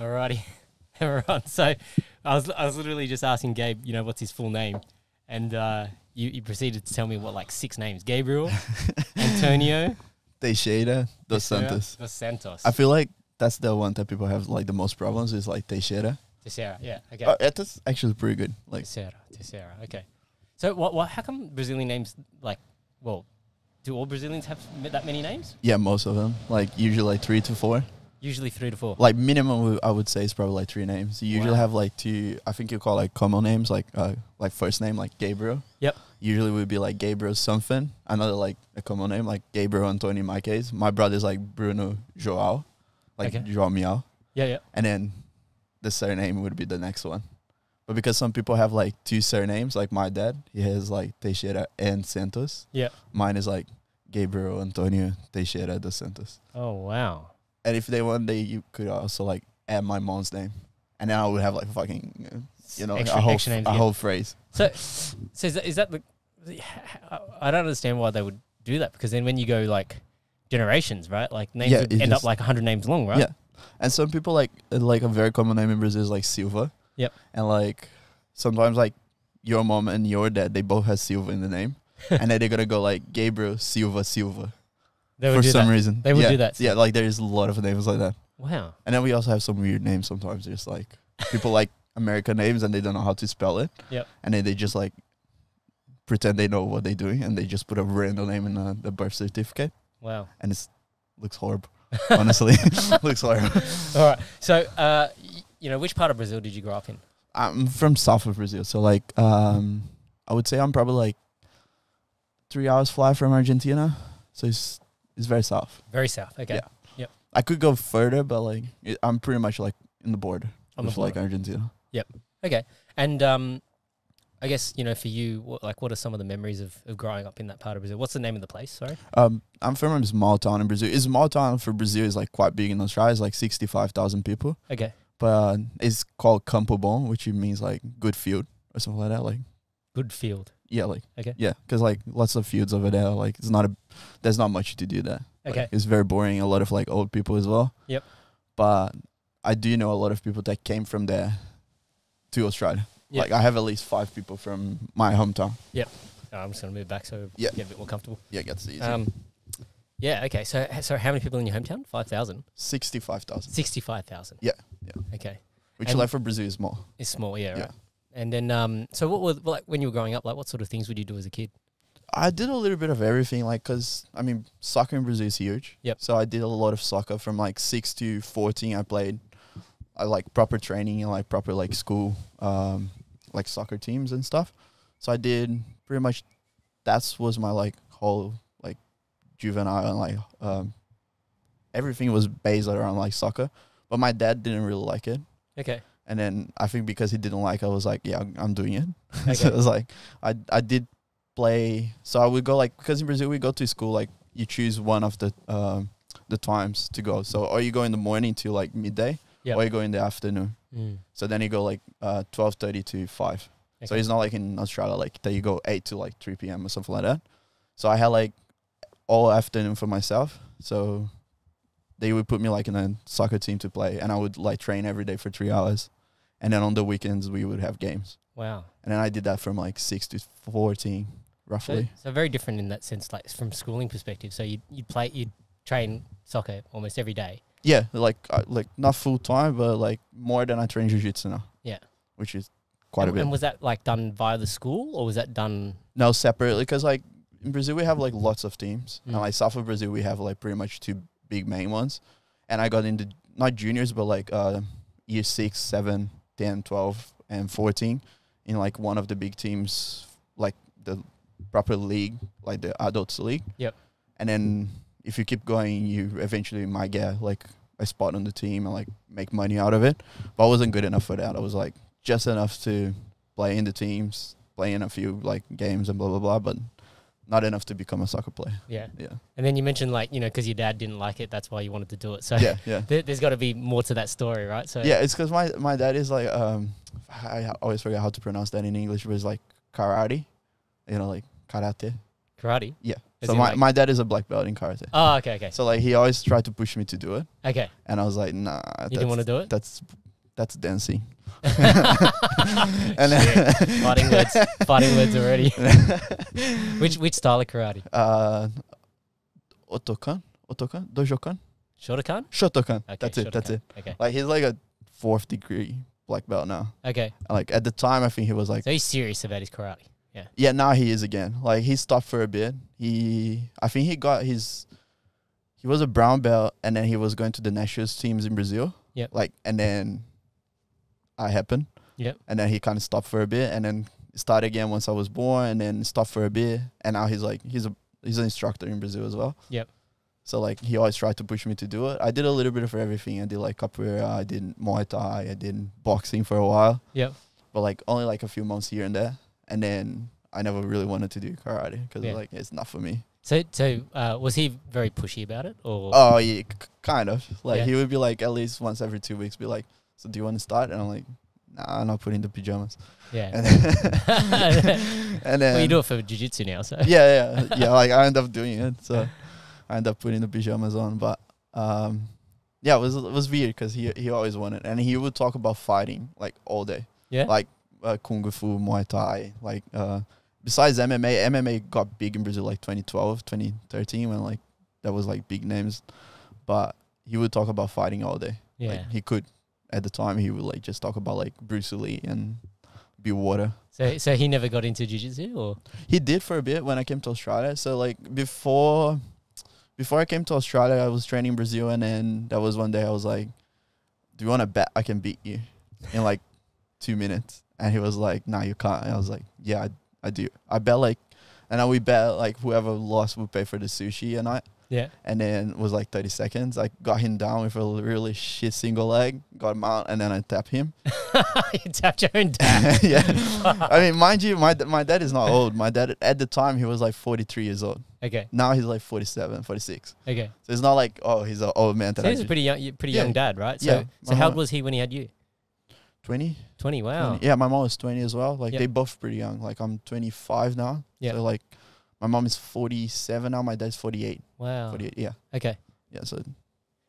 Alrighty, everyone. So I was I was literally just asking Gabe, you know, what's his full name, and uh, you you proceeded to tell me what like six names: Gabriel, Antonio, Teixeira dos Santos. dos Santos, I feel like that's the one that people have like the most problems is like Teixeira. Teixeira. Yeah. Okay. Uh, it's actually pretty good. Like Teixeira. Teixeira. Okay. So what what? How come Brazilian names like? Well, do all Brazilians have that many names? yeah, most of them. Like usually like three to four. Usually three to four. Like minimum, I would say is probably like three names. You usually Wow. have like two. I think you call like common names, like uh, like first name like Gabriel. Yep. Usually would be like Gabriel something. Another like a common name like Gabriel Antonio. In my case, my brother's like Bruno Joao, like Okay. Joao Miao, Yeah. Yeah. and then the surname would be the next one. But because some people have like two surnames, like my dad, he has like Teixeira and Santos. Yeah. Mine is like Gabriel Antonio Teixeira dos Santos. Oh wow. And if they want, they you could also like add my mom's name, and then I would have like fucking, you know, Extra- a whole extra names a again. whole phrase. So, so is that, is that the? I don't understand why they would do that because then when you go like generations, right? Like names Yeah, end up like hundred names long, right? Yeah, and some people like like a very common name in Brazil is like Silva. Yep. And like sometimes like your mom and your dad, they both have Silva in the name, and then they're gonna go like Gabriel Silva Silva They for some that. reason. They would yeah. do that. Yeah, like there's a lot of names like that, Wow. and then we also have some weird names sometimes. Just like people like American names and they don't know how to spell it. Yep. And then they just like pretend they know what they're doing and they just put a random name in uh, the birth certificate Wow. and it looks horrible. Honestly, looks horrible. All right. So, uh, you know, which part of Brazil did you grow up in? I'm from south of Brazil, so like um, I would say I'm probably like three hours fly from Argentina. So it's it's very south. Very south. Okay. Yeah. Yep. I could go further, but like it, I'm pretty much like in the border On the with like border. Argentina. Yep. Okay. And um, I guess you know, for you, what, like, what are some of the memories of, of growing up in that part of Brazil? What's the name of the place? Sorry. Um, I'm from a small town in Brazil. A small town for Brazil is like quite big in Australia. It's like sixty five thousand people, Okay. but uh, it's called Campo Bom, which means like good field or something like that. Like Good field. Yeah, like Okay. yeah, because like lots of fields over there. Like it's not a, there's not much to do there. Like, Okay. it's very boring. A lot of like old people as well. Yep. But I do know a lot of people that came from there to Australia. Yeah. Like I have at least five people from my hometown. Oh, I'm just gonna move back so Yeah. get a bit more comfortable. Yeah, gets easy. Um, yeah. Okay. So, so how many people in your hometown? Five thousand. Sixty-five thousand. Sixty-five thousand. Yeah, yeah. Okay. which And- like for Brazil is small. It's small. Yeah. Yeah. Right. And then, um, so what were like when you were growing up? Like, what sort of things would you do as a kid? I did a little bit of everything, like, cause I mean, soccer in Brazil is huge. Yep. So I did a lot of soccer from like six to fourteen. I played, I like proper training and like proper like school, um, like soccer teams and stuff. So I did pretty much. That was my like whole like juvenile and like um, everything was based around like soccer. But my dad didn't really like it. Okay. And then I think because he didn't like, I was like, yeah, I'm doing it. so it was like, I I did play. So I would go like because in Brazil we go to school like you choose one of the um the times to go. So or you go in the morning to like midday, Yeah. or you go in the afternoon. Mm. So then you go like uh twelve thirty to five. So it's not like in Australia like that you go eight to like three p.m. or something like that. So I had like all afternoon for myself. So they would put me like in a soccer team to play, and I would like train every day for three hours, and then on the weekends we would have games. Wow. And then I did that from like six to fourteen, So, roughly. so very different in that sense, like from schooling perspective. So you you play you train soccer almost every day. yeah, like uh, like not full time, but like more than I train jiu-jitsu now. Yeah. which is quite and, a bit. And was that like done via the school or was that done? No, separately, because like in Brazil we have like lots of teams, Mm. and like south of Brazil we have like pretty much two big main ones. And I got into not juniors, but like uh, year six, seven, 10, 12, and fourteen in like one of the big teams, like the proper league, like the adults league. Yep. And then if you keep going, you eventually might get like a spot on the team and like make money out of it. But I wasn't good enough for that. I was like just enough to play in the teams, play in a few like games and blah blah blah, but not enough to become a soccer player. Yeah. Yeah. And then you mentioned like you know because your dad didn't like it, that's why you wanted to do it. So Yeah, yeah. there, there's got to be more to that story, right? So Yeah, it's because my, my dad is like um I always forget how to pronounce that in English, but it's like karate, you know, like karate. karate. Yeah. So my, like- my dad is a black belt in karate. Oh, okay, okay, So like he always tried to push me to do it, okay. and I was like, nah. You didn't want to do it. That's that's dancing. and then- fighting words, fighting words already. which which style of karate? uh, Otokan, Otokan, Dojokan, Shotokan. Shotokan. Okay, that's it. That's it. Okay, Like he's like a fourth degree black belt now. okay. Like at the time, I think he was like, So he's serious about his karate. yeah, Yeah. now he is again. Like he stopped for a bit. He, I think he got his, he was a brown belt, and then he was going to the national teams in Brazil. Yeah. Like and then, I happened. Yep. And then he kind of stopped for a bit, and then started again once I was born, and then stopped for a bit, and now he's like he's a he's an instructor in Brazil as well. Yep. So like he always tried to push me to do it. I did a little bit of everything. I did like capoeira, I did Muay Thai, I did boxing for a while, Yep. but like only like a few months here and there. And then I never really wanted to do karate because Yeah. like it's not for me. So so uh, was he very pushy about it, or Oh yeah, kind of. Like Yeah. he would be like at least once every two weeks, be like, "So do you want to start?" And I'm like, "Nah, I'm not putting the pajamas." yeah? And then, and then well, you do it for jiu-jitsu now, so yeah, yeah, yeah. Like I end up doing it, so I end up putting the pajamas on. But um, yeah, it was it was weird because he he always wanted, and he would talk about fighting like all day, yeah. like uh, kung fu, muay thai. Like uh, besides MMA, MMA got big in Brazil like 2012, 2013 when like that was like big names, but he would talk about fighting all day. yeah. Like he could at the time he would like just talk about like Bruce Lee and be water. so so he never got into jiu-jitsu, or He did for a bit when I came to Australia. So like before before I came to Australia, I was training in Brazil and then that was one day I was like, Do you want to bet I can beat you in like two minutes? And he was like, Nah, you can't. And I was like, Yeah, I, I do. I bet like and then we bet like whoever lost would pay for the sushi and I yeah? and then it was like 30 seconds. I got him down with a really shit single leg, got him out, and then I tapped him. you tapped your own dad. yeah. I mean, mind you, my, my dad is not old. My dad, at the time, he was like 43 years old. Okay, Now he's like 47, 46. okay. So it's not like, oh, he's an old man. So he's a pretty young, pretty Yeah. young dad, right? So Yeah. so how old was he when he had you? 20? Twenty. Wow. 20. Yeah, my mom was 20 as well. Like, Yep. they both pretty young. Like, I'm 25 now. Yep. So, like, my mom is 47 now. My dad's 48. Wow. 48, yeah. Okay. Yeah, so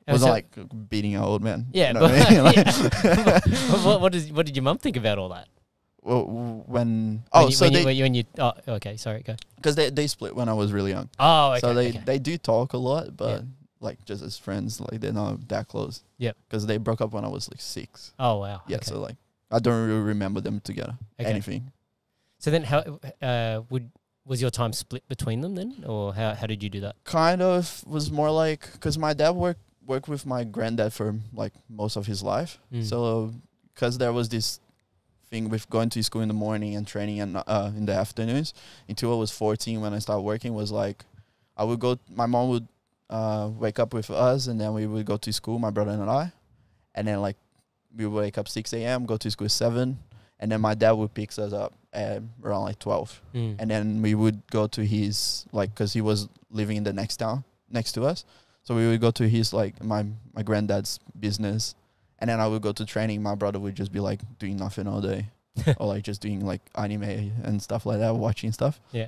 it so- like beating an old man. Yeah, You know but, what I mean? Like- yeah. what, what, does, what did your mum think about all that? Well, when When oh you, so when they you, when you, when you oh okay sorry go because they they split when I was really young oh okay, so they okay. they do talk a lot but like just as friends like they're not that close yeah because they broke up when I was like six oh wow yeah okay. so like I don't really remember them together Okay. anything so then how uh, would was your time split between them then or how, how did you do that? Kind of was more like because my dad worked worked with my granddad for like most of his life. Mm. so because there was this thing with going to school in the morning and training and uh, in the afternoons. Until I was 14 when I started working was like I would go my mom would uh, wake up with us and then we would go to school my brother and I. And then like we would wake up 6 a.m go to school 7 and then my dad would pick us up at around like 12 Mm. and then we would go to his like because he was living in the next town next to us. So we would go to his like my my granddad's business. And then i would go to training. My brother would just be like doing nothing all day. Or like just doing like anime and stuff like that watching stuff. Yeah.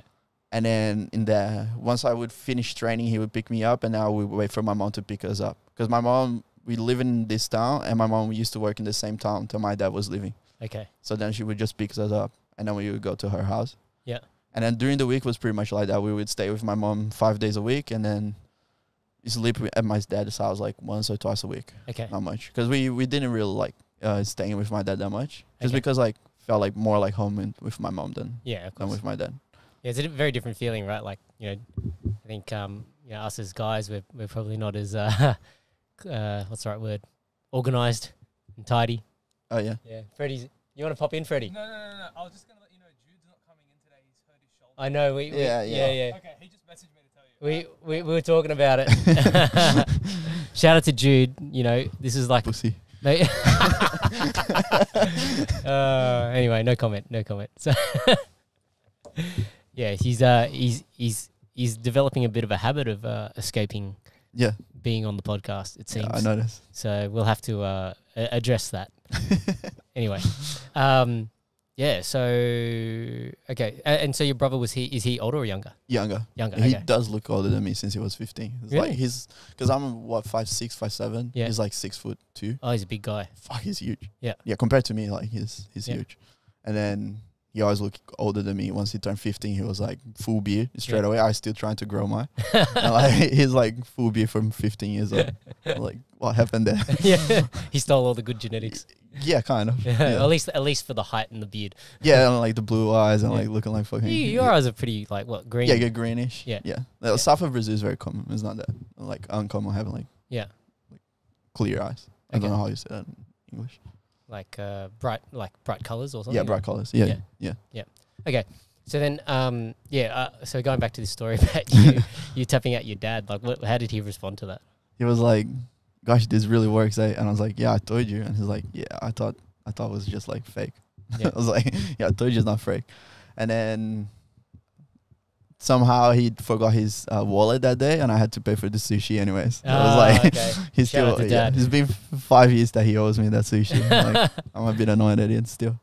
and then in the once i would finish training he would pick me up and i would wait for my mom to pick us up. Because my mom we live in this town and my mom used to work in the same town till my dad was living okay so then she would just pick us up, and then we would go to her house. Yeah. And then during the week was pretty much like that. We would stay with my mom five days a week, and then sleep at my dad's house like once or twice a week. okay Not much, because we we didn't really like uh, staying with my dad that much, just Okay. because like felt like more like home in, with my mom than yeah than with my dad. yeah it's a very different feeling right like you know I think um you know us as guys we're we're probably not as uh, uh what's the right word organized and tidy Oh yeah. yeah Freddie's you want to pop in Freddie No, no, no, no. I was just gonna let you know Jude's not coming in today. He's hurt his shoulder. I know we, we Yeah, yeah yeah. yeah Okay, he just messaged me to tell you. We, we we were talking about it. Shout out to Jude. You know, this is like. Pussy. Mate. uh, anyway, no comment. No comment. So, yeah, he's uh he's he's he's developing a bit of a habit of uh, escaping Yeah. being on the podcast. It seems. yeah I noticed. So we'll have to uh, address that. anyway, um, yeah. So okay, A- and so your brother was he? Is he older or younger? Younger. Younger. He okay. does look older than me since he was 15. It's Really? like he's because I'm what five six, five seven. Yeah. He's like six foot two. Oh, he's a big guy. Fuck, he's huge. Yeah. Yeah, compared to me, like he's he's Yeah. huge. And then he always looked older than me. Once he turned 15, he was like full beard straight Yeah. away. I still trying to grow mine. and like he's like full beard from 15 years old. Like what happened there? yeah, he stole all the good genetics. yeah, kind of. Yeah. Yeah, At least, at least for the height and the beard. yeah and like the blue eyes and Yeah. like looking like fucking. You, your eyes are pretty like what green? Yeah, get greenish. Yeah. yeah. The South of Brazil is very common. It's not that like uncommon having like Yeah. clear eyes. I don't know how you say that in English. Like uh, bright, like bright colors or something. Yeah, bright colors. Yeah, Yeah. yeah. Okay, so then, um, yeah. Uh, so going back to this story about you, you tapping out your dad. Like, what, how did he respond to that? He was like, "Gosh, this really works." Eh? And I was like, "Yeah, I told you." And he's like, "Yeah, I thought I thought it was just like fake." Yeah. I was like, "Yeah, I told you it's not fake." And then somehow he forgot his uh, wallet that day, and I had to pay for the sushi anyways. I was Ah, like, okay. he's Shout still. Yeah, it's been five years that he owes me that sushi. like, I'm a bit annoyed at it still.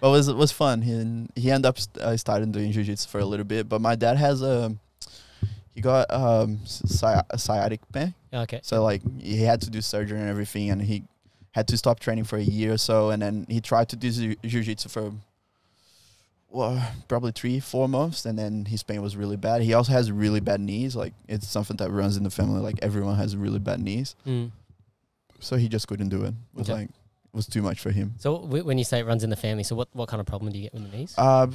But it was it was fun. He he ended up st- uh, starting doing jiu-jitsu for a little bit. But my dad has a he got um sci- a sciatic pain, okay. so like he had to do surgery and everything, and he had to stop training for a year or so, and then he tried to do jiu- jiu-jitsu for well probably three four months, and then his pain was really bad. He also has really bad knees. Like it's something that runs in the family. Like everyone has really bad knees, Mm. so he just couldn't do it. It was Okay. like it was too much for him. So w- when you say it runs in the family, so what, what kind of problem do you get with the knees? Uh,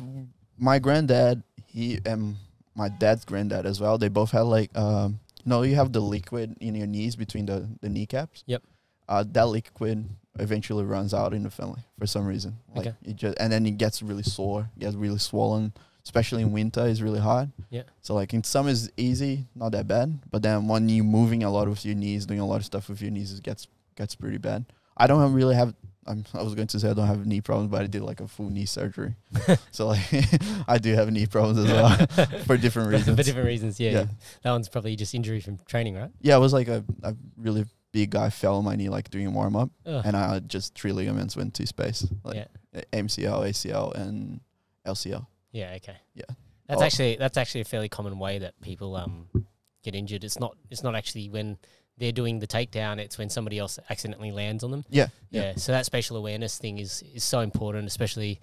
my granddad, he and my dad's granddad as well. They both had like um, you know, you have the liquid in your knees between the the kneecaps. Yep. Uh, that liquid eventually runs out in the family for some reason. Like Okay. it just and then it gets really sore, gets really swollen. Especially in winter, it's really hard. Yeah. So like in summer is easy, not that bad. But then when you're moving a lot with your knees, doing a lot of stuff with your knees, it gets gets pretty bad. I don't really have. I'm, I was going to say I don't have knee problems, but I did like a full knee surgery. so like I do have knee problems as well for different reasons. For different reasons, yeah. Yeah. That one's probably just injury from training, right? yeah, it was like a, a really big guy fell on my knee like doing warm up, Ugh. and I just three ligaments went to space, like yeah. MCL, ACL, and LCL. Yeah. Okay. Yeah. That's Oh. actually that's actually a fairly common way that people um get injured. It's not it's not actually when they're doing the takedown. It's when somebody else accidentally lands on them. Yeah, Yeah. So that spatial awareness thing is is so important, especially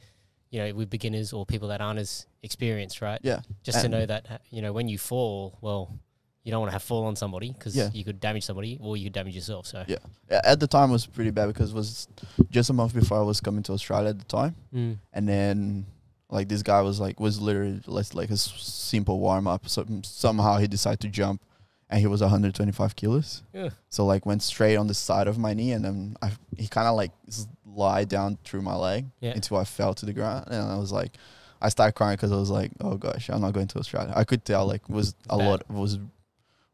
you know with beginners or people that aren't as experienced, right? yeah, Just to know that you know when you fall, well, you don't want to have fall on somebody because Yeah. you could damage somebody or you could damage yourself. So Yeah. At the time, it was pretty bad because it was just a month before I was coming to Australia at the time, Mm. and then like this guy was like was literally less like a s- simple warm up. So somehow he decided to jump, and he was 125 kilos. Yeah. So like went straight on the side of my knee, and then I he kind of like slide down through my leg Yeah. until I fell to the ground, and I was like, I started crying because I was like, oh gosh, I'm not going to Australia. I could tell like was a Bad. lot was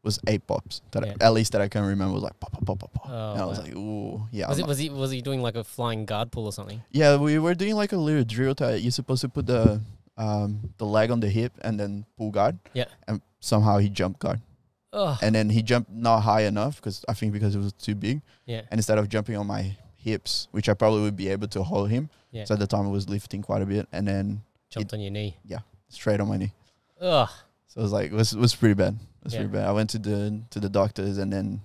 was eight pops that Yeah. I, at least that I can remember was like pop pop pop pop pop, Oh, and I was wow. like, ooh yeah. Was I'm it was he was he doing like a flying guard pull or something? yeah, we were doing like a little drill. To, you're supposed to put the um the leg on the hip and then pull guard. Yeah. And somehow he jumped guard, Oh and then he jumped not high enough because I think because it was too big. yeah. And instead of jumping on my hips, which I probably would be able to hold him, Yeah. so at the time I was lifting quite a bit, and then Jumped on your knee. Yeah. Straight on my knee. Ugh. So it was like it was it was pretty bad. It was Yeah. pretty bad. I went to the to the doctors and then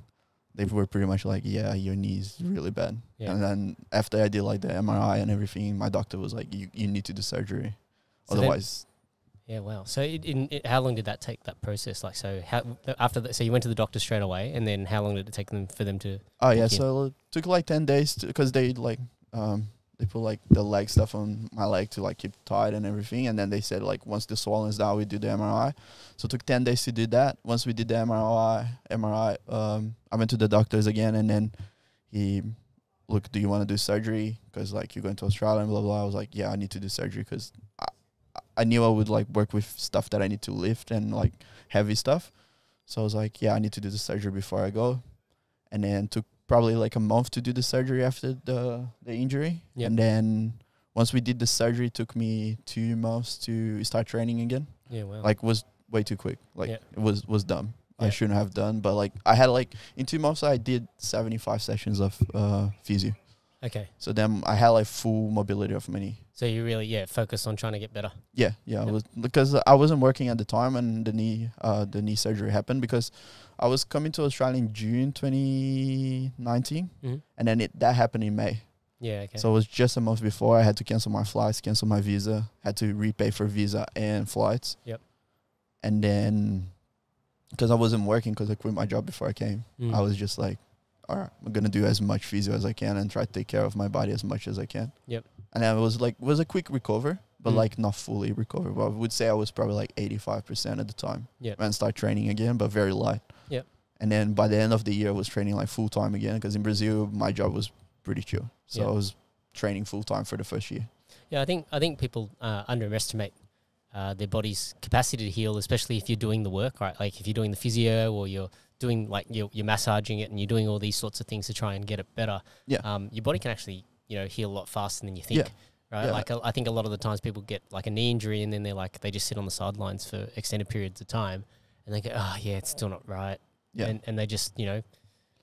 they were pretty much like, Yeah, your knee's really bad. Yeah. And then after I did like the MRI and everything, my doctor was like, You you need to do surgery. So then- Otherwise Yeah, wow. So, it, in, it, how long did that take? That process, like, so how after that? So you went to the doctor straight away, and then how long did it take them for them to? Oh yeah, in. so it took like ten days because they like um they put like the leg stuff on my leg to like keep tight and everything, and then they said like once the swellen's down, we do the MRI. So it took ten days to do that. Once we did the MRI, MRI, um, I went to the doctors again, and then he look, do you want to do surgery? Because like you're going to Australia and blah blah. I was like, yeah, I need to do surgery because I, I knew I would like work with stuff that I need to lift and like heavy stuff. So I was like, yeah, I need to do the surgery before I go. And then took probably like a month to do the surgery after the the injury. Yep. And then once we did the surgery, it took me two months to start training again. Yeah, wow. Like was way too quick. Like Yeah. it was was dumb. Yeah. I shouldn't have done. But like I had like in two months I did seventy five sessions of uh physio. Okay. So then I had like full mobility of my knee. So you really yeah focused on trying to get better. Yeah, yeah, I was because I wasn't working at the time and the knee uh the knee surgery happened because I was coming to Australia in June 2019 Mhm. and then it that happened in May. Yeah. Okay. So it was just a month before I had to cancel my flights, cancel my visa, had to repay for visa and flights. Yep. And then because I wasn't working because I quit my job before I came, Mm. I was just like, all right, I'm gonna do as much physio as I can and try to take care of my body as much as I can. Yep. And then it was like it was a quick recover, but Mm. like not fully recover. But I would say I was probably like 85 percent at the time. Yep. When I start training again, but very light. And then by the end of the year, I was training like full time again because in Brazil my job was pretty chill, so Yep. I was training full time for the first year. Yeah, I think I think people uh, underestimate uh, their body's capacity to heal, especially if you're doing the work, right? Like if you're doing the physio or you're doing like you're, you're massaging it and you're doing all these sorts of things to try and get it better. Yeah. Um, your body can actually you know heal a lot faster than you think. Yeah. Right. Yeah. Like I I think a lot of the times people get like a knee injury and then they're like they just sit on the sidelines for extended periods of time and they go, oh yeah, it's still not right. Yeah. And and they just you know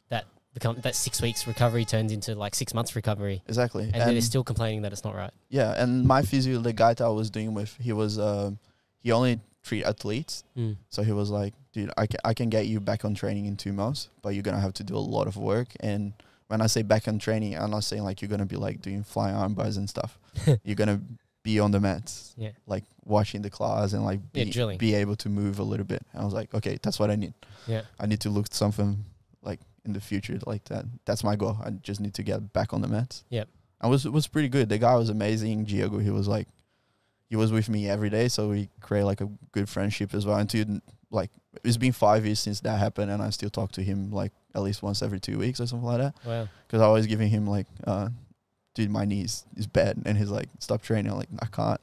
that become that six weeks recovery turns into like six months recovery. Exactly. And, then they're still complaining that it's not right. yeah, and my physio, the guy that I was doing with, he was um, he only treat athletes. Mm. So he was like, dude, I can, I can get you back on training in two months, but you're going to have to do a lot of work. And when I say back on training, I'm not saying like you're going to be like doing fly arm bars and stuff. you're going to be on the mats, Yeah. like watching the class and like Yeah, be, drilling. be able to move a little bit. I was like, okay, that's what I need. Yeah. I need to look something like in the future like that. That's my goal. I just need to get back on the mats. Yeah, I was it was pretty good. The guy was amazing. Diego, he was like he was with me every day, so we create like a good friendship as well. Until like it's been five years since that happened, and I still talk to him like at least once every two weeks or something like that. Wow. Because I always giving him like, uh, dude, my knees is bad, and he's like, stop training. I'm like, I can't.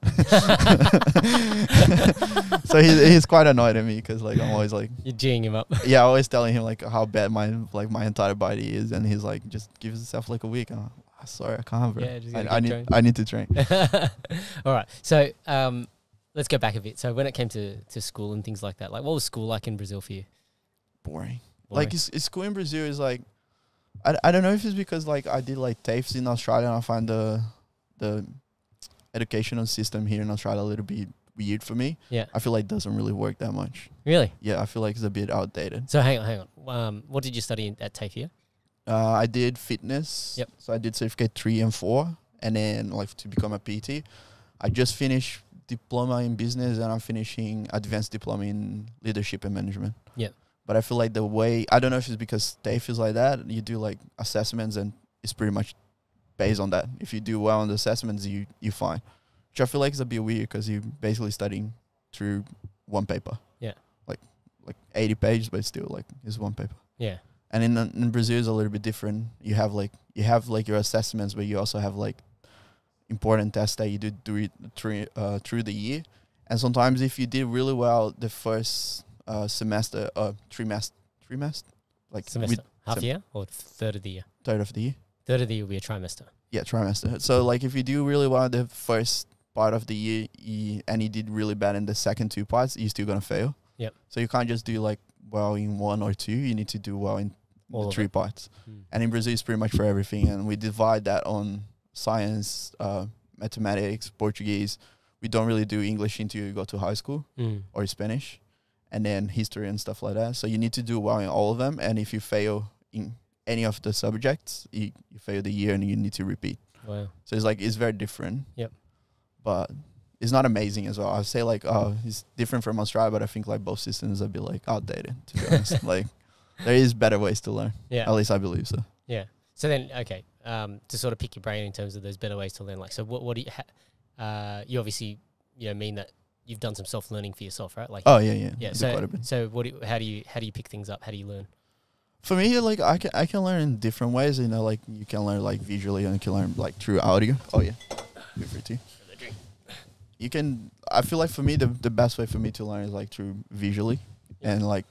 so he's he's quite annoyed at me because like I'm always like, You're geeing him up. yeah, I'm always telling him like how bad my like my entire body is, and he's like, just give yourself like a week. I'm like, "Ah, sorry, I can't, bro. Yeah, just I, I need going." I need to train. All right. So um, let's go back a bit. So when it came to, to school and things like that, like what was school like in Brazil for you? Boring. Boring. Like it's, it's school in Brazil is like, I, I don't know if it's because like I did like TAFEs in Australia and I find the the educational system here in Australia a little bit weird for me. yeah. I feel like it doesn't really work that much. Really? Yeah, I feel like it's a bit outdated. So hang on, hang on. Um, what did you study at TAFE here? Uh, I did fitness. Yep. So I did certificate three and four, and then like to become a PT, I just finished diploma in business, and I'm finishing advanced diploma in leadership and management. Yep. But I feel like the way I don't know if it's because TAFE is like that. You do like assessments, and it's pretty much based on that. If you do well on the assessments, you you fine. Which I feel like is a bit weird because you're basically studying through one paper. Yeah. Like like 80 pages, but still like it's one paper Yeah. and in in Brazil is a little bit different. You have like you have like your assessments, but you also have like important tests that you do through through uh, through the year. And sometimes if you did really well the first uh, semester, uh, trimester, trimester, like Semester. Half sem- year or third of the year? third of the year, Third of the year will be a trimester. yeah, trimester. So like if you do really well in the first part of the year, you, and you did really bad in the second two parts, you're still gonna fail. Yep. So you can't just do like well in one or two. You need to do well in All the three it. parts. Mm. and in Brazil it's pretty much for everything. And we divide that on science, uh, mathematics, Portuguese. We don't really do English until you go to high school Mm. or Spanish, and then history and stuff like that. So you need to do well in all of them. And if you fail in any of the subjects, you, you fail the year and you need to repeat. Wow. So it's like it's very different. Yep. But it's not amazing as well. I say like, oh, it's different from Australia, but I think like both systems are a bit like outdated. To be honest, like there is better ways to learn. Yeah. At least I believe so. Yeah. So then, okay, um, to sort of pick your brain in terms of those better ways to learn. Like, so what? What do you? Ha- uh, you obviously, you know, mean that you've done some self learning for yourself, right? Like, Oh yeah, yeah, yeah. So, quite a bit. so what? Do you, how do you? How do you pick things up? How do you learn? For me, like I can I can learn in different ways. You know, like you can learn like visually, and you can learn like through audio. Oh yeah, feel free to. You can. I feel like for me, the the best way for me to learn is like through visually, Yeah. and like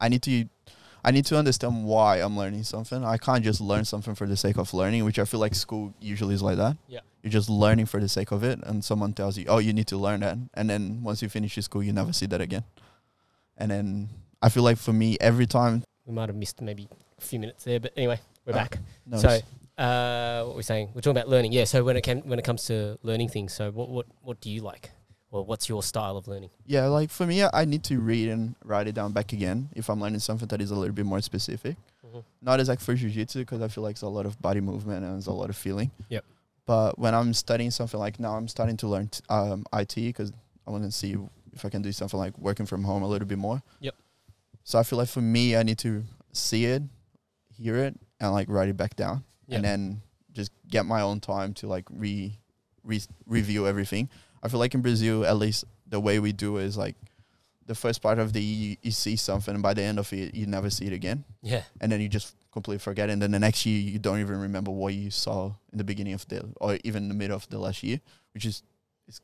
I need to. I need to understand why I'm learning something. I can't just learn something for the sake of learning, which I feel like school usually is like that. Yeah. You're just learning for the sake of it, and someone tells you, "Oh, you need to learn that," and then once you finish your school, you never see that again. And then I feel like for me, every time We might have missed maybe a few minutes there, but anyway, we're Oh, back. No, so, uh, what we're saying, we're talking about learning. Yeah. So when it came, when it comes to learning things, so what what what do you like, or what's your style of learning? Yeah, like for me, I- need to read and write it down back again if I'm learning something that is a little bit more specific. Mhm. Not as like for jiu-jitsu because I feel like it's a lot of body movement and it's a lot of feeling. Yep. But when I'm studying something like now, I'm starting to learn t- um, IT because I want to see if I can do something like working from home a little bit more. Yep. So I feel like for me, I need to see it, hear it, and like write it back down, Yep. and then just get my own time to like re, re review everything. I feel like in Brazil, at least the way we do it is like the first part of the year, you, see something, and by the end of it, you never see it again, Yeah. and then you just completely forget. it. And then the next year, you don't even remember what you saw in the beginning of the or even the middle of the last year, which is is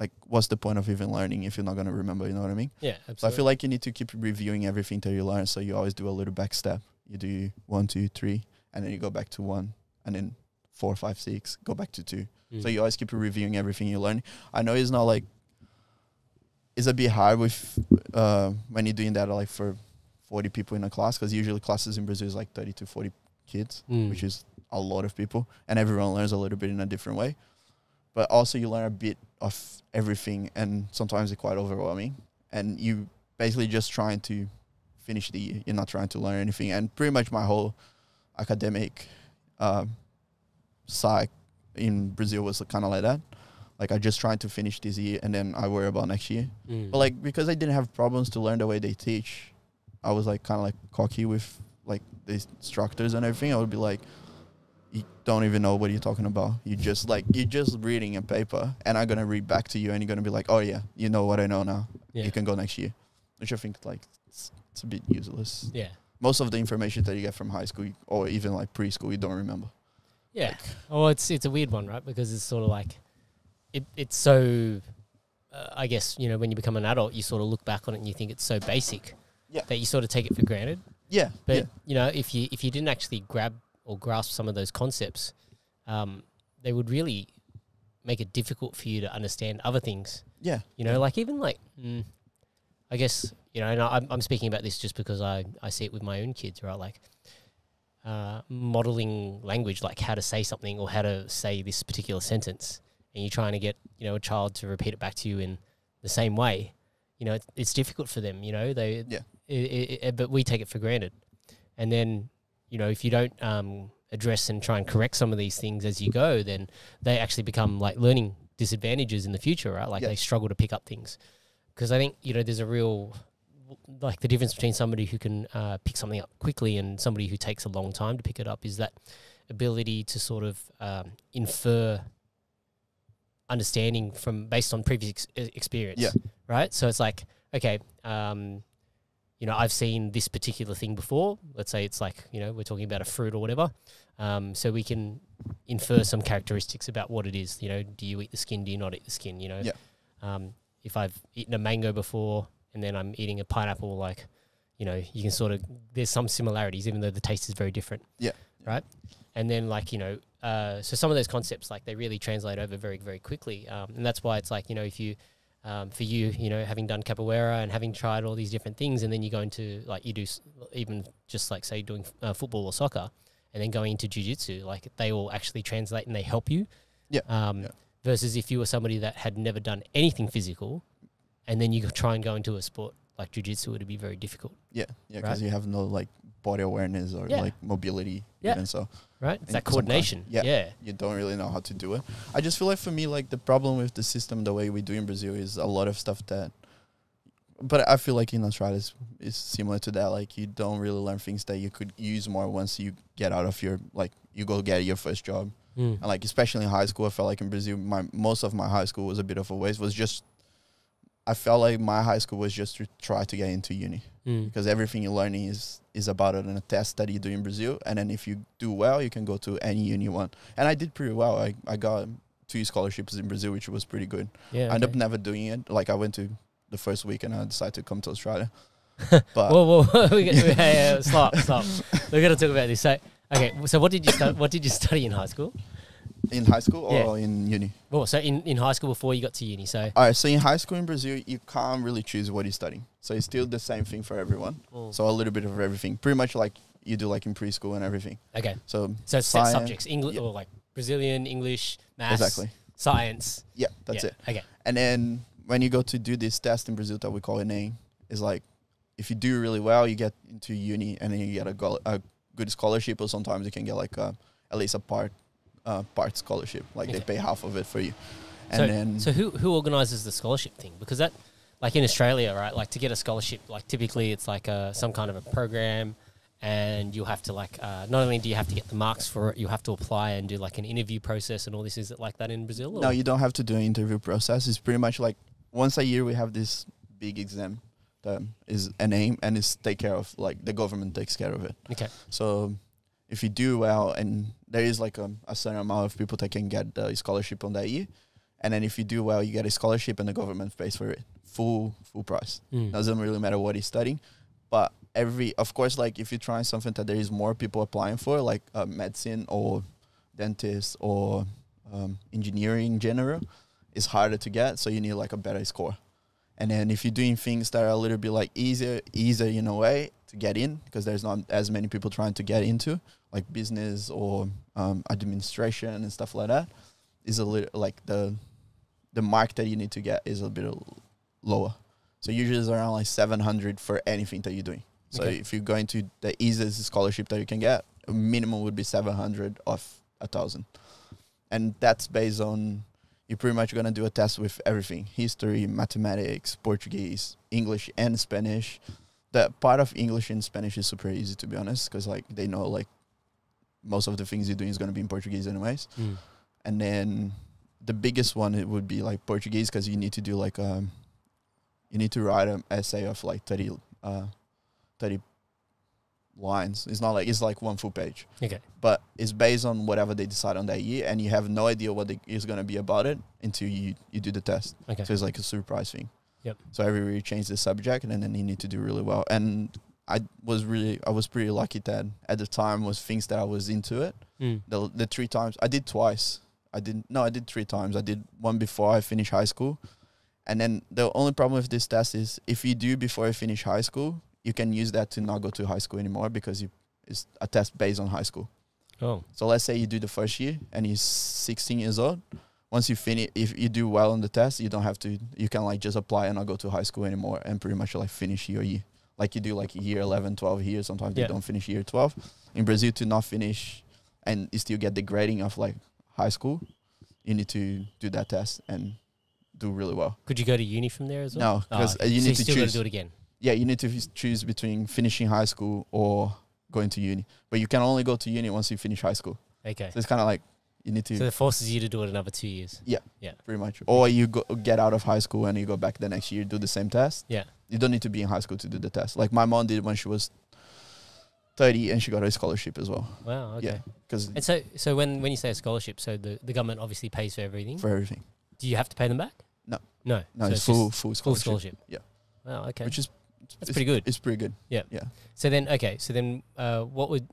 like what's the point of even learning if you're not gonna remember? You know what I mean? Yeah. Absolutely. So I feel like you need to keep reviewing everything that you learn. So you always do a little back step. You do one, two, three, and then you go back to one, and then four, five, six, go back to two. So Mm. you always keep reviewing everything you learn. I know it's not like it's a bit hard with uh, when you're doing that like for 40 people in a class because usually classes in Brazil is like 30 to 40 kids, Mm. which is a lot of people, and everyone learns a little bit in a different way. But also you learn a bit of everything, and sometimes it's quite overwhelming. And you basically just trying to finish the year. You're not trying to learn anything. And pretty much my whole academic um, side in Brazil was kind of like that. Like I just trying to finish this year, and then I worry about next year. Mm. But like because I didn't have problems to learn the way they teach, I was like kind of like cocky with like the instructors and everything. I would be like, you don't even know what you're talking about. You just like you're just reading a paper, and I'm gonna read back to you, and you're gonna be like, oh yeah, you know what I know now. yeah. You can go next year, which I think like it's, it's a bit useless. yeah. Most of the information that you get from high school or even like preschool, you don't remember. Yeah. Oh, it's it's a weird one, right? Because it's sort of like it it's so uh, I guess, you know, when you become an adult, you sort of look back on it and you think it's so basic Yeah. that you sort of take it for granted. Yeah, But yeah, you know, if you if you didn't actually grab or grasp some of those concepts, um, they would really make it difficult for you to understand other things. yeah. You know, like even like, mm, I guess you know, and I, I'm I'm speaking about this just because I I see it with my own kids, right? Like, uh, modeling language, like how to say something or how to say this particular sentence, and you're trying to get you know a child to repeat it back to you in the same way. You know, it's, it's difficult for them. You know, they Yeah. i i i but we take it for granted, and then you know if you don't um, address and try and correct some of these things as you go, then they actually become like learning disadvantages in the future, right? Like Yeah. they struggle to pick up things. Because I think you know there's a real like the difference between somebody who can uh, pick something up quickly and somebody who takes a long time to pick it up is that ability to sort of um, infer understanding from based on previous ex- experience. Yeah. Right. So it's like okay, um, you know, I've seen this particular thing before. Let's say it's like you know we're talking about a fruit or whatever. Um, so we can infer some characteristics about what it is. You know, do you eat the skin? Do you not eat the skin? You know. Yeah. Um, if I've eaten a mango before and then I'm eating a pineapple, like, you know, you can sort of there's some similarities, even though the taste is very different. Yeah. Right. And then like you know, uh, so some of those concepts like they really translate over very very quickly, um, and that's why it's like you know if you um, for you, you know, having done capoeira and having tried all these different things, and then you go into like you do s- even just like say doing uh, football or soccer, and then going into jujitsu, like they all actually translate and they help you. Yeah, Um, yeah. Versus if you were somebody that had never done anything physical, and then you try and go into a sport like jujitsu, it would be very difficult, Yeah, yeah, because Right. you have no like body awareness or Yeah. like mobility. Yeah. Even so, right? It's that coordination. yeah. yeah. you don't really know how to do it. I just feel like for me, like the problem with the system, the way we do in Brazil, is a lot of stuff that. But I feel like in Australia is, is similar to that. Like you don't really learn things that you could use more once you get out of your like you go get your first job. Mm. And like especially in high school, I felt like in Brazil, my most of my high school was a bit of a waste. Was just I felt like my high school was just to try to get into uni Mm. because everything you're learning is is about it in a test that you do in Brazil, and then if you do well, you can go to any uni you want. And I did pretty well. I I got two scholarships in Brazil, which was pretty good. Yeah. I ended up never doing it. Like I went to the first week and I decided to come to Australia. but whoa, whoa, whoa! we got, we, hey, uh, stop, stop. We're gonna talk about this. So, okay. So, what did you stu- What did you study in high school? In high school or Yeah. in uni? Well, so in, in high school before you got to uni. So, All right. So in high school in Brazil, you can't really choose what you're studying. So it's still the same thing for everyone. Mm. So a little bit of everything. Pretty much like you do like in preschool and everything. Okay. So So Science, subjects, English yeah. or like Brazilian, English, math, exactly, science. yeah, that's Yeah, it. Okay. And then when you go to do this test in Brazil that we call ENEM, is like if you do really well, you get into uni and then you get a, go- a good scholarship, or sometimes you can get like a, at least a part uh, part scholarship, like they pay half of it for you. And so, then so who who organizes the scholarship thing? Because that, like in Australia, right? Like to get a scholarship, like typically it's like a some kind of a program, and you have to like uh, not only do you have to get the marks for it, you have to apply and do like an interview process and all this. Is it like that in Brazil? no, you don't have to do an interview process. It's pretty much like once a year we have this big exam that is ENEM and it's take care of like the government takes care of it. Okay. So if you do well, and there is like a, a certain amount of people that can get the scholarship on that year, and then if you do well, you get a scholarship and the government pays for it, full full price. Mm. Doesn't really matter what you're studying, but every of course like if you're trying something that there is more people applying for, like uh, medicine or dentist or um, engineering in general, it's harder to get. So you need like a better score. And then if you're doing things that are a little bit like easier, easier in a way to get in, because there's not as many people trying to get into, like business or um, administration and stuff like that, is a little like the the mark that you need to get is a bit lower. So usually it's around like 700 for anything that you're doing. So Okay. if you're going to the easiest scholarship that you can get, a minimum would be 700 of a thousand, and that's based on you're pretty much gonna do a test with everything: history, mathematics, Portuguese, English, and Spanish. The part of English and Spanish is super easy to be honest, because like they know like most of the things you're doing is gonna be in Portuguese anyways. Mm. And then the biggest one it would be like Portuguese because you need to do like um you need to write an essay of like 30 uh 30 lines. It's not like it's like one full page. Okay. But it's based on whatever they decide on that year and you have no idea what the, is going to be about it until you you do the test. Okay. So it's like a surprise thing. Yep. So every year you change the subject and then you need to do really well. And I was really I was pretty lucky that at the time was things that I was into it Mm. the the three times I did twice. I did no, I did three times. I did one before I finished high school, and then the only problem with this test is if you do before you finish high school, you can use that to not go to high school anymore because you it's a test based on high school. Oh. So let's say you do the first year and you're 16 years old. Once you finish, if you do well on the test, you don't have to. You can like just apply and not go to high school anymore, and pretty much like finish your year. Like you do like year 11, 12 here. Sometimes Yeah. you don't finish year 12. In Brazil, to not finish and you still get the grading of like high school, you need to do that test and do really well. Could you go to uni from there as well? No, ah, Oh, because uh, okay. you So need to still gotta choose. do it again. Yeah, you need to f- choose between finishing high school or going to uni. But you can only go to uni once you finish high school. Okay. So it's kind of like you need to So it forces you to do it another two years. Yeah. Yeah. Pretty much. Or you go get out of high school and you go back the next year, do the same test. Yeah. You don't need to be in high school to do the test. Like my mom did when she was 30 and she got a scholarship as well. Wow. Okay. Yeah. Because And so, so when, when you say a scholarship, so the, the government obviously pays for everything. for everything. Do you have to pay them back? No. No. No, So it's full, full full scholarship. scholarship. Yeah. Wow. Okay. Which is That's it's- pretty good. It's pretty good. Yeah. Yeah. So then, okay. So then, uh, what would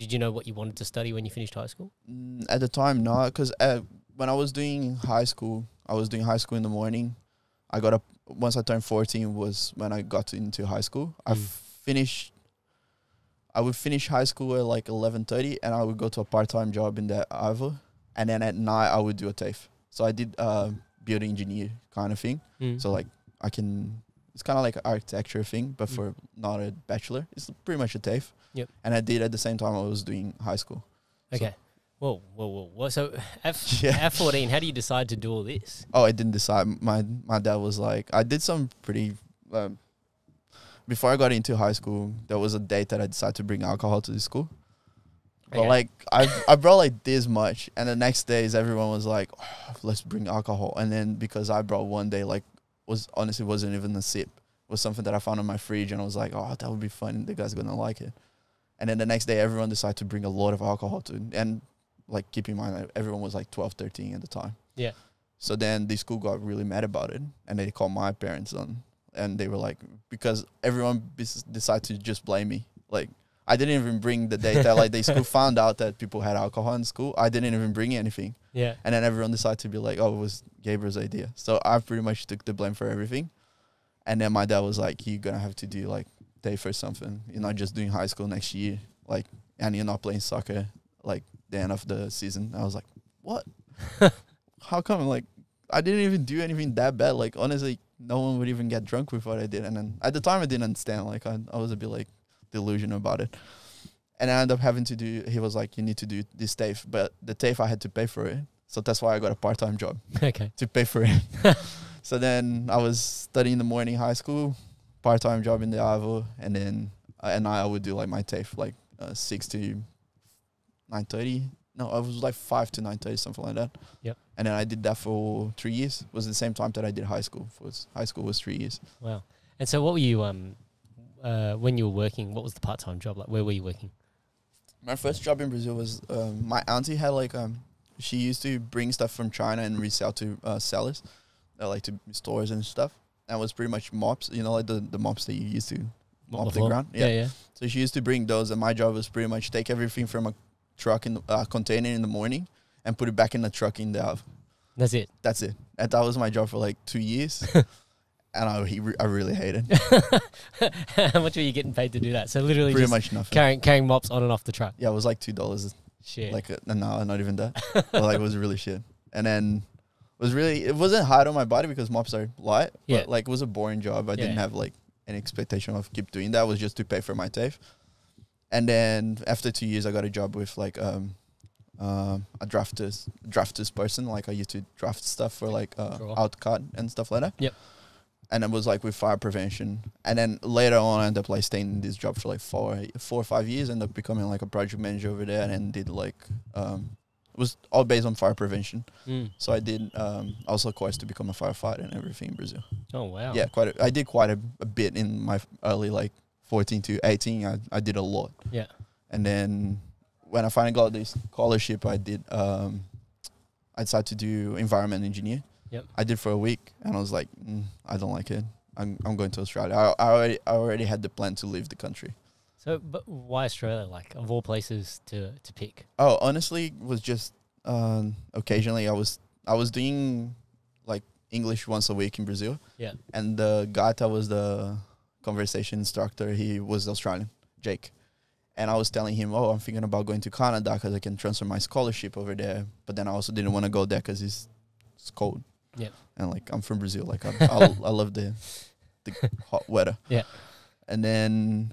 did you know what you wanted to study when you finished high school? Mm, at the time, no, because uh, when I was doing high school, I was doing high school in the morning. I got up once I turned fourteen was when I got into high school. I Mm. finished. I would finish high school at like eleven thirty, and I would go to a part time job in the Ivor, and then at night I would do a TAFE. So I did uh, building engineer kind of thing. Mm. So like I can, it's kind of like an architecture thing, but Mm. for not a bachelor. It's pretty much a TAFE. Yep. And I did at the same time I was doing high school. so- okay. Whoa, whoa, whoa, whoa. So at, f- Yeah. at fourteen, how do you decide to do all this? Oh, I didn't decide. My my dad was like, I did some pretty. Um, before I got into high school, there was a date that I decided to bring alcohol to the school. But Okay. like I I brought like this much, and the next days everyone was like, oh, "Let's bring alcohol." And then because I brought one day, like was honestly wasn't even a sip. It was something that I found in my fridge, and I was like, "Oh, that would be fun. The guys gonna like it." And then the next day, everyone decided to bring a lot of alcohol to, and like keep in mind, everyone was like 12, 13 at the time. Yeah. So then the school got really mad about it, and they called my parents on, and they were like, because everyone decided to just blame me. Like I didn't even bring the data. like the school found out that people had alcohol in school. I didn't even bring anything, Yeah. and then everyone decided to be like, "Oh, it was Gabriel's idea." So I pretty much took the blame for everything. And then my dad was like, "You're gonna have to do like TAFE or something. You're not just doing high school next year, like, and you're not playing soccer like the end of the season. I was like, what? How come? Like, I didn't even do anything that bad. Like, honestly, no one would even get drunk with what I did. And then at the time, I didn't understand. Like, I, I was a bit like delusional about it. And I ended up having to do. He was like, "You need to do this TAFE," but the TAFE I had to pay for it. So that's why I got a part time job okay. to pay for it. so then I was studying in the morning high school, part time job in the Avo, and then uh, and I would do like my TAFE like uh, six to nine thirty. No, I was like five to nine thirty, something like that. Yep. And then I did that for three years. It was the same time that I did high school. Was high school was three years. Wow. And so, what were you um, uh, when you were working? What was the part time job like? Where were you working? My first job in Brazil was um, my auntie had like um she used to bring stuff from China and resell to uh, sellers, uh, like to stores and stuff. And it was pretty much mops, you know, like the, the mops that you used to mop the, floor? ground. Yeah, yeah. So she used to bring those, and my job was pretty much take everything from a truck in the, uh, container in the morning and put it back in the truck in the oven. That's it. That's it. And that was my job for like two years, and I he I really hated How much were you getting paid to do that? So literally pretty just much nothing. carrying carrying mops on and off the truck. Yeah, it was like two dollars Shit. like uh, no, not even that. like it was really shit. And then was really it wasn't hard on my body because mops are light. But Yeah. like it was a boring job. I didn't have like any expectation of keep doing that. It was just to pay for my TAFE. And then after two years, I got a job with like um, um a drafters drafters person. Like I used to draft stuff for like uh, AutoCAD and stuff like that. Yep. And it was like with fire prevention. And then later on, I ended up like staying in this job for like four, four or five years. Ended up becoming like a project manager over there, and then did like um, was all based on fire prevention. Mm. So I did um, also a course to become a firefighter and everything in Brazil. Oh wow. Yeah, quite. A, I did quite a, a bit in my early like 14 to 18. I, I did a lot, Yeah. and then when I finally got this scholarship, I did. Um, I decided to do environment engineer. Yep. I did for a week, and I was like, mm, I don't like it. I'm I'm going to Australia. I, I already I already had the plan to leave the country. So, but why Australia? Like of all places to to pick. Oh, honestly, was just um, occasionally I was I was doing like English once a week in Brazil. Yeah. And the guy that was the conversation instructor, he was Australian, Jake. And I was telling him, oh, I'm thinking about going to Canada because I can transfer my scholarship over there. But then I also didn't want to go there because it's, it's cold. Yeah. And like I'm from Brazil, like I I, I love the the hot weather. Yeah. And then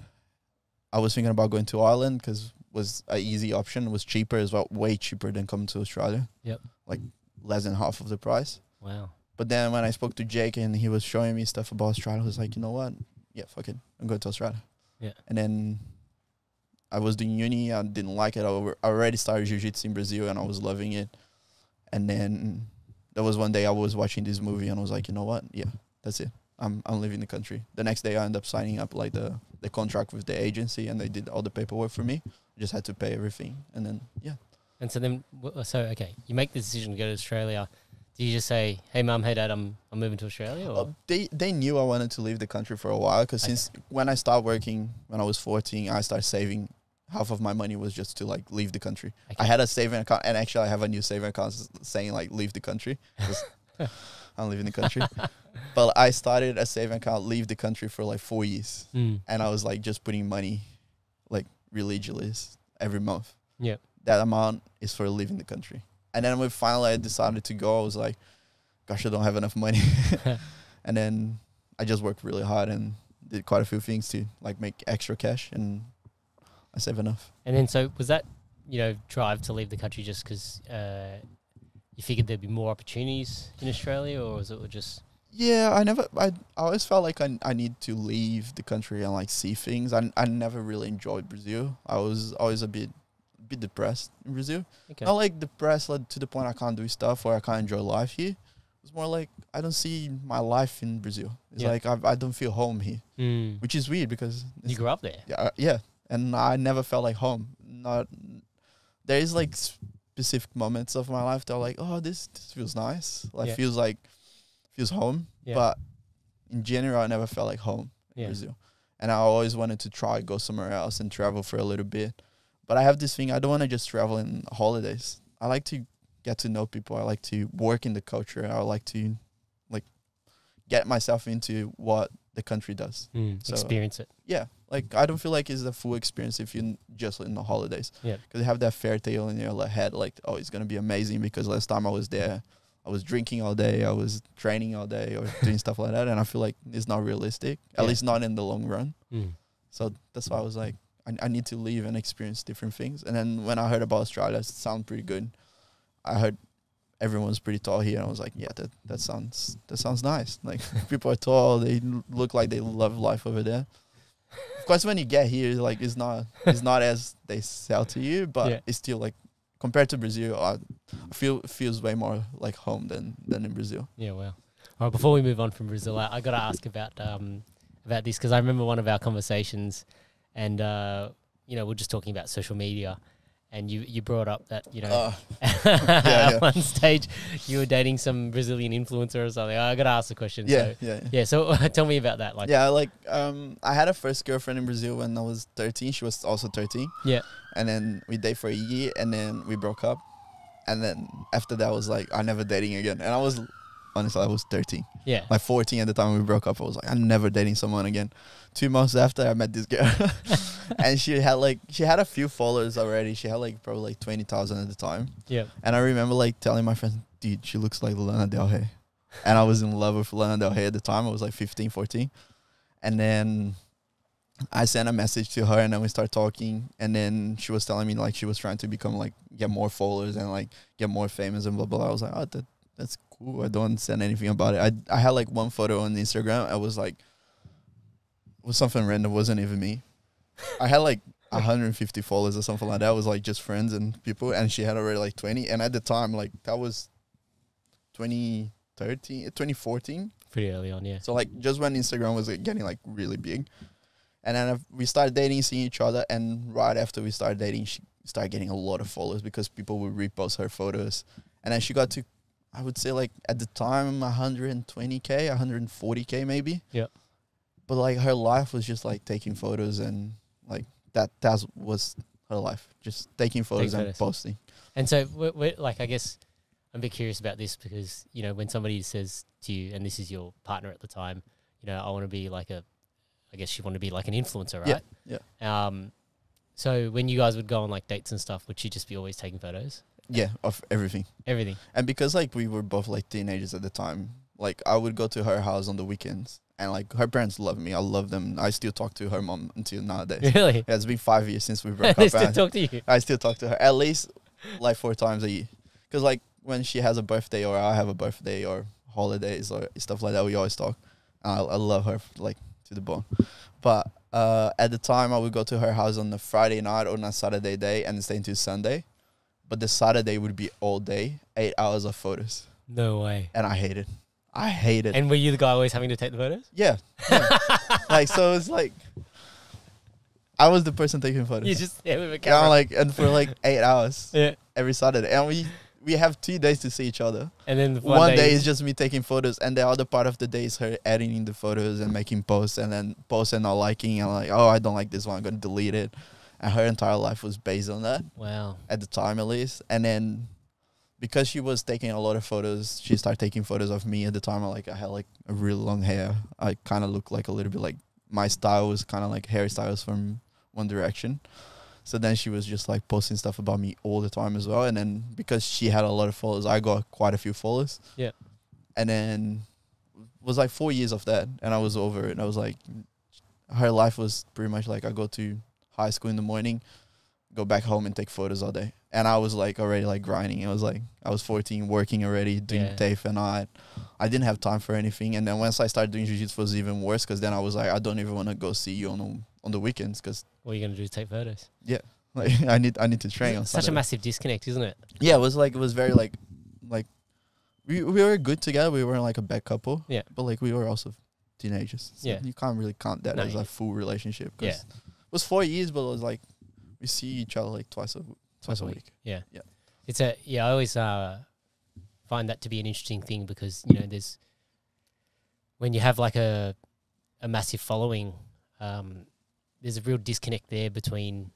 I was thinking about going to Ireland because was a easy option. It was cheaper as well, way cheaper than coming to Australia. Yep. Like less than half of the price. Wow. But then when I spoke to Jake and he was showing me stuff about Australia, I was like, you know what? Yeah, fuck it. I'm going to Australia. Yeah. And then I was doing uni. I didn't like it. I I already started jiu-jitsu in Brazil and I was loving it. And then there was one day I was watching this movie and I was like, you know what? Yeah, that's it. I'm I'm leaving the country. The next day I end up signing up like the the contract with the agency and they did all the paperwork for me. I just had to pay everything and then yeah. And so then, so okay, you make the decision to go to Australia. Do you just say, "Hey, mum, hey, dad, I'm I'm moving to Australia"? Or Uh, they they knew I wanted to leave the country for a while because Okay. since when I started working when I was 14, I started saving. Half of my money was just to like leave the country. I had a saving account, and actually I have a new saving account saying like leave the country. I'm leaving the country, but I started a saving account leave the country for like four years, Mm. and I was like just putting money, like religiously every month. Yep. That amount is for leaving the country, and then when finally I decided to go, I was like, gosh, I don't have enough money. and then I just worked really hard and did quite a few things to like make extra cash and I save enough. And then, so was that you know drive to leave the country just because uh, you figured there'd be more opportunities in Australia, or was it just Yeah, I never I, I always felt like I I need to leave the country and like see things. I I never really enjoyed Brazil. I was always a bit bit depressed in Brazil. okay? Not like depressed like, to the point I can't do stuff or I can't enjoy life here. It's more like I don't see my life in Brazil. It's Yeah. like I I don't feel home here, Mm. which is weird because You grew up there. yeah, uh, yeah, and I never felt like home. Not there is like specific moments of my life that are like, oh, this this feels nice. Like Yeah. feels like feels home. Yeah. But in general, I never felt like home in Yeah. Brazil, and I always wanted to try go somewhere else and travel for a little bit. But I have this thing. I don't want to just travel in holidays. I like to get to know people. I like to work in the culture. I like to like get myself into what the country does. Mm. So- Experience it. Yeah, Like I don't feel like it's the full experience if you're just in the holidays. Yeah. Because you have that fairy tale in your head, like oh, it's gonna be amazing. Because last time I was there, I was drinking all day, I was training all day, or doing stuff like that, and I feel like it's not realistic. At Yeah. least not in the long run. Mm. So that's why I was like, I, I need to leave and experience different things. And then when I heard about Australia, it sounded pretty good. I heard everyone's pretty tall here, and I was like, yeah, that that sounds that sounds nice. Like people are tall, they look like they love life over there. Of course, when you get here, like it's not it's not as they sell to you, but Yeah. it's still like compared to Brazil, I I feel it feels way more like home than than in Brazil. Yeah, well. All right, before we move on from Brazil, I, I got to ask about um, about this because I remember one of our conversations, and uh, you know we're just talking about social media, and you you brought up that you know Uh, at yeah. one stage you were dating some Brazilian influencer or something. I got to ask the question. yeah, So, yeah. yeah. So tell me about that. Like, yeah, like um, I had a first girlfriend in Brazil when I was 13. She was also 13. Yeah. And then we dated for a year, and then we broke up. And then after that, I was like, I never dating again. And I was, honestly, I was 13, yeah, like 14 at the time we broke up. I was like, I'm never dating someone again. Two months after, I met this girl, and she had like she had a few followers already. She had like probably like 20,000 at the time. yeah. And I remember like telling my friends, dude, she looks like Lana Del Rey. And I was in love with Lana Del Rey at the time. I was like 15, 14. And then I sent a message to her and then we started talking. And then she was telling me like she was trying to become like, get more followers and like get more famous and blah, blah, blah. I was like, oh, that, that's cool. I don't understand anything about it. I, I had like one photo on Instagram. I was like, was something random. wasn't even me. I had like 150 followers or something like that. It was like just friends and people, and she had already like 20. And at the time, like that was 2013, eh, 2014. Pretty early on. Yeah. So like just when Instagram was like, getting like really big, and then we started dating, seeing each other, and right after we started dating, she started getting a lot of followers because people would repost her photos, and then she got to, I would say like at the time 120k, 140k maybe. Yeah. But like her life was just like taking photos and like that that was her life, just taking photos and photos. posting. And so, we we like, I guess I'm a bit curious about this because you know when somebody says to you, and this is your partner at the time, you know, I want to be like a, I guess you want to be like an influencer, right? Yeah, yeah. Um, so when you guys would go on like dates and stuff, would she just be always taking photos? Yeah, of everything. Everything. And because like we were both like teenagers at the time, like I would go to her house on the weekends, and like her parents love me. I love them. I still talk to her mom until nowadays. Really? Yeah, it's been five years since we broke up. still talk to you. I still talk to her at least like four times a year. Cause like when she has a birthday or I have a birthday or holidays or stuff like that, we always talk. I, I love her like to the bone. But uh, at the time, I would go to her house on a Friday night or on a Saturday day and stay until Sunday. But the Saturday would be all day, eight hours of photos, No way. and I hate it. I hate it. And were you the guy always having to take the photos? yeah, yeah. like so, it's like I was the person taking photos. You just yeah with a camera. I'm like and for like eight hours yeah. every Saturday, and we we have two days to see each other. And then the One, day, is just me taking photos, and the other part of the day is her editing the photos and making posts, and then posts and not liking, and like, oh, I don't like this one, I'm gonna delete it. And her entire life was based on that wow. at the time, at least. And then because she was taking a lot of photos, she started taking photos of me at the time. I like I had like a really long hair. I kind of looked like a little bit like my style was kind of like hairstyles from One Direction. So then she was just like posting stuff about me all the time as well. And then because she had a lot of followers, I got quite a few followers. Yeah. And then it was like four years of that, and I was over it. I was like, her life was pretty much like I go to high school in the morning, go back home and take photos all day. And I was like already like grinding. It was like I was 14, working already, doing Yeah. TAFE, and I, I didn't have time for anything. And then once I started doing jiu-jitsu, it was even worse because then I was like, I don't even want to go see you on the, on the weekends because What are you gonna do? Take photos? Yeah, like I need I need to train on Such a massive disconnect, isn't it? Yeah, it was like it was very like like we we were good together. We weren't like a bad couple. Yeah. But like we were also teenagers. So Yeah. You can't really count that No, as a full relationship. Yeah. It was four years, but it was like we see each other like twice a twice a week. Yeah. Yeah. It's a yeah. I always uh, find that to be an interesting thing because you know there's when you have like a a massive following, um, there's a real disconnect there between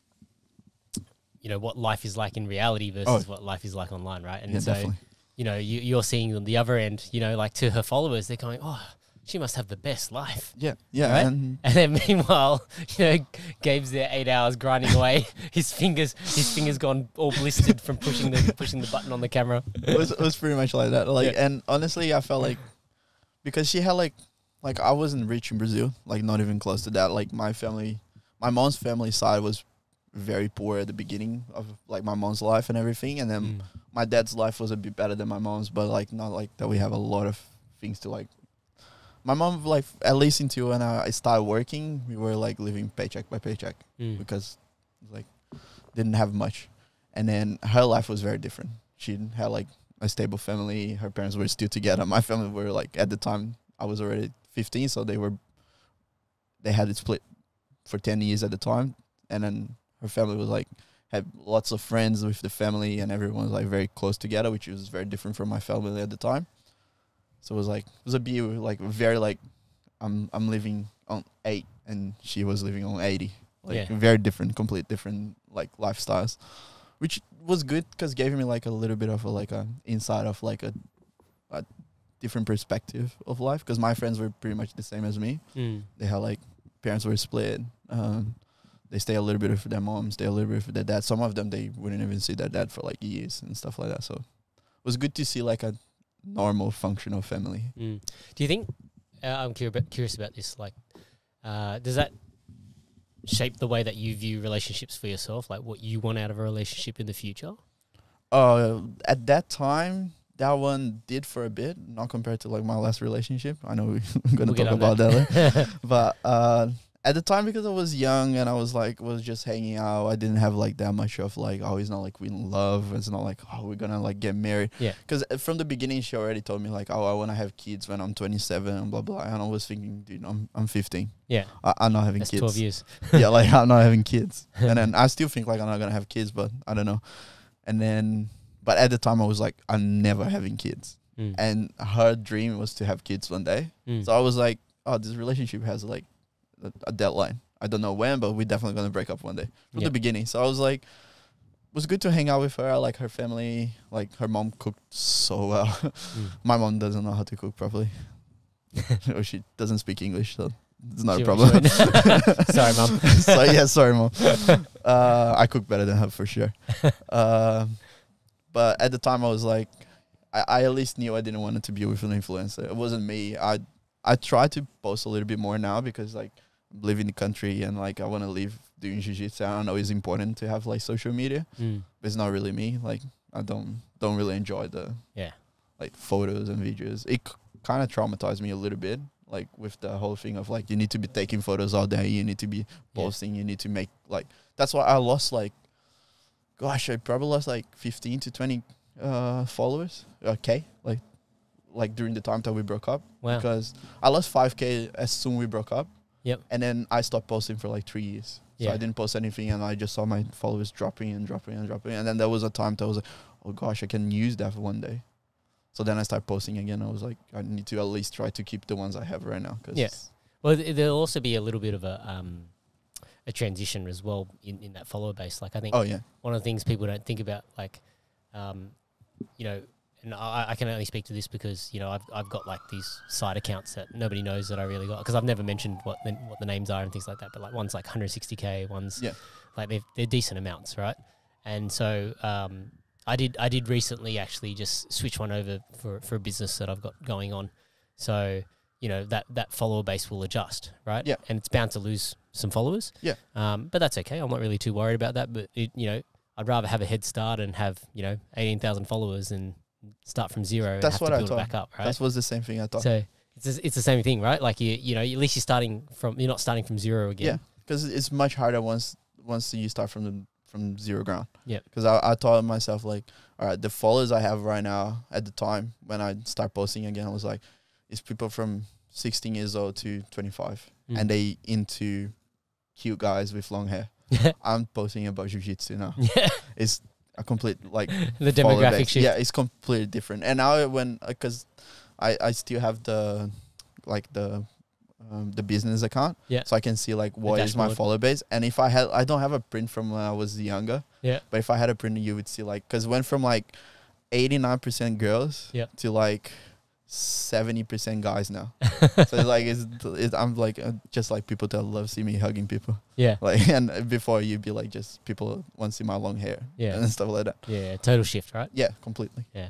you know what life is like in reality versus what life is like online, right? And Oh. yeah, so definitely. you know you, you're seeing on the other end, you know, like to her followers, they're going, oh. She must have the best life. Yeah, yeah, Right? and And then meanwhile, you know, Gabe's there eight hours grinding away. his fingers, his fingers gone all blistered from pushing the pushing the button on the camera. it was it was pretty much like that. Like, Yeah. and honestly, I felt like because she had like like I wasn't rich in Brazil, like not even close to that. Like my family, my mom's family side was very poor at the beginning of like my mom's life and everything, and then Mm. my dad's life was a bit better than my mom's, but like not like that we have a lot of things to like. My mom like at least until when I started working, we were like living paycheck by paycheck Mm. because like didn't have much. And then her life was very different. She had like a stable family. Her parents were still together. My family were like at the time i was already 15 so they were they had it split for 10 years at the time. And then her family was like had lots of friends with the family and everyone was like very close together which was very different from my family at the time so it was like it was a be like very like i'm i'm living on 8 and she was living on 80 like Yeah. very different, complete different like lifestyles, which was good because gave me like a little bit of a like a inside of like a, a different perspective of life. Because my friends were pretty much the same as me. Mm. They had like parents were split. Um, they stay a little bit with their mom, stay a little bit with their dad. Some of them they wouldn't even see their dad for like years and stuff like that. So it was good to see like a normal functional family. Mm. Do you think? Uh, I'm curious, curious about this. Like, uh, does that shape the way that you view relationships for yourself? Like, what you want out of a relationship in the future? Uh, at that time, that one did for a bit, not compared to like my last relationship. I know we're gonna We'll talk about that, that. later. but uh, at the time because I was young and I was like was just hanging out. I didn't have like that much of like oh, it's not like we in love. It's not like oh, we're gonna like get married. Yeah. Because from the beginning, she already told me like oh, I want to have kids when I'm 27 and blah blah. And I was thinking, dude, I'm I'm 15. yeah, I, I'm not having that's kids. 12 years. yeah, like I'm not having kids. And then I still think like I'm not gonna have kids, but I don't know. And then, but at the time I was like, I'm never having kids. Mm. And her dream was to have kids one day. Mm. So I was like, oh, this relationship has like a, deadline. I don't know when, but we're definitely gonna break up one day from Yeah. the beginning. So I was like, it was good to hang out with her. I like her family. Like her mom cooked so well. Mm. My mom doesn't know how to cook properly, or she doesn't speak English, so it's not She- a problem. Sorry, mom. so yeah, sorry, mom. Uh, I cook better than her for sure. Uh, but at the time, I was like, I, I at least knew I didn't want it to be with an influencer. It wasn't me. I I try to post a little bit more now because like live in the country and like I want to live doing jiu-jitsu. I know it's important to have like social media, Mm. but it's not really me. Like I don't don't really enjoy the Yeah. like photos and videos. It kind of traumatized me a little bit, like with the whole thing of like you need to be taking photos all day, you need to be Yeah. posting, you need to make like that's why I lost like, gosh, I probably lost like fifteen to twenty uh followers, okay, like like during the time that we broke up Wow. because I lost five k as soon we broke up. Yep. And then I stopped posting for like three years. So Yeah. I didn't post anything, and I just saw my followers dropping and dropping and dropping. And then there was a time that I was like, oh gosh, I can use that for one day. So then I started posting again. I was like, I need to at least try to keep the ones I have right now. Cause Yeah. Well, th- there'll also be a little bit of a um, a transition as well in, in that follower base. Like I think Oh yeah. one of the things people don't think about, like, um, you know, and I, I can only speak to this because you know I've I've got like these side accounts that nobody knows that I really got because I've never mentioned what the, what the names are and things like that. But like one's like 160k, one's Yeah. like they're they're decent amounts, right? And so um, I did I did recently actually just switch one over for for a business that I've got going on. So you know that that follower base will adjust, right? Yeah. and it's bound to lose some followers. Yeah. um, but that's okay. I'm not really too worried about that. But it, you know, I'd rather have a head start and have you know eighteen thousand followers and start from zero That's have what to I thought. back up, right? That was the same thing I thought. So it's the- it's the same thing, right? Like you you know at least you're starting from you're not starting from zero again. yeah. Because it's much harder once once you start from the from zero ground. Yeah. Because I, I thought myself like, all right, the followers I have right now at the time when I start posting again, I was like, it's people from 16 years old to 25, Mm. and they into cute guys with long hair. I'm posting about jujitsu now. yeah. It's a complete like the demographic shift. Yeah, it's completely different. And now when because I I still have the like the um, the business account. Yeah. So I can see like what is my follower base, and if I had I don't have a print from when I was younger. Yeah. But if I had a print, you would see like because went from like eighty nine percent girls. Yeah. To like seventy percent guys now. so it's like it's, it's I'm like uh, just like people that love see me hugging people. Yeah. Like and before you'd be like just people want to see my long hair. Yeah. And stuff like that. Yeah. Total shift, right? Yeah, completely. Yeah.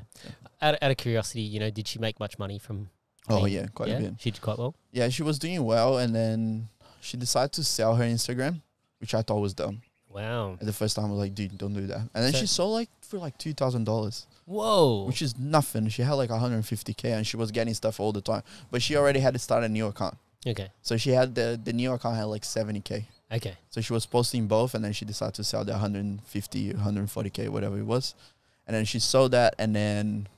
Out, out of curiosity, you know, did she make much money from? Oh being- yeah, quite yeah? a bit. She did quite well. Yeah, she was doing well, and then she decided to sell her Instagram, which I thought was dumb. Wow. And the first time I was like, dude, don't do that. And then So- she sold like for like two thousand dollars, Whoa. which is nothing. She had like 150k, and she was getting stuff all the time. But she already had to start a new account, okay. so she had the the new account had like 70k. Okay. So she was posting both, and then she decided to sell the 150, 140k, whatever it was, and then she sold that, and then.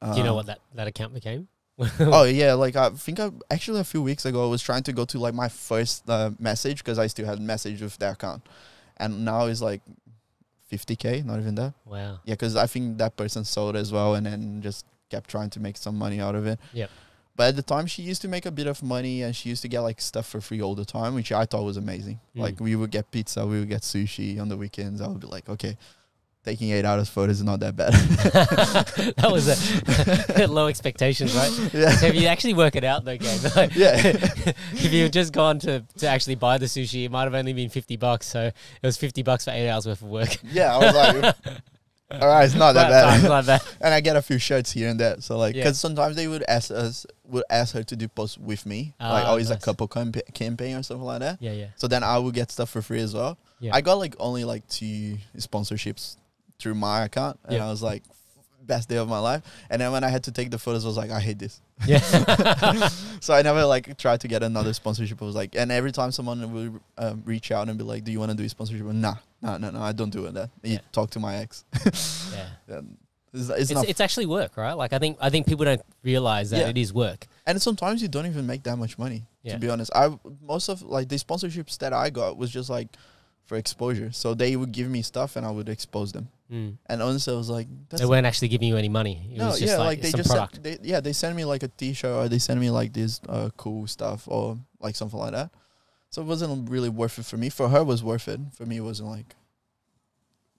Do you know um, what that, that account became? oh yeah, like I think I actually a few weeks ago I was trying to go to like my first uh, message because I still had message with that account, and now it's like 50k, not even that. Wow. Yeah, because I think that person sold as well, and then just kept trying to make some money out of it. Yep. But at the time, she used to make a bit of money, and she used to get like stuff for free all the time, which I thought was amazing. Mm. Like we would get pizza, we would get sushi on the weekends. I would be like, okay, taking eight hours photos is not that bad. that was a low expectations, right? yeah. So if you actually work it out, though, Gabe, like, Yeah. if you had just gone to, to actually buy the sushi, it might have only been fifty bucks. So it was fifty bucks for eight hours worth of work. Yeah, I was like, all right, it's not that bad. like that. and I get a few shirts here and there. So like, Yeah. because sometimes they would ask us, would ask her to do posts with me, like Ah, always nice. a couple campa- campaign or something like that. Yeah, yeah. So then I would get stuff for free as well. Yeah. I got like only like two sponsorships through my account, and Yeah. I was like, best day of my life. And then when I had to take the photos, I was like, I hate this. Yeah. So I never like tried to get another sponsorship. I was like, and every time someone would um, reach out and be like, "Do you want to do a sponsorship?" I'm, Nah, nah, no, no, I don't do it. That you Yeah. talk to my ex. yeah. And it's, it's It's, it's actually work, right? Like I think I think people don't realize that Yeah. it is work. And sometimes you don't even make that much money. Yeah. To be honest, I most of like the sponsorships that I got was just like for exposure. So they would give me stuff and I would expose them. Mm. And honestly, I was like, that's They weren't actually giving you any money. It no, was just yeah, like, like, they some just product. sent, they, yeah they send me like a T-shirt or they send me like this uh, cool stuff or like something like that. So it wasn't really worth it for me. For her, it was worth it. For me, it wasn't like.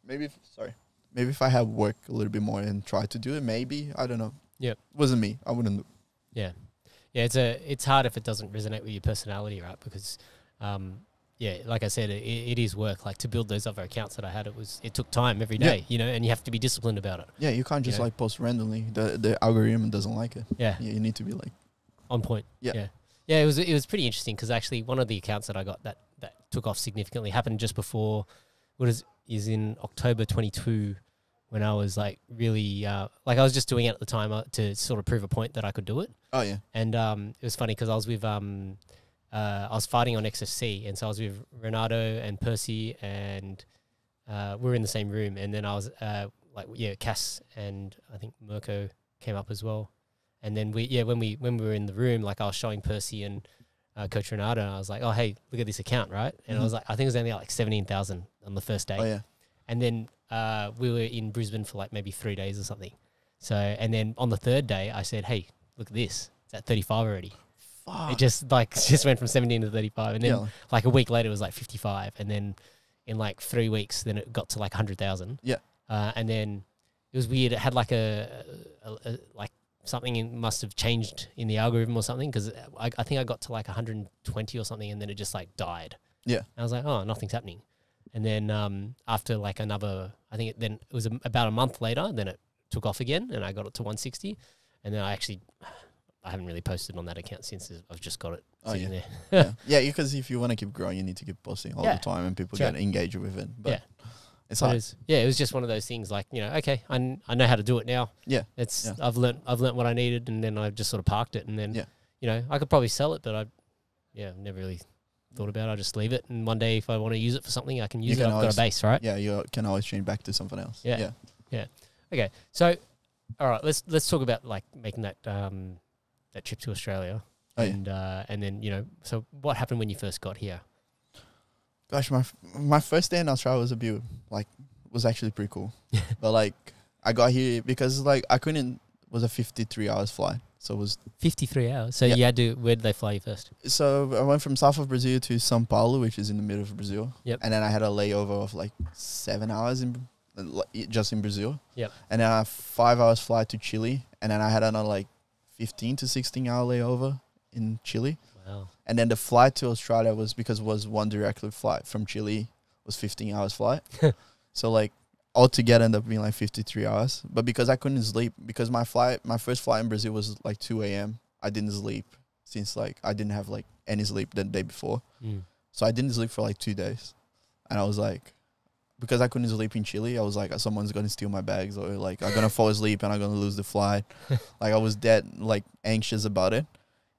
Maybe if, sorry, maybe if I had worked a little bit more and tried to do it, maybe I don't know. Yep. wasn't me. I wouldn't. do- Yeah, yeah. It's a it's hard if it doesn't resonate with your personality, right? Because, um, yeah, like I said, it, it is work. Like to build those other accounts that I had, it was it took time every day, Yeah. you know, and you have to be disciplined about it. Yeah, you can't just Yeah. like post randomly. The the algorithm doesn't like it. Yeah, Yeah, you need to be like. on point. Yeah. yeah, yeah. It was it was pretty interesting because actually one of the accounts that I got that that took off significantly happened just before what is is in October twenty two. When I was like really uh, like I was just doing it at the time uh, to sort of prove a point that I could do it. Oh yeah. And um, it was funny because I was with um, uh, I was fighting on XFC, and so I was with Renato and Percy, and uh, we were in the same room. And then I was uh, like, yeah, Cass and I think Mirko came up as well. And then we, yeah, when we when we were in the room, like I was showing Percy and uh, Coach Renato, and I was like, oh hey, look at this account, right? And I was like, I think it was only like seventeen thousand on the first day. Oh yeah. And then uh, we were in Brisbane for like maybe three days or something. So, and then on the third day, I said, "Hey, look at this! It's at 35 already." Fuck. It just like just went from 17 to 35, and then yeah. like a week later, it was like 55, and then in like three weeks, then it got to like 100,000. Yeah. Uh, and then it was weird. It had like a, a, a like something in, must have changed in the algorithm or something because I, I think I got to like 120 or something, and then it just like died. Yeah. And I was like, oh, nothing's happening. And then um, after like another, I think it, then it was a, about a month later, then it took off again, and I got it to 160. And then I actually, I haven't really posted on that account since. I've just got it Oh, sitting yeah. there. yeah, yeah. Because if you want to keep growing, you need to keep posting all Yeah. the time, and people Sure. get engaged with it. But Yeah. it's So it was, yeah, it was just one of those things. Like you know, okay, I, I know how to do it now. Yeah, It's yeah. I've learnt I've learnt what I needed, and then I just sort of parked it, and then Yeah. you know I could probably sell it, but I yeah never really thought about. it. I just leave it, and one day if I want to use it for something, I can use can it. I've got a base, right? Yeah, you can always change back to something else. Yeah. yeah. Okay, so all right, let's let's talk about like making that um that trip to Australia, Oh, yeah. and uh, and then you know, so what happened when you first got here? Gosh, my f- my first day in Australia was a bit like was actually pretty cool. but like I got here because like I couldn't was a 53 hours flight. So it was Fifty three hours. So Yeah. you had to. Where did they fly you first? so I went from south of Brazil to São Paulo, which is in the middle of Brazil. Yep. And then I had a layover of like 7 hours in just in Brazil. Yep. And then have 5 hours flight to Chile and then I had another like fifteen to sixteen hour layover in Chile, Wow. and then the flight to Australia was because it was one directly flight from Chile was fifteen hours flight. so like altogether ended up being like fifty three hours. But because I couldn't sleep because my flight my first flight in Brazil was like two a.m. I didn't sleep since like I didn't have like any sleep the day before. Mm. So I didn't sleep for like two days, and I was like, because I couldn't sleep in Chile, I was like, someone's gonna steal my bags or like I'm gonna fall asleep and I'm gonna lose the flight. like I was dead like anxious about it.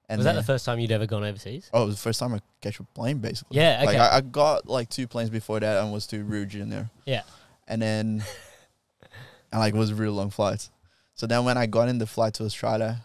And was that then- the first time you'd ever gone overseas? Oh, it was the first time I catch a plane basically. Yeah. Okay. Like I, I got like two planes before that and was to Rio in there. Yeah. And then, and like it was really long flights. So then when I got in the flight to Australia,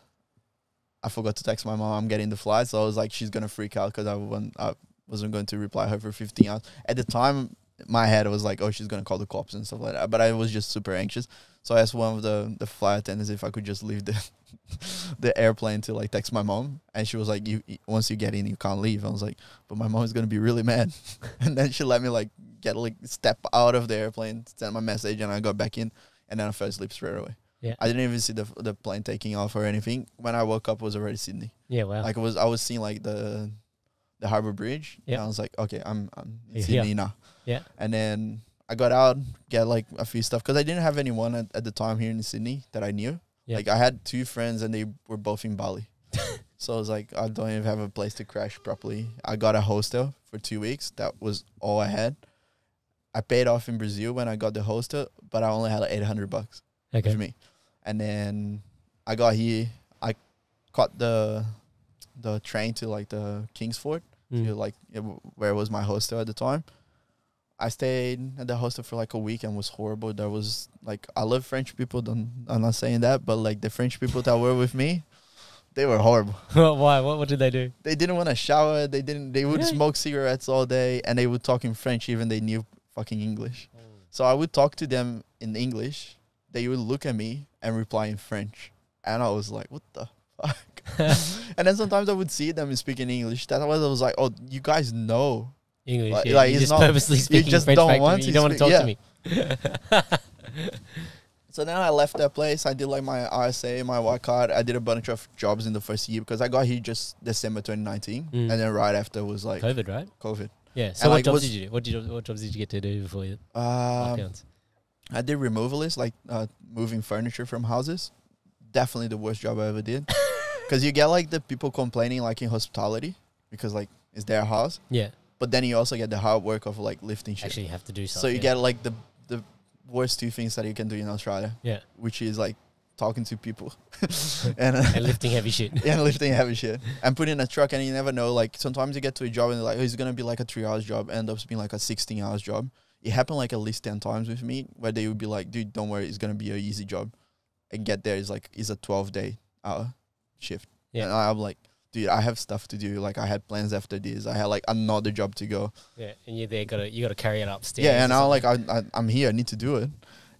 I forgot to text my mom I'm getting the flight. So I was like, she's gonna freak out because I wasn't, I wasn't going to reply her for 15 hours. At the time, my head was like, oh, she's gonna call the cops and stuff like that. But I was just super anxious. So I asked one of the the flight attendants if I could just leave the the airplane to like text my mom, and she was like, "You once you get in, you can't leave." I was like, "But my mom is gonna be really mad," and then she let me like get like step out of the airplane, send my message, and I got back in, and then I fell asleep straight away. Yeah. I didn't even see the the plane taking off or anything. When I woke up, it was already Sydney. yeah. Wow. Like it was, I was seeing like the the Harbor Bridge. Yeah. I was like, okay, I'm I'm in Yeah. Sydney now. Yeah. And then I got out, get like a few stuff because I didn't have anyone at, at the time here in Sydney that I knew. Yeah. Like I had two friends and they were both in Bali. so I was like, I don't even have a place to crash properly. I got a hostel for two weeks. That was all I had. I paid off in Brazil when I got the hostel, but I only had like eight hundred bucks okay. for me. And then I got here. I caught the the train to like the Kingsford, Mm. to like where was my hostel at the time. I stayed at the hostel for like a week and was horrible. There was like I love French people. Don't I'm not saying that, but like the French people that were with me, they were horrible. Why? What? What did they do? They didn't want to shower. They didn't. They would Really? smoke cigarettes all day, and they would talk in French even they knew fucking English. Oh. So I would talk to them in English. They would look at me and reply in French. And I was like, what the fuck? and then sometimes I would see them speaking English. That was I was like, oh, you guys know. English. Like- yeah. like, you just not- purposely speaking just French don't back to want me. to You don't want to talk speak- to me. So then I left that place. I did like my RSA, my white card. I did a bunch of jobs in the first year because I got here just December 2019. Mm. And then right after was like COVID, right? COVID. Yeah. So And, what like, jobs did you do? What did you, what jobs did you get to do before you Um, lockdowns? I did removalist, like uh, moving furniture from houses. Definitely the worst job I ever did. Because you get like the people complaining, like in hospitality, because like it's their house. Yeah. But then you also get the hard work of like lifting shit. Actually, you have to do something. so you get like the the worst two things that you can do in Australia, yeah. which is like talking to people and, uh, And lifting heavy shit. and lifting heavy shit and putting in a truck. And you never know. Like sometimes you get to a job and like, oh, it's gonna be like a three hours job, end up being like a sixteen hours job. It happened like at least ten times with me where they would be like, dude, don't worry, it's gonna be a easy job. And get there is like it's a twelve day hour shift. Yeah. And I'm like, dude, I have stuff to do. Like I had plans after this. I had like another job to go. Yeah. And you're there. Gotta you gotta carry it upstairs. Yeah, and now like. I, I I'm here. I need to do it.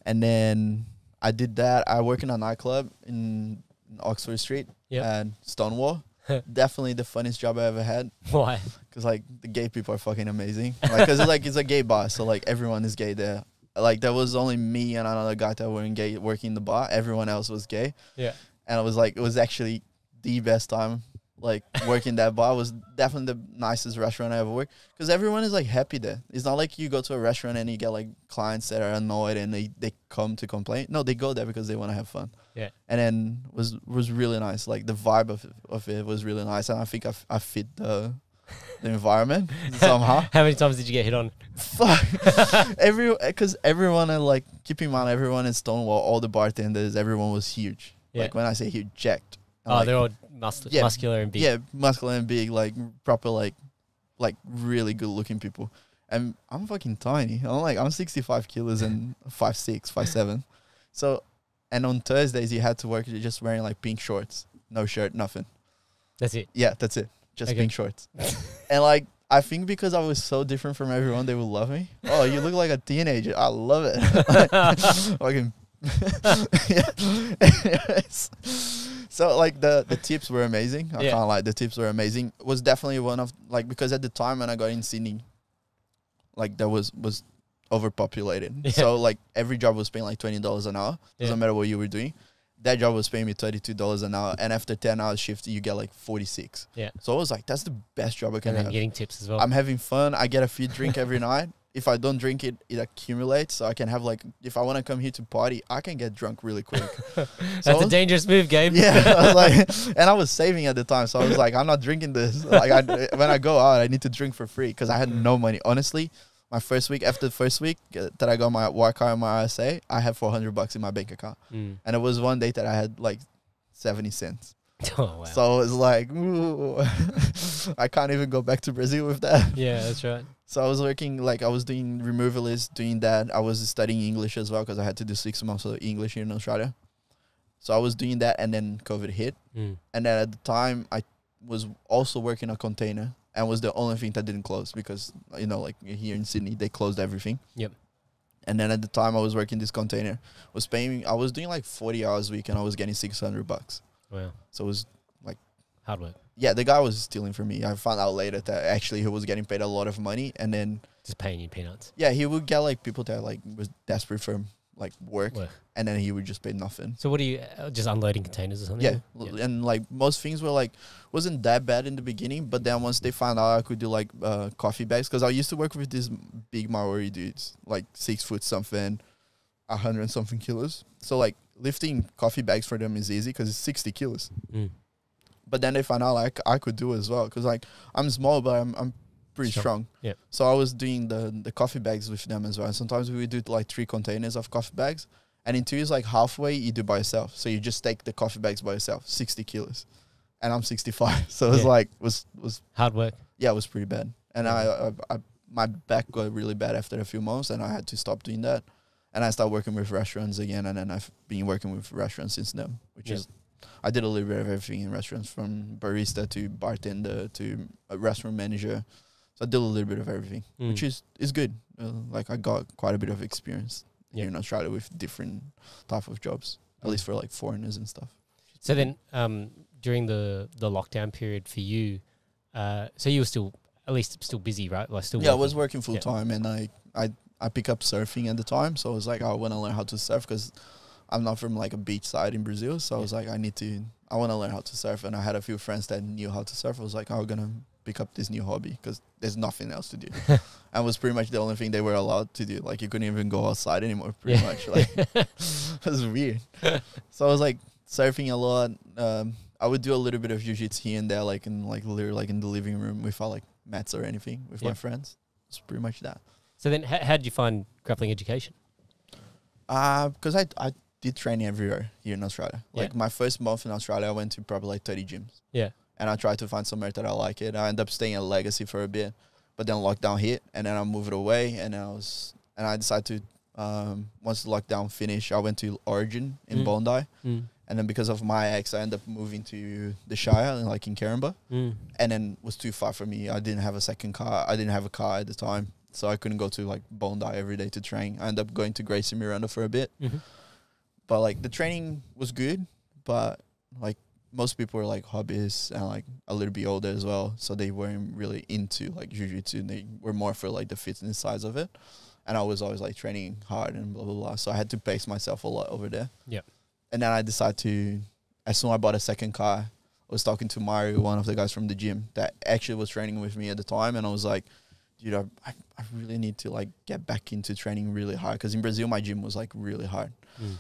And then I did that. I work in a nightclub in Oxford Street Yep. and Stonewall. Definitely the funniest job I ever had Why? because like the gay people are fucking amazing. Like because like it's a gay bar, so like everyone is gay there. Like there was only me and another guy that weren't gay working in the bar. Everyone else was gay, Yeah. and it was like it was actually the best time. Like working that bar was definitely the nicest restaurant I ever worked because everyone is like happy there. It's not like you go to a restaurant and you get like clients that are annoyed and they, they come to complain. No, they go there because they want to have fun. Yeah. And then was was really nice. Like the vibe of of it was really nice, and I think I, f- I fit the the environment somehow. How many times did you get hit on? Fuck. Every because everyone uh, like keep in mind everyone in Stonewall, all the bartenders, everyone was huge. Yeah. Like when I say huge, jacked. And, Oh, like, they're all mus- Yeah. muscular and big. yeah, muscular and big, like proper, like like really good looking people. And I'm fucking tiny. I'm like I'm 65 kilos and five six, five seven. So, and on Thursdays you had to work just wearing like pink shorts, no shirt, nothing. That's it. Yeah, that's it. Just Okay. pink shorts. and like I think because I was so different from everyone, they would love me. Oh, you look like a teenager. I love it. Fucking yeah. So like the the tips were amazing. I Yeah. can't lie, the tips were amazing. It was definitely one of like because at the time when I got in Sydney, like that was was overpopulated. Yeah. So like every job was paying like twenty dollars an hour. Doesn't matter what you were doing. that job was paying me thirty two dollars an hour, and after ten hours shift, you get like forty six. Yeah. So I was like, that's the best job I can and then have. getting tips as well. I'm having fun. I get a free drink every night. If I don't drink it, it accumulates. So I can have like, if I want to come here to party, I can get drunk really quick. So That's a was- dangerous move, Gabe. yeah, I was like, and I was saving at the time, so I was like, I'm not drinking this. Like, I, when I go out, I need to drink for free because I had no money. Honestly, my first week after the first week uh, that I got my work car and my RSA, I had 400 bucks in my bank account, Mm. and it was one day that I had like 70 cents. Oh wow. So it's like, I can't even go back to Brazil with that. yeah, that's right. So I was working like I was doing removalist, doing that. I was studying English as well because I had to do six months of English here in Australia. So I was doing that, and then COVID hit. Mm. And then at the time, I was also working a container and was the only thing that didn't close because, you know, like here in Sydney, they closed everything. Yep. And then at the time I was working this container, was paying, I was doing like 40 hours a week and I was getting 600 bucks. Wow. So it was, like Hard work. yeah, the guy was stealing from me. I found out later that actually he was getting paid a lot of money. And then, Just paying you peanuts. yeah, he would get like people that like was desperate for like work Work. and then he would just pay nothing. So what are you uh, just unloading containers or something? Yeah, l- and like most things were like wasn't that bad in the beginning, but then once they found out I could do like uh, coffee bags, because I used to work with these big Maori dudes, like six foot something, a hundred and something kilos. So like lifting coffee bags for them is easy because it's sixty kilos. Mm. But then they found out like I could do as well, because like I'm small, but I'm I'm pretty Strong. strong. Yeah. So I was doing the the coffee bags with them as well. And sometimes we would do like three containers of coffee bags. And in two is like halfway you do by yourself. So you just take the coffee bags by yourself, sixty kilos. And I'm sixty five. So it was Yeah. like was was Hard work. yeah, it was pretty bad. And Yeah. I, I, I my back got really bad after a few months and I had to stop doing that. And I started working with restaurants again and then I've been working with restaurants since then, which Yeah. is I did a little bit of everything in restaurants from barista to bartender to a restaurant manager. So I did a little bit of everything, which Mm. is is good. Uh, like I got quite a bit of experience Yeah. here in Australia with different type of jobs, at Mm. least for like foreigners and stuff. So then, um, during the the lockdown period for you, uh, so you were still at least still busy, right? Like still. yeah, I was working. working full Yeah. time, and I I I pick up surfing at the time, so I was like, I want to learn how to surf because I'm not from like a beach side in Brazil, so I was like, I need to, I want to learn how to surf, and I had a few friends that knew how to surf. I was like, I'm gonna pick up this new hobby because there's nothing else to do, and it was pretty much the only thing they were allowed to do. Like you couldn't even go outside anymore, pretty Yeah. much. Like it was weird. so I was like surfing a lot. Um, I would do a little bit of jiu-jitsu here and there, like in like literally like in the living room without like mats or anything with Yeah. my friends. It's pretty much that. So then, how, how did you find grappling education? Uh, because I I did training everywhere here in Australia. Yeah. Like my first month in Australia, I went to probably like 30 gyms. Yeah. And I tried to find somewhere that I like it. I ended up staying at Legacy for a bit, but then lockdown hit, and then I moved away, and I was and I decided to um once the lockdown finished, I went to Origin in Mm. Bondi, Mm. and then because of my ex, I ended up moving to the Shire, like in Caringbah, Mm. and then was too far for me. I didn't have a second car. I didn't have a car at the time, so I couldn't go to like Bondi every day to train. I ended up going to Gracie Miranda for a bit. Mhm. but like the training was good but like most people were like hobbyists and like a little bit older as well. So they weren't really into like jiu-jitsu. They were more for like the fitness size of it. And i was always like training hard and blah blah blah. So i had to pace myself a lot over there. Yep. and then i decided to as soon as i bought a second car i was talking to mario one of the guys from the gym that actually was training with me at the time. And i was like dude i, I, I really need to like get back into training really hard because in brazil my gym was like really hard Mm.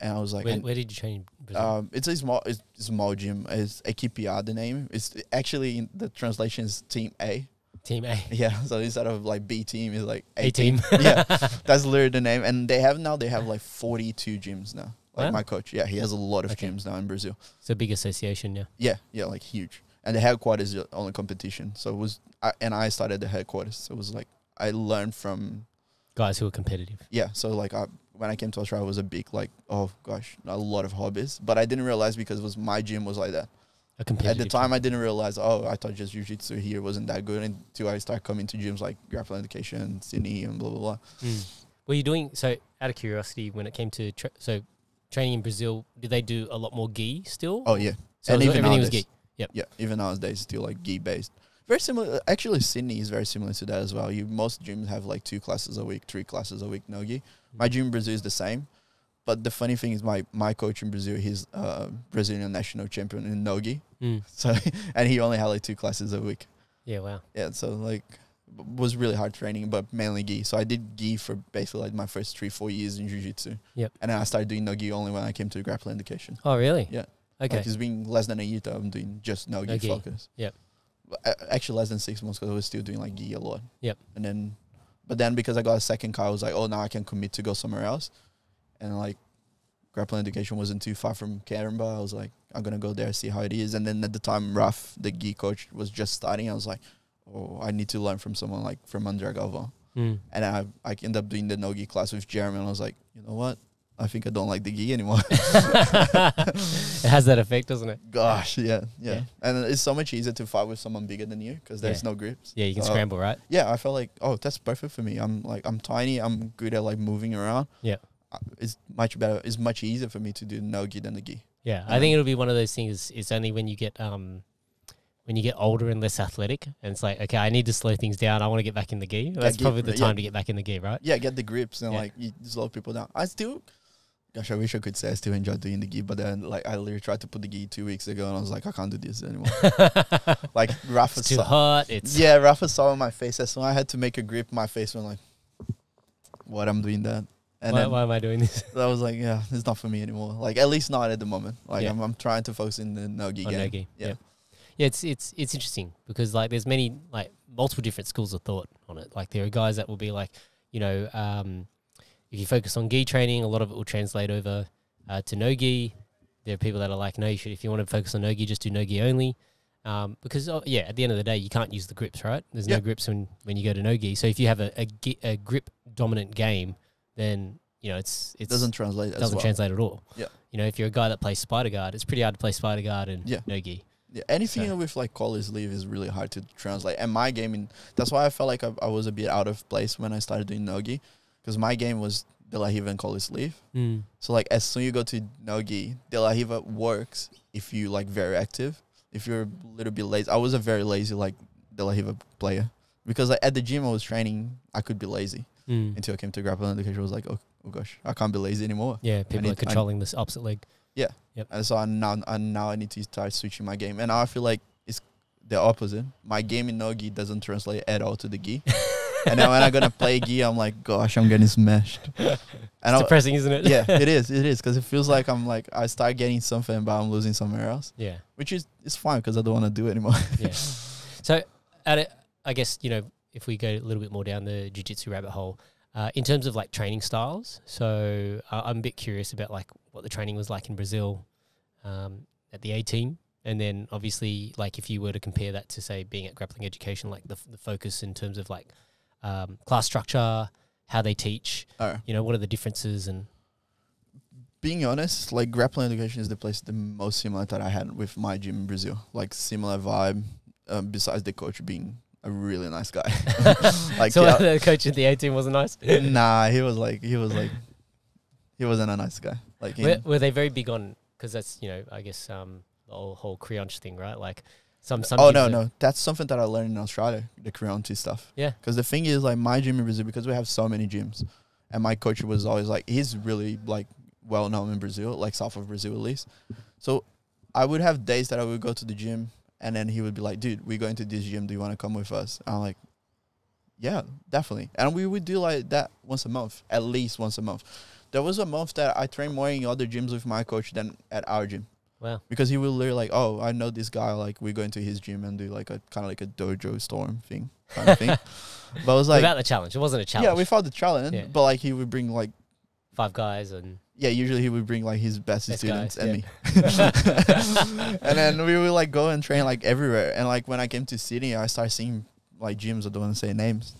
and I was like, where, where did you train? in um, it's a small, it's a small gym. It's Equipe A, the name. It's actually in the translation is Team A. Team A. Yeah, so instead of like B team, it's like A team. yeah, that's literally the name. And they have now they have like forty two gyms now. Like Wow. my coach, yeah, he has a lot of Okay. gyms now in Brazil. It's a big association, yeah. Yeah, yeah, like huge. And the headquarters is on the competition, so it was. I, and I started the headquarters, so it was like I learned from Guys who are competitive. yeah so like I, when i came to australia it was a big like oh gosh a lot of hobbies but i didn't realize because it was my gym was like that A competitive. at the time i didn't realize oh i thought just jiu-jitsu here wasn't that good until i started coming to gyms like grappling education sydney and blah blah blah Mm. Were you doing so? Out of curiosity, when it came to tra- so training in Brazil, did they do a lot more gi still? oh yeah so and was- even everything was nowadays. Gi. yeah even nowadays still like gi based very similar actually sydney is very similar to that as well you most gyms have like two classes a week three classes a week no gi my gym in brazil is the same but the funny thing is, my my coach in Brazil, he's uh, Brazilian national champion in nogi. Mm. So and he only had like two classes a week. Yeah, wow. Yeah, so like was really hard training, but mainly gi. So I did gi for basically like my first three four years in jiu-jitsu. Yep. And then I started doing no gi only when I came to grappling education. Oh, really? Yeah. Okay. Like it's been less than a year that I'm doing just no gi No-gi. focus. Yep. Actually, less than six months because I was still doing like gi a lot. Yep. And then, but then because I got a second car, I was like, oh, now I can commit to go somewhere else. And like, grappling education wasn't too far from Caringbah. I was like, I'm gonna go there see how it is. And then at the time, Raf, the gi coach, was just starting. I was like, oh, I need to learn from someone like from André Galvão. Mm. And I I ended up doing the no gi class with Jeremy, and I was like, you know what? I think I don't like the gi anymore. it has that effect, doesn't it? Gosh, yeah, yeah, Yeah. And it's so much easier to fight with someone bigger than you because there's Yeah. no grips. Yeah, you can So, scramble, right? Yeah, I felt like, oh, that's perfect for me. I'm like, I'm tiny. I'm good at like moving around. Yeah. Uh, It's much better. It's much easier for me to do no gi than the gi. Yeah, I think it'll be one of those things. It's only when you get um, when you get older and less athletic, and it's like, okay, I need to slow things down. I want to get back in the gi. That's gi- probably the yeah. time to get back in the gi, right? Yeah, get the grips and Yeah. like you slow people down. I still, gosh, I wish I could say I still enjoy doing the gi, but then like I literally tried to put the gi two weeks ago and I was like, I can't do this anymore. like Rafa it's too saw, hot. It's yeah, Rafa saw on my face. As soon I had to make a grip, my face went like, what I'm doing that. And why, then why am I doing this? I was like, yeah, it's not for me anymore. Like at least not at the moment. Like Yeah. I'm, I'm trying to focus in the no gi game. no-gi. Yeah. Yeah. yeah, it's it's it's interesting because like there's many like multiple different schools of thought on it. Like there are guys that will be like, you know, um, if you focus on gi training, a lot of it will translate over uh, to no gi. There are people that are like, no, you should if you want to focus on no gi, just do no gi only. Um, because oh, yeah, at the end of the day, you can't use the grips, right? There's Yeah. no grips when when you go to no gi. So if you have a a, a grip dominant game, then you know it's It doesn't translate doesn't well. translate at all. Yeah. You know, if you're a guy that plays spider guard, it's pretty hard to play spider guard and Yeah. no gi. Yeah, anything So- with like collar sleeve is really hard to translate. And my game, in, that's why I felt like I, I was a bit out of place when I started doing nogi, because my game was De La Riva and collar sleeve. Mm. So like as soon as you go to nogi, De La Riva works if you like very active. If you're a little bit lazy, I was a very lazy like De La Riva player because like, at the gym I was training, I could be lazy Mm. until I came to grappling The I was like, oh, oh gosh, I can't be lazy anymore. Yeah, people need- are controlling this opposite leg. Yeah. Yep. And so I now, I now I need to start switching my game. And I feel like it's the opposite. My game in Nogi doesn't translate at all to the gi. and then when I'm gonna play gi, I'm like, gosh, I'm getting smashed. And It's I, depressing, isn't it? yeah, it is, it is, because it feels like I'm like I start getting something, but I'm losing somewhere else, yeah, which is it's fine because I don't want to do it anymore. yeah. So, at it, I guess you know if we go a little bit more down the jiu-jitsu rabbit hole, uh, in terms of like training styles. So uh, I'm a bit curious about like what the training was like in Brazil um, at the A team, and then obviously like if you were to compare that to say being at grappling education, like the f- the focus in terms of like um, class structure, how they teach, right. you know, what are the differences and Being honest, like grappling education is the place the most similar that I had with my gym in Brazil. Like similar vibe, um, besides the coach being a really nice guy. like so yeah, the coach at the A team wasn't nice. nah, he was like he was like he wasn't a nice guy. Like Were, were they very big on? Because that's you know I guess um the whole, whole creonte thing, right? Like some some. oh no no, that's something that I learned in Australia, the Creonte stuff. Yeah. Because the thing is, like my gym in Brazil, because we have so many gyms, and my coach was always like, he's really like well known in Brazil, like south of Brazil at least. So I would have days that I would go to the gym, and then he would be like, "Dude, we're going to this gym. Do you want to come with us?" I'm like, "Yeah, definitely." And we would do like that once a month, at least once a month. There was a month that I trained more in other gyms with my coach than at our gym Wow. because he will literally like, oh, I know this guy. Like, we're going to his gym and do like a kind of like a dojo storm thing, kind of thing. But I was like, Without the challenge, it wasn't a challenge. yeah, we fought the challenge, Yeah. but like he would bring like, five guys and yeah, usually he would bring like his best, Best students guys, and yeah. me, and then we would like go and train like everywhere. And like when I came to Sydney, I started seeing like gyms. I don't want to say names.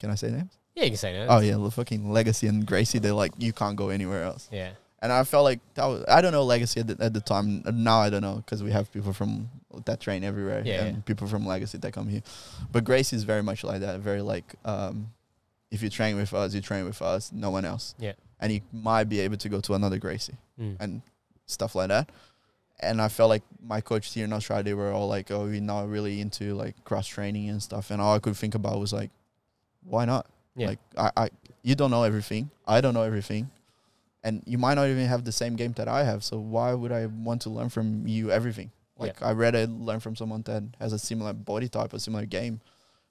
Can I say names? yeah, you can say names. Oh yeah, the fucking Legacy and Gracie. They're like you can't go anywhere else. yeah, And I felt like that was I don't know Legacy at the, at the time. Now I don't know because we have people from that train everywhere Yeah, and yeah. people from Legacy that come here. But Gracie is very much like that. Very like um, if you train with us, you train with us. No one else. Yeah. And you might be able to go to another Gracie Mm. and stuff like that. And I felt like my coach here in Australia, they were all like, "Oh, we're not really into like cross training and stuff." And all I could think about was like, "Why not? Yeah. Like, I, I, you don't know everything. I don't know everything. And you might not even have the same game that I have. So why would I want to learn from you everything? Yeah. Like I rather learn from someone that has a similar body type, a similar game.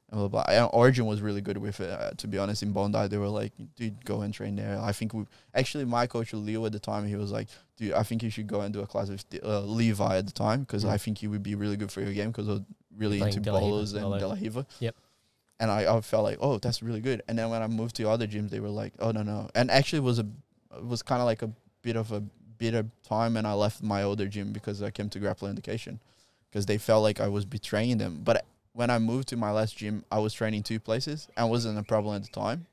And blah, blah. And Origin was really good with it. Uh, to be honest, in Bondi, they were like, "Dude, go and train there." I think we actually my coach Leo at the time he was like, "Dude, I think you should go and do a class with uh, Levi at the time because Mm. I think he would be really good for your game because I was really Playing into bolos and. De La Riva." Yep. And I, I felt like, "Oh, that's really good." And then when I moved to other gyms, they were like, "Oh no, no." And actually, it was a it was kind of like a bit of a bitter time, and I left my older gym because I came to Grapple Education because they felt like I was betraying them. But when I moved to my last gym, I was training two places and wasn't a problem at the time.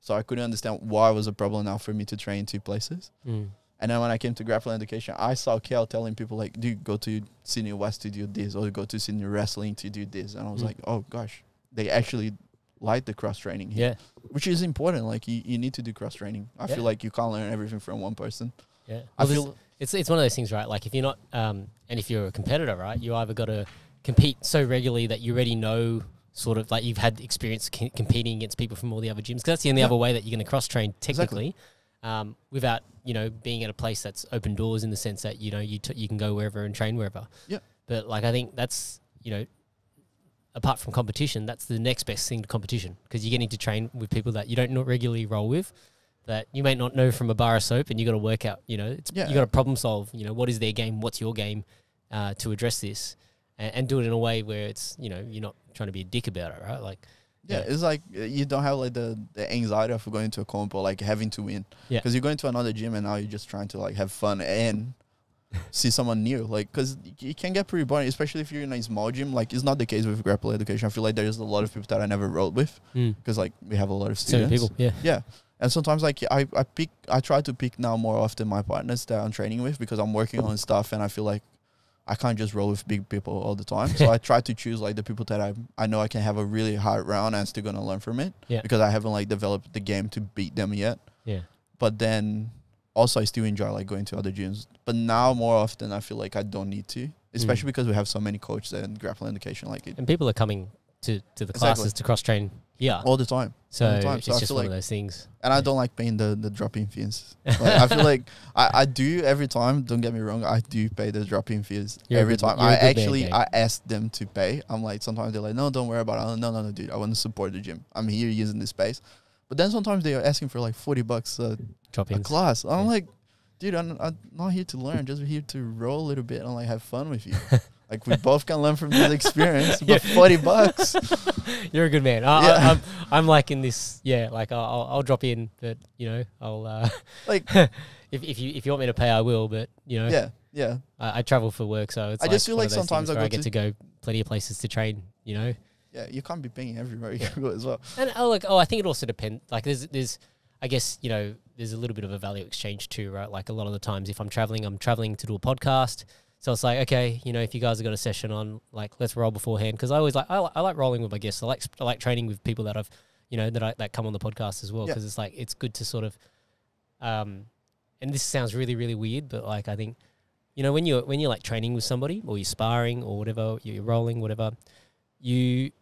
So I couldn't understand why it was a problem now for me to train two places. Mm. And then when I came to Grapple Education, I saw Kel telling people like, dude, go to Sydney West to do this or go to Sydney Wrestling to do this. And I was Mm. like, oh gosh, they actually like the cross training here, Yeah, which is important. Like you, you need to do cross training. I Yeah. feel like you can't learn everything from one person. yeah. I Well, feel it's it's one of those things, right? Like if you're not, um, and if you're a competitor, right, you either got to compete so regularly that you already know sort of like you've had experience c- competing against people from all the other gyms. Because that's the only Yeah. other way that you're going to cross train Exactly. technically, um, without you know being at a place that's open doors in the sense that you know you t- you can go wherever and train wherever. Yeah. But like I think that's you know. Apart from competition, that's the next best thing to competition because you're getting to train with people that you don't not regularly roll with, that you may not know from a bar of soap, and you got to work out. You know, it's Yeah. you got to problem solve. You know, what is their game? What's your game uh, to address this, and, and do it in a way where it's you know you're not trying to be a dick about it, right? Like, Yeah, Yeah. it's like uh, you don't have like the, the anxiety of going to a comp or like having to win. Yeah. Because you're going to another gym and now you're just trying to like have fun and see someone new. Like, because it can get pretty boring, especially if you're in a small gym. Like, it's not the case with grapple education. I feel like there's a lot of people that I never rolled with mm. because like we have a lot of students. people, yeah, Yeah. And sometimes like I, I pick I try to pick now more often my partners that I'm training with because I'm working on stuff and I feel like I can't just roll with big people all the time. So I try to choose like the people that I I know I can have a really hard round and still gonna learn from it. Yeah. Because I haven't like developed the game to beat them yet. yeah, But then also I still enjoy like going to other gyms. But now more often I feel like I don't need to. Especially Mm. because we have so many coaches and grappling education like it and people are coming to to the Exactly. classes to cross train here, all the time. so the time. it's So I just one like- of those things. and I don't like paying the the drop-in fees. Like, I feel like I, I do every time. Don't get me wrong, I do pay the drop-in fees You're every good- time. I man, actually I ask them to pay. I'm like sometimes they're like, no, don't worry about it. Like, no, no, no, dude. I want to support the gym. I'm here using this space. But then sometimes they are asking for like forty bucks a, a class. I'm Yeah. like, dude, I'm, I'm not here to learn. Just here to roll a little bit and like have fun with you. like we both can learn from this experience. Yeah. But forty bucks. You're a good man. I, Yeah. I, I'm, I'm like in this, yeah. Like I'll, I'll, I'll drop in, but you know, I'll uh, Like- if if you if you want me to pay, I will. But you know, yeah, yeah. I, I travel for work, so it's I like just feel like sometimes I go I get to- to go plenty of places to train. You know, Yeah, you can't be paying everywhere you go as well. and oh, like oh, I think it also depends. Like there's there's, I guess you know, there's a little bit of a value exchange too, right? Like a lot of the times, if I'm traveling, I'm traveling to do a podcast. So it's like, okay, you know, if you guys have got a session on, like, let's roll beforehand. Because I always like, I, I like rolling with my guests. I like, I like training with people that I've, you know, that I that come on the podcast as well. Yeah. Because it's like, it's good to sort of, um, and this sounds really, really weird, but like, I think, you know, when you're when you're like training with somebody or you're sparring or whatever, you're rolling, whatever, you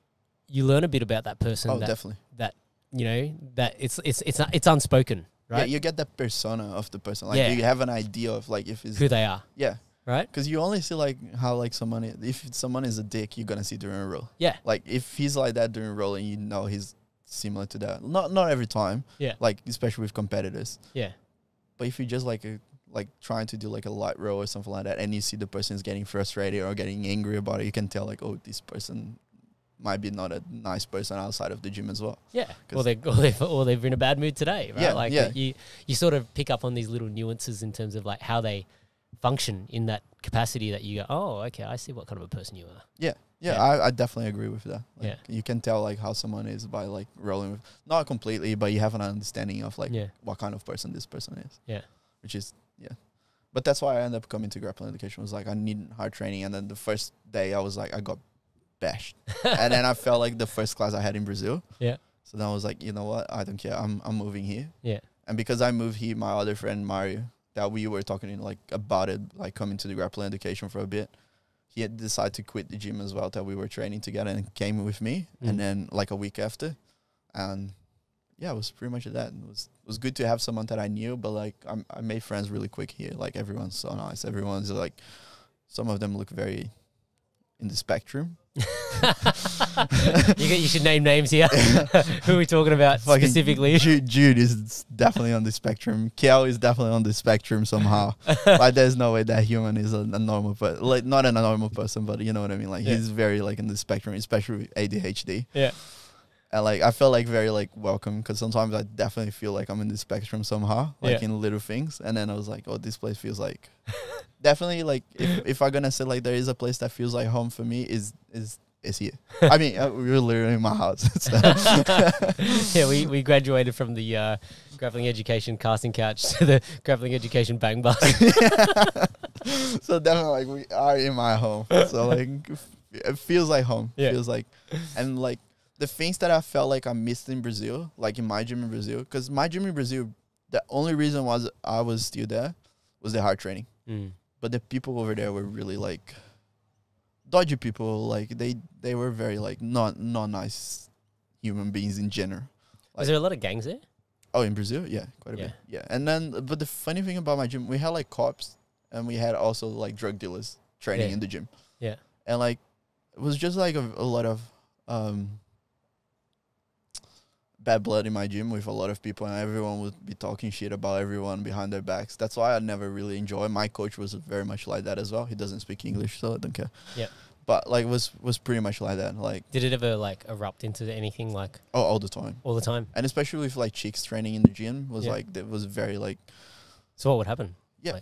you learn a bit about that person. Oh, that definitely. That you know that it's it's it's it's unspoken, right? Yeah, you get that persona of the person. Like Yeah. you have an idea of like if it's Who they are, yeah, right? because you only see like how like someone if someone is a dick, you're gonna see during a roll. Yeah. Like if he's like that during a roll, and you know he's similar to that. Not not every time. Yeah. Like especially with competitors. Yeah. But if you're just like a like trying to do like a light row or something like that, and you see the person is getting frustrated or getting angry about it, you can tell like oh this person might be not a nice person outside of the gym as well. Yeah, or they or they've or they're in a bad mood today, right? Yeah, like yeah. you you sort of pick up on these little nuances in terms of like how they function in that capacity that you go, oh, okay, I see what kind of a person you are. Yeah, Yeah. I, I definitely agree with that. Like, Yeah. you can tell like how someone is by like rolling with not completely, but you have an understanding of like yeah, what kind of person this person is. Yeah. which is yeah. But that's why I ended up coming to grappling education. Was like I need hard training, and then the first day I was like I got bashed, and then I felt like the first class I had in Brazil. Yeah. So then I was like, you know what? I don't care. I'm I'm moving here. Yeah. And because I moved here, my other friend Mario, that we were talking in, like about it, like coming to the grappling education for a bit. He had decided to quit the gym as well that we were training together and came with me. Mm. And then like a week after, and yeah, it was pretty much that. It was it was good to have someone that I knew, but like I'm, I made friends really quick here. Like everyone's so nice. Everyone's like, some of them look very in the spectrum. you, you should name names here. Who are we talking about Fucking specifically? Jude, Jude is definitely on the spectrum. Kiel is definitely on the spectrum somehow. like there's no way that human is a, a normal, but like not a normal person, but you know what I mean. Like Yeah. he's very like in the spectrum, especially with ADHD. Yeah. And like I felt like very like welcome because sometimes I definitely feel like I'm in the spectrum somehow, like Yeah. in little things. And then I was like, oh, this place feels like definitely like if if I'm gonna say like there is a place that feels like home for me is is is here. I mean, uh, we're literally in my house. Yeah, we, we graduated from the uh, grappling education casting couch to the grappling education bang bus. so definitely like we are in my home so like it feels like home Yeah. feels like and like the things that i felt like i missed in brazil like in my gym in brazil because my gym in brazil the only reason was i was still there was the hard training Mm. but the people over there were really like dodgy people like they they were very like not not nice human beings in general Was there a lot of gangs there? Oh, in Brazil, yeah, quite a Yeah. bit. Yeah, and then but the funny thing about my gym, we had like cops, and we had also like drug dealers training Yeah. in the gym. Yeah. and like it was just like a, a lot of um bad blood in my gym with a lot of people, and everyone would be talking shit about everyone behind their backs. That's why I never really enjoy. My coach was very much like that as well. He doesn't speak English, so I don't care. Yeah. but like was was pretty much like that, like Did it ever like erupt into anything like oh, all the time. all the time? And especially with like chicks training in the gym was Yeah. like that was very like So what would happen? Yeah.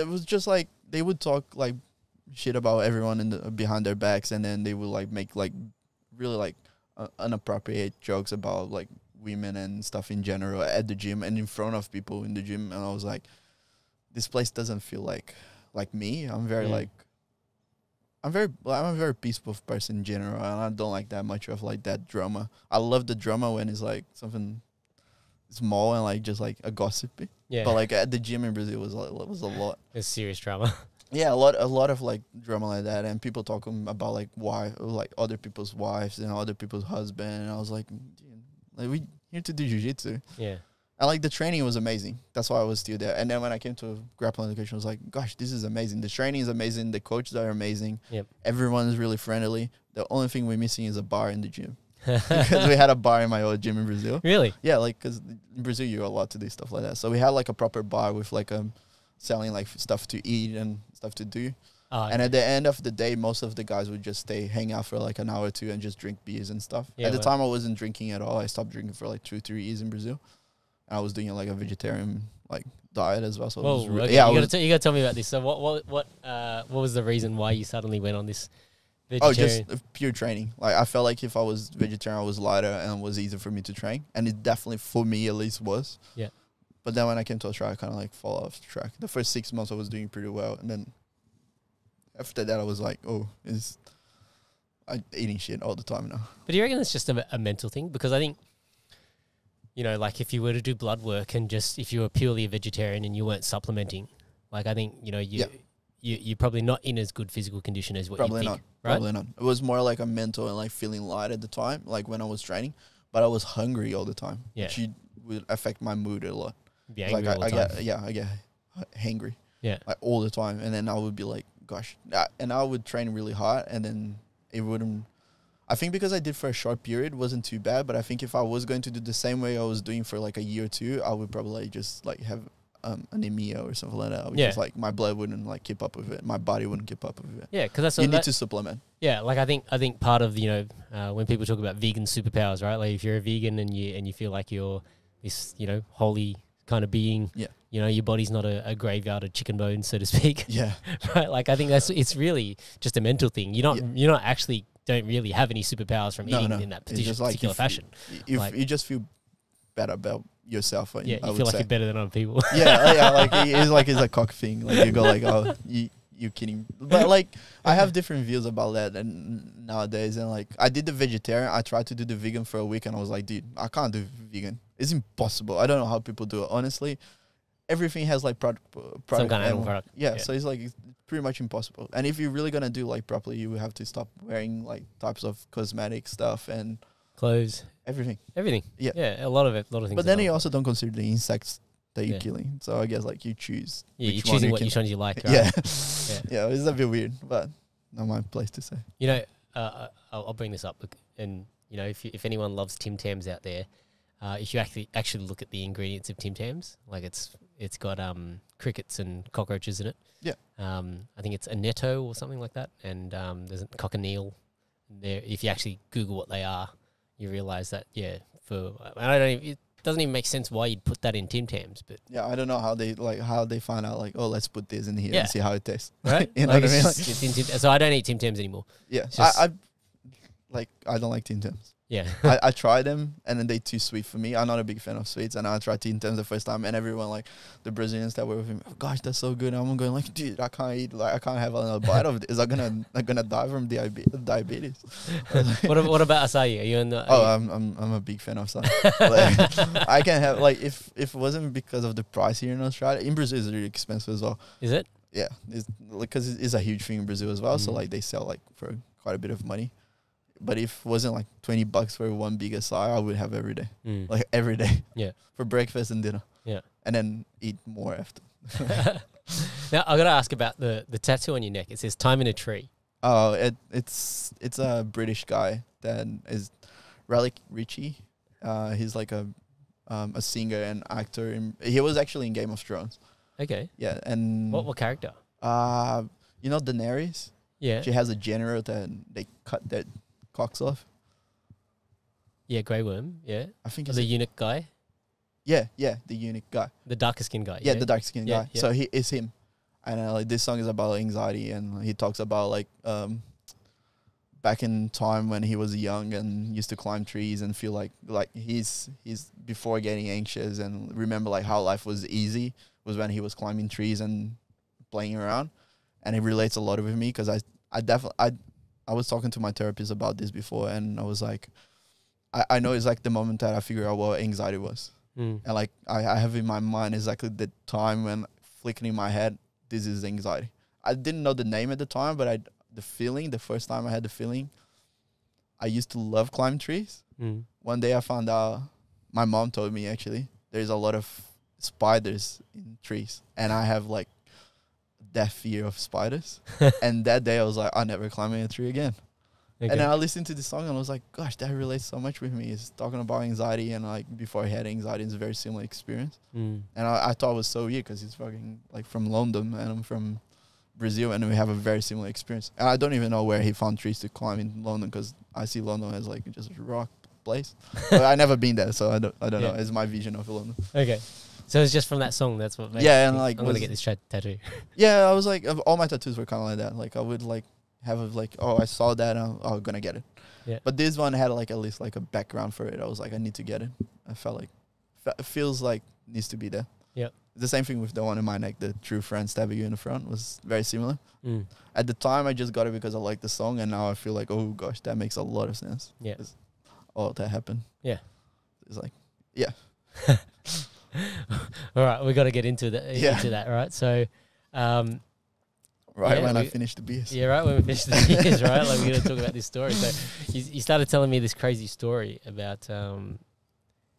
It was just like they would talk like shit about everyone in the behind their backs and then they would like make like really like uh, inappropriate jokes about like women and stuff in general at the gym and in front of people in the gym. And I was like this place doesn't feel like like me. I'm very Mm. like I'm very I'm a very peaceful person in general. And I don't like that much of like that drama. I love the drama when it's like something small and like just like a gossipy. Yeah, but like at the gym in Brazil was like it was a lot. It's serious drama. yeah, a lot, a lot of like drama like that, and people talking about like why, like other people's wives and other people's husband, and I was like, like we here to do jujitsu, yeah, and like the training was amazing. That's why I was still there. And then when I came to grappling education, I was like, gosh, this is amazing. The training is amazing. The coaches are amazing. Yep. Everyone is really friendly. The only thing we're missing is a bar in the gym because we had a bar in my old gym in Brazil. really? Yeah, like because in Brazil you're allowed to do stuff like that. So we had like a proper bar with like um selling like stuff to eat and stuff to do. Oh, And at the end of the day, most of the guys would just stay, hang out for like an hour or two, and just drink beers and stuff. Yeah, at the well- time, I wasn't drinking at all. I stopped drinking for like two, three years in Brazil. And I was doing like a vegetarian like diet as well. So it Whoa, okay. yeah, you, gotta you gotta tell me about this. So what what what uh what was the reason why you suddenly went on this oh, just uh, pure training. Like I felt like if I was vegetarian, I was lighter and it was easier for me to train. And it definitely for me at least was. Yeah. But then when I came to Australia, I kind of like fall off track. The first six months I was doing pretty well, and then after that I was like, oh, is I eating shit all the time now. But do you reckon it's just a, a mental thing? Because I think, you know, like if you were to do blood work and just if you were purely a vegetarian and you weren't supplementing, like I think you know you you you're probably not in as good physical condition as what Probably you not. right? Probably not. It was more like a mental and like feeling light at the time, like when I was training. But I was hungry all the time, Yeah. which would affect my mood a lot. Be like angry I, I get yeah, I get hangry. Yeah. like all the time, and then I would be like, gosh, and I would train really hard, and then it wouldn't. I think because I did for a short period, wasn't too bad. But I think if I was going to do the same way I was doing for like a year or two, I would probably just like have um, anemia or something like that. Yeah. like my blood wouldn't like keep up with it. My body wouldn't keep up with it. yeah, because that's you need that- to supplement. Yeah, like I think I think part of you know uh, when people talk about vegan superpowers, right? Like if you're a vegan and you and you feel like you're this you know holy kind of being, Yeah. You know your body's not a, a graveyard of chicken bones, so to speak, Yeah, right? Like I think that's it's really just a mental thing. You're not Yeah. you're not actually don't really have any superpowers from No, eating no. in that particular, just like particular fashion. you, Like- you just feel better about yourself. I- Yeah, I you feel like say. you're better than other people. yeah, yeah, like it's like it's a cock thing. Like you go like, oh, you you kidding? But like I have different views about that and nowadays. And like I did the vegetarian. I tried to do the vegan for a week, and I was like, dude, I can't do vegan. It's impossible. I don't know how people do it. Honestly, everything has like product, product Some kind of animal product. Yeah, Yeah. so it's like it's pretty much impossible. And if you're really gonna do like properly, you have to stop wearing like types of cosmetic stuff and clothes, everything. everything. Yeah. yeah, a lot of it, a lot of things. But then you also don't consider the insects that you're Yeah. killing. So I guess like you choose. yeah, you're choosing you what can- which ones you like. Right? Yeah. Yeah. yeah, it's a bit weird, but not my place to say. You know, uh, I'll, I'll bring this up, and you know, if you, if anyone loves Tim Tams out there, uh, if you actually actually look at the ingredients of Tim Tams, like it's it's got um, crickets and cockroaches in it. Yeah. Um, I think it's annatto or something like that, and um, there's a cochineal. There, if you actually Google what they are, you realize that yeah, for I don't even, it doesn't even make sense why you'd put that in Tim Tams, but Yeah, I don't know how they like how they find out like oh let's put this in here Yeah. and see how it tastes. right, You know like what I mean? just- it's in Tim- so I don't eat Tim Tams anymore. Yeah, I, I like I don't like Tim Tams. Yeah, I, I tried them and then they too sweet for me. I'm not a big fan of sweets, and I tried Tim Tams the first time, and everyone like the Brazilians that were with me, oh, gosh, that's so good. And I'm going like, dude, I can't eat like I can't have another bite of this. I'm gonna I'm gonna die from diabe- diabetes. what, what about acai? Are you in the? Oh, I'm I'm I'm a big fan of some. like, I can have like if if it wasn't because of the price here in Australia, in Brazil it's really expensive as well. is it? Yeah, it's because it's a huge thing in Brazil as well. So Mhm. like they sell like for quite a bit of money. But if it wasn't like twenty bucks for one big acai, I would have every day, Mm. like every day. Yeah. for breakfast and dinner. Yeah. and then eat more after. now I gotta ask about the the tattoo on your neck. It says "Time in a Tree." Oh, it it's it's a British guy that is Raleigh Ritchie. Uh, he's like a um, a singer and actor. In, he was actually in Game of Thrones. Okay. Yeah, and What what character? uh, you know Daenerys. Yeah. She has a general that they cut their cocks off. Yeah, Grey Worm. Yeah. I think the eunuch guy, yeah, yeah, the eunuch guy. the darker skinned guy. Yeah, the dark skinned Yeah, guy. yeah. So he is him, and uh, like this song is about anxiety, and he talks about like um, back in time when he was young and used to climb trees and feel like like he's he's before getting anxious and remember like how life was easy was when he was climbing trees and playing around, and it relates a lot with me because I I definitely I I was talking to my therapist about this before, and I was like. I, I know it's like the moment that I figure out what anxiety was Mm. and like I, I have in my mind exactly the time when flicking in my head this is anxiety i didn't know the name at the time but i the feeling the first time i had the feeling i used to love climb trees Mm. one day i found out my mom told me actually there's a lot of spiders in trees and i have like that fear of spiders and that day i was like i'm never climbing a tree again Okay. and then I listened to this song and I was like, gosh, that relates so much with me. It's talking about anxiety and like before I had anxiety, it's a very similar experience. Mm. And I, I thought it was so weird because he's fucking like from London and I'm from Brazil and we have a very similar experience. And I don't even know where he found trees to climb in London because I see London as like just a rock place. but I never been there, so I don't I don't know. It's my vision of London. Okay. So it's just from that song. That's what. Made Yeah, and, like, I'm gonna get this tra- tattoo. Yeah, I was like all my tattoos were kind of like that. Like I would like have a like oh I saw that I'm oh, gonna get it. Yeah. But this one had like at least like a background for it. I was like I need to get it. I felt like fe- it feels like needs to be there. Yeah. The same thing with the one in my neck, the true friend stabbing you in the front was very similar. Mm. At the time I just got it because I liked the song and now I feel like oh gosh, that makes a lot of sense. Yeah. Oh, that happened. Yeah. It's like All right, we got to get into that. Yeah. Into that, right? So, um, right Yeah, when I we- finished the beers. yeah, right. When we finish the years, right? Like we're gonna talk about this story. So, you, you started telling me this crazy story about. Um,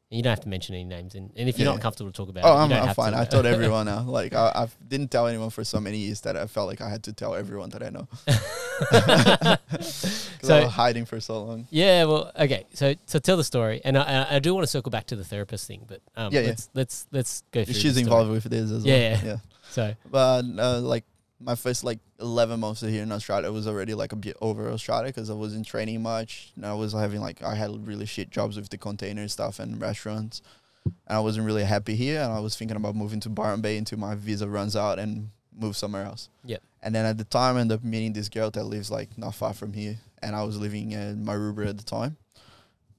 you don't have to mention any names, and, and if you're Yeah. not comfortable to talk about Oh, it, I'm, I'm fine. to. I told everyone now. Like I, I didn't tell anyone for so many years that I felt like I had to tell everyone that I know. 'Cause I So- was hiding for so long. Yeah, well, okay. So, so tell the story, and I, I- do want to circle back to the therapist thing, but um, Yeah, yeah. let's let's let's go through. She's involved with this as Yeah, well. yeah. yeah. So, But uh, like my first like 11 months here in Australia was already like a bit over Australia because I wasn't training much. And I was having like I had really shit jobs with the container stuff and restaurants. And I wasn't really happy here. And I was thinking about moving to Byron Bay until my visa runs out and move somewhere else. Yep. And then at the time, I ended up meeting this girl that lives like not far from here. And I was living in Maroubra at the time.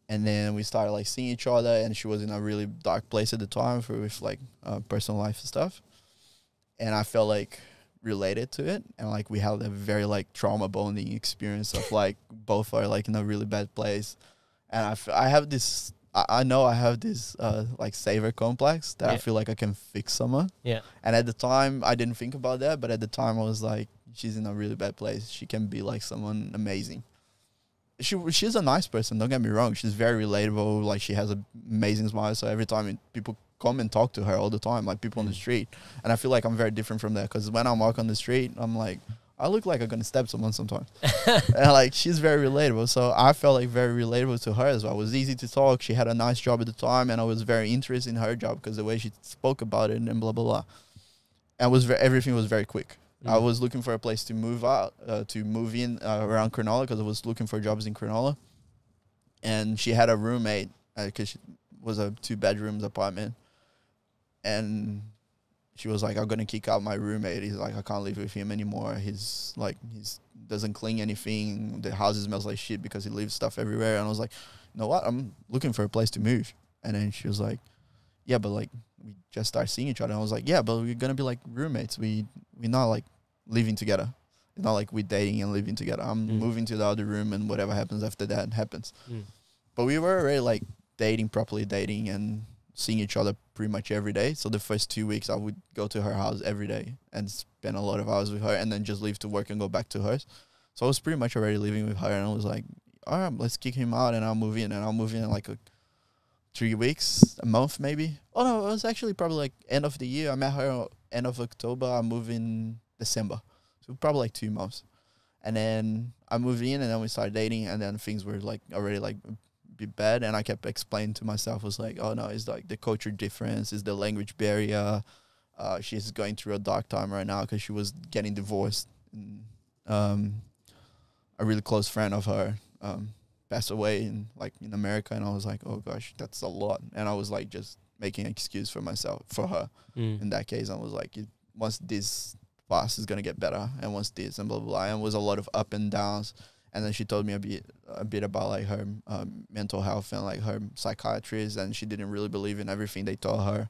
And then we started like seeing each other, and she was in a really dark place at the time for with like uh, personal life and stuff. And I felt like related to it, and like we had a very like trauma bonding experience of like both are like in a really bad place. And I, f- I have this, I, I know I have this uh, like saver complex that I feel like I can fix someone. yeah, And at the time, I didn't think about that, but at the time, I was like, she's in a really bad place. She can be like someone amazing. she she's a nice person. Don't get me wrong. She's very relatable. Like she has an amazing smile. So every time it, people come and talk to her all the time, like people on the Mm. street, and I feel like I'm very different from that because when I walk on the street, I'm like. I look like I'm gonna stab someone sometimes. and like she's very relatable. So I felt like very relatable to her as well. It was easy to talk. She had a nice job at the time, and I was very interested in her job because the way she spoke about it and blah blah blah. And was ve- everything was very quick. I Mm. was looking for a place to move out, uh, to move in uh, around Cronulla because I was looking for jobs in Cronulla. And she had a roommate because she was a two bedrooms apartment, and she was like, "I'm gonna kick out my roommate." He's like, "I can't live with him anymore. He's like, he's doesn't clean anything. The house smells like shit because he leaves stuff everywhere." And I was like, "You know what? I'm looking for a place to move." And then she was like, "Yeah, but like we just started seeing each other." And I was like, "Yeah, but we're gonna be like roommates. We we're not like living together. It's not like we're dating and living together. I'm Mm. moving to the other room, and whatever happens after that happens." Mm. But we were already like dating properly, dating and seeing each other pretty much every day. So the first two weeks, I would go to her house every day and spend a lot of hours with her, and then just leave to work and go back to hers. So I was pretty much already living with her, and I was like, "All right, let's kick him out, and I'll move in, and I'll move in in like a three weeks, a month maybe." Oh no, it was actually probably like end of the year. I met her end of October. I moved in December, so probably like two months. And then I moved in, and then we started dating, and then things were like already like bit bad. And I kept explaining to myself, was like, oh no, it's like the culture difference, is the language barrier. Uh, she's going through a dark time right now because she was getting divorced. And, um, a really close friend of her um, passed away in like in America, and I was like, oh gosh, that's a lot. And I was like just making an excuse for myself for her Mm. in that case. I was like, it, once this pass is gonna get better, and once this and blah blah blah. And it was a lot of up and downs. And then she told me a bit a bit about like her um, mental health and like her psychiatrist, and she didn't really believe in everything they told her.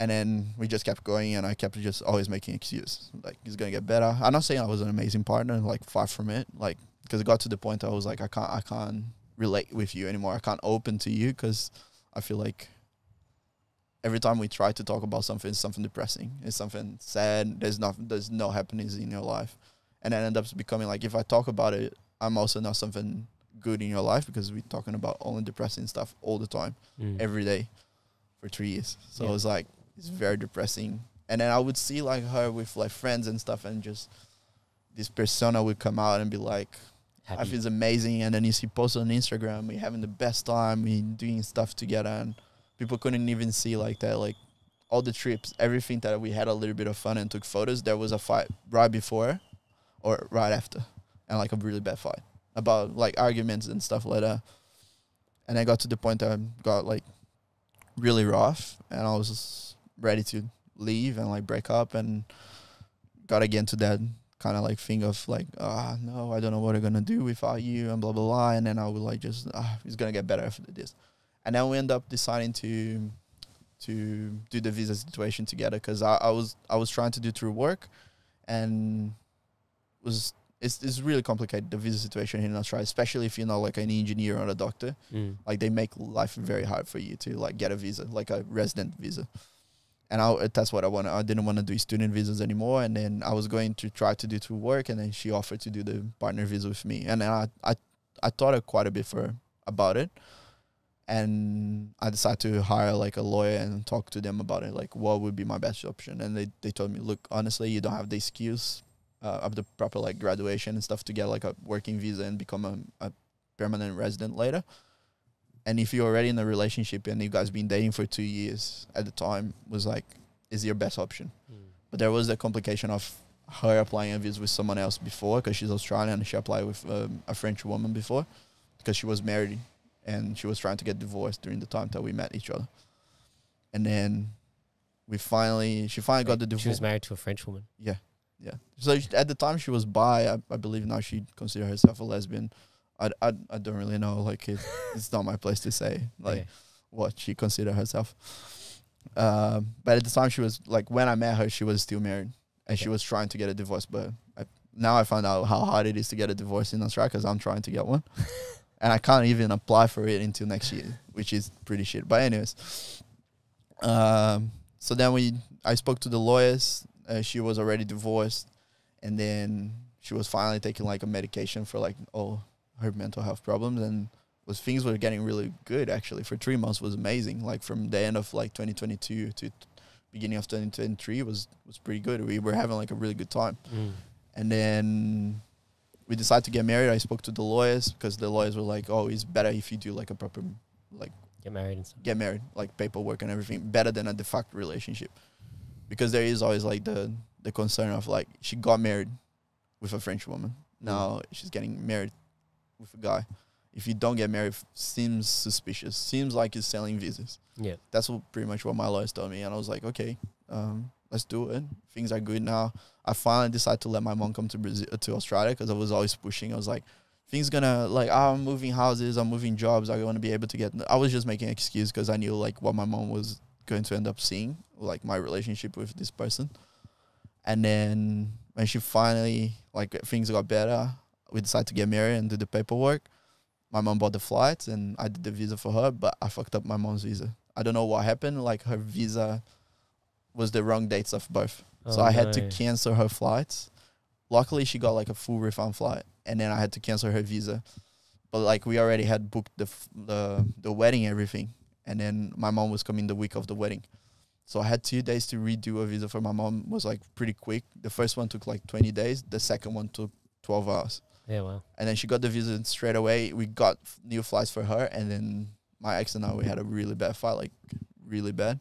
And then we just kept going, and I kept just always making excuses. Like it's gonna get better. I'm not saying I was an amazing partner, like far from it. Like because it got to the point I was like, I can't, I can't relate with you anymore. I can't open to you because I feel like every time we try to talk about something, it's something depressing. It's something sad. There's not, there's no happenings in your life, and then end up becoming like if I talk about it, I'm also not something good in your life because we're talking about only depressing stuff all the time Mm. every day for three years. So Yeah. it was like it's very depressing. And then I would see like her with like friends and stuff, and just this persona would come out and be like, Happy. "Life is amazing." And then you see posts on Instagram, we having the best time, we doing stuff together, and people couldn't even see like that, like all the trips, everything that we had a little bit of fun and took photos. There was a fight right before, or right after, and like a really bad fight about like arguments and stuff like that. And I got to the point that I got like really rough, and I was ready to leave and like break up, and got again to that kind of like thing of like, ah, no, I don't know what I'm gonna do without you, and blah blah blah. And then I would like just, ah, it's gonna get better after this. And then we end up deciding to to do the visa situation together because I, I was I was trying to do through work, and was it's it's really complicated the visa situation here in Australia, especially if you're not like an engineer or a doctor. Mm. Like they make life very hard for you to like get a visa, like a resident visa. And I, that's what I wanted. I didn't want to do student visas anymore. And then I was going to try to do to work, and then she offered to do the partner visa with me. And then I I, I thought quite a bit for about it, and I decided to hire like a lawyer and talk to them about it, like what would be my best option. And they they told me, look, honestly, you don't have the skills uh, of the proper like graduation and stuff to get like a working visa and become a, a permanent resident later. And if you're already in a relationship and you guys been dating for two years at the time, was like, is your best option. Mm. But there was the complication of her applying a visa with someone else before because she's Australian and she applied with um, a French woman before because she was married and she was trying to get divorced during the time that we met each other. And then we finally, she finally got the divorce. She was married to a French woman. Yeah, yeah. So at the time she was bi. I, I believe now she consider herself a lesbian. I, I, I don't really know. Like it, it's not my place to say like Okay. what she consider herself. Um, but at the time she was like when I met her, she was still married and she was trying to get a divorce. But I, now I find out how hard it is to get a divorce in Australia because I'm trying to get one, and I can't even apply for it until next year, which is pretty shit. But anyways, um, so then we I spoke to the lawyers. Uh, she was already divorced, and then she was finally taking like a medication for like all her mental health problems and was things were getting really good actually for three months was amazing like from the end of like 2022 to beginning of 2023 was was pretty good we were having like a really good time Mm. and then we decided to get married i spoke to the lawyers because the lawyers were like oh it's better if you do like a proper like Get married and stuff. get married, like paperwork and everything, better than a de facto relationship. Because there is always like the the concern of like she got married with a French woman. Now she's getting married with a guy. If you don't get married, seems suspicious. Seems like you're selling visas. Yeah. That's what pretty much what my lawyers told me, and I was like, okay, um, let's do it. Things are good now. I finally decided to let my mom come to Brazil to Australia because I was always pushing. I was like, things gonna like I'm moving houses, I'm moving jobs. I want to be able to get. I was just making excuse because I knew like what my mom was going to end up seeing, like my relationship with this person. And then when she finally like things got better, we decided to get married and do the paperwork. My mom bought the flights and I did the visa for her, but I fucked up my mom's visa. I don't know what happened. Like her visa was the wrong dates of both. so Oh, I had to cancel her flights. Luckily, she got like a full refund flight, and then I had to cancel her visa. But like we already had booked the f- the the wedding, everything, and then my mom was coming the week of the wedding, so I had two days to redo a visa for my mom. Was like pretty quick. The first one took like twenty days. The second one took twelve hours, Yeah, well. and then she got the visa straight away. We got f- new flights for her, and then my ex and I we had a really bad fight, like really bad.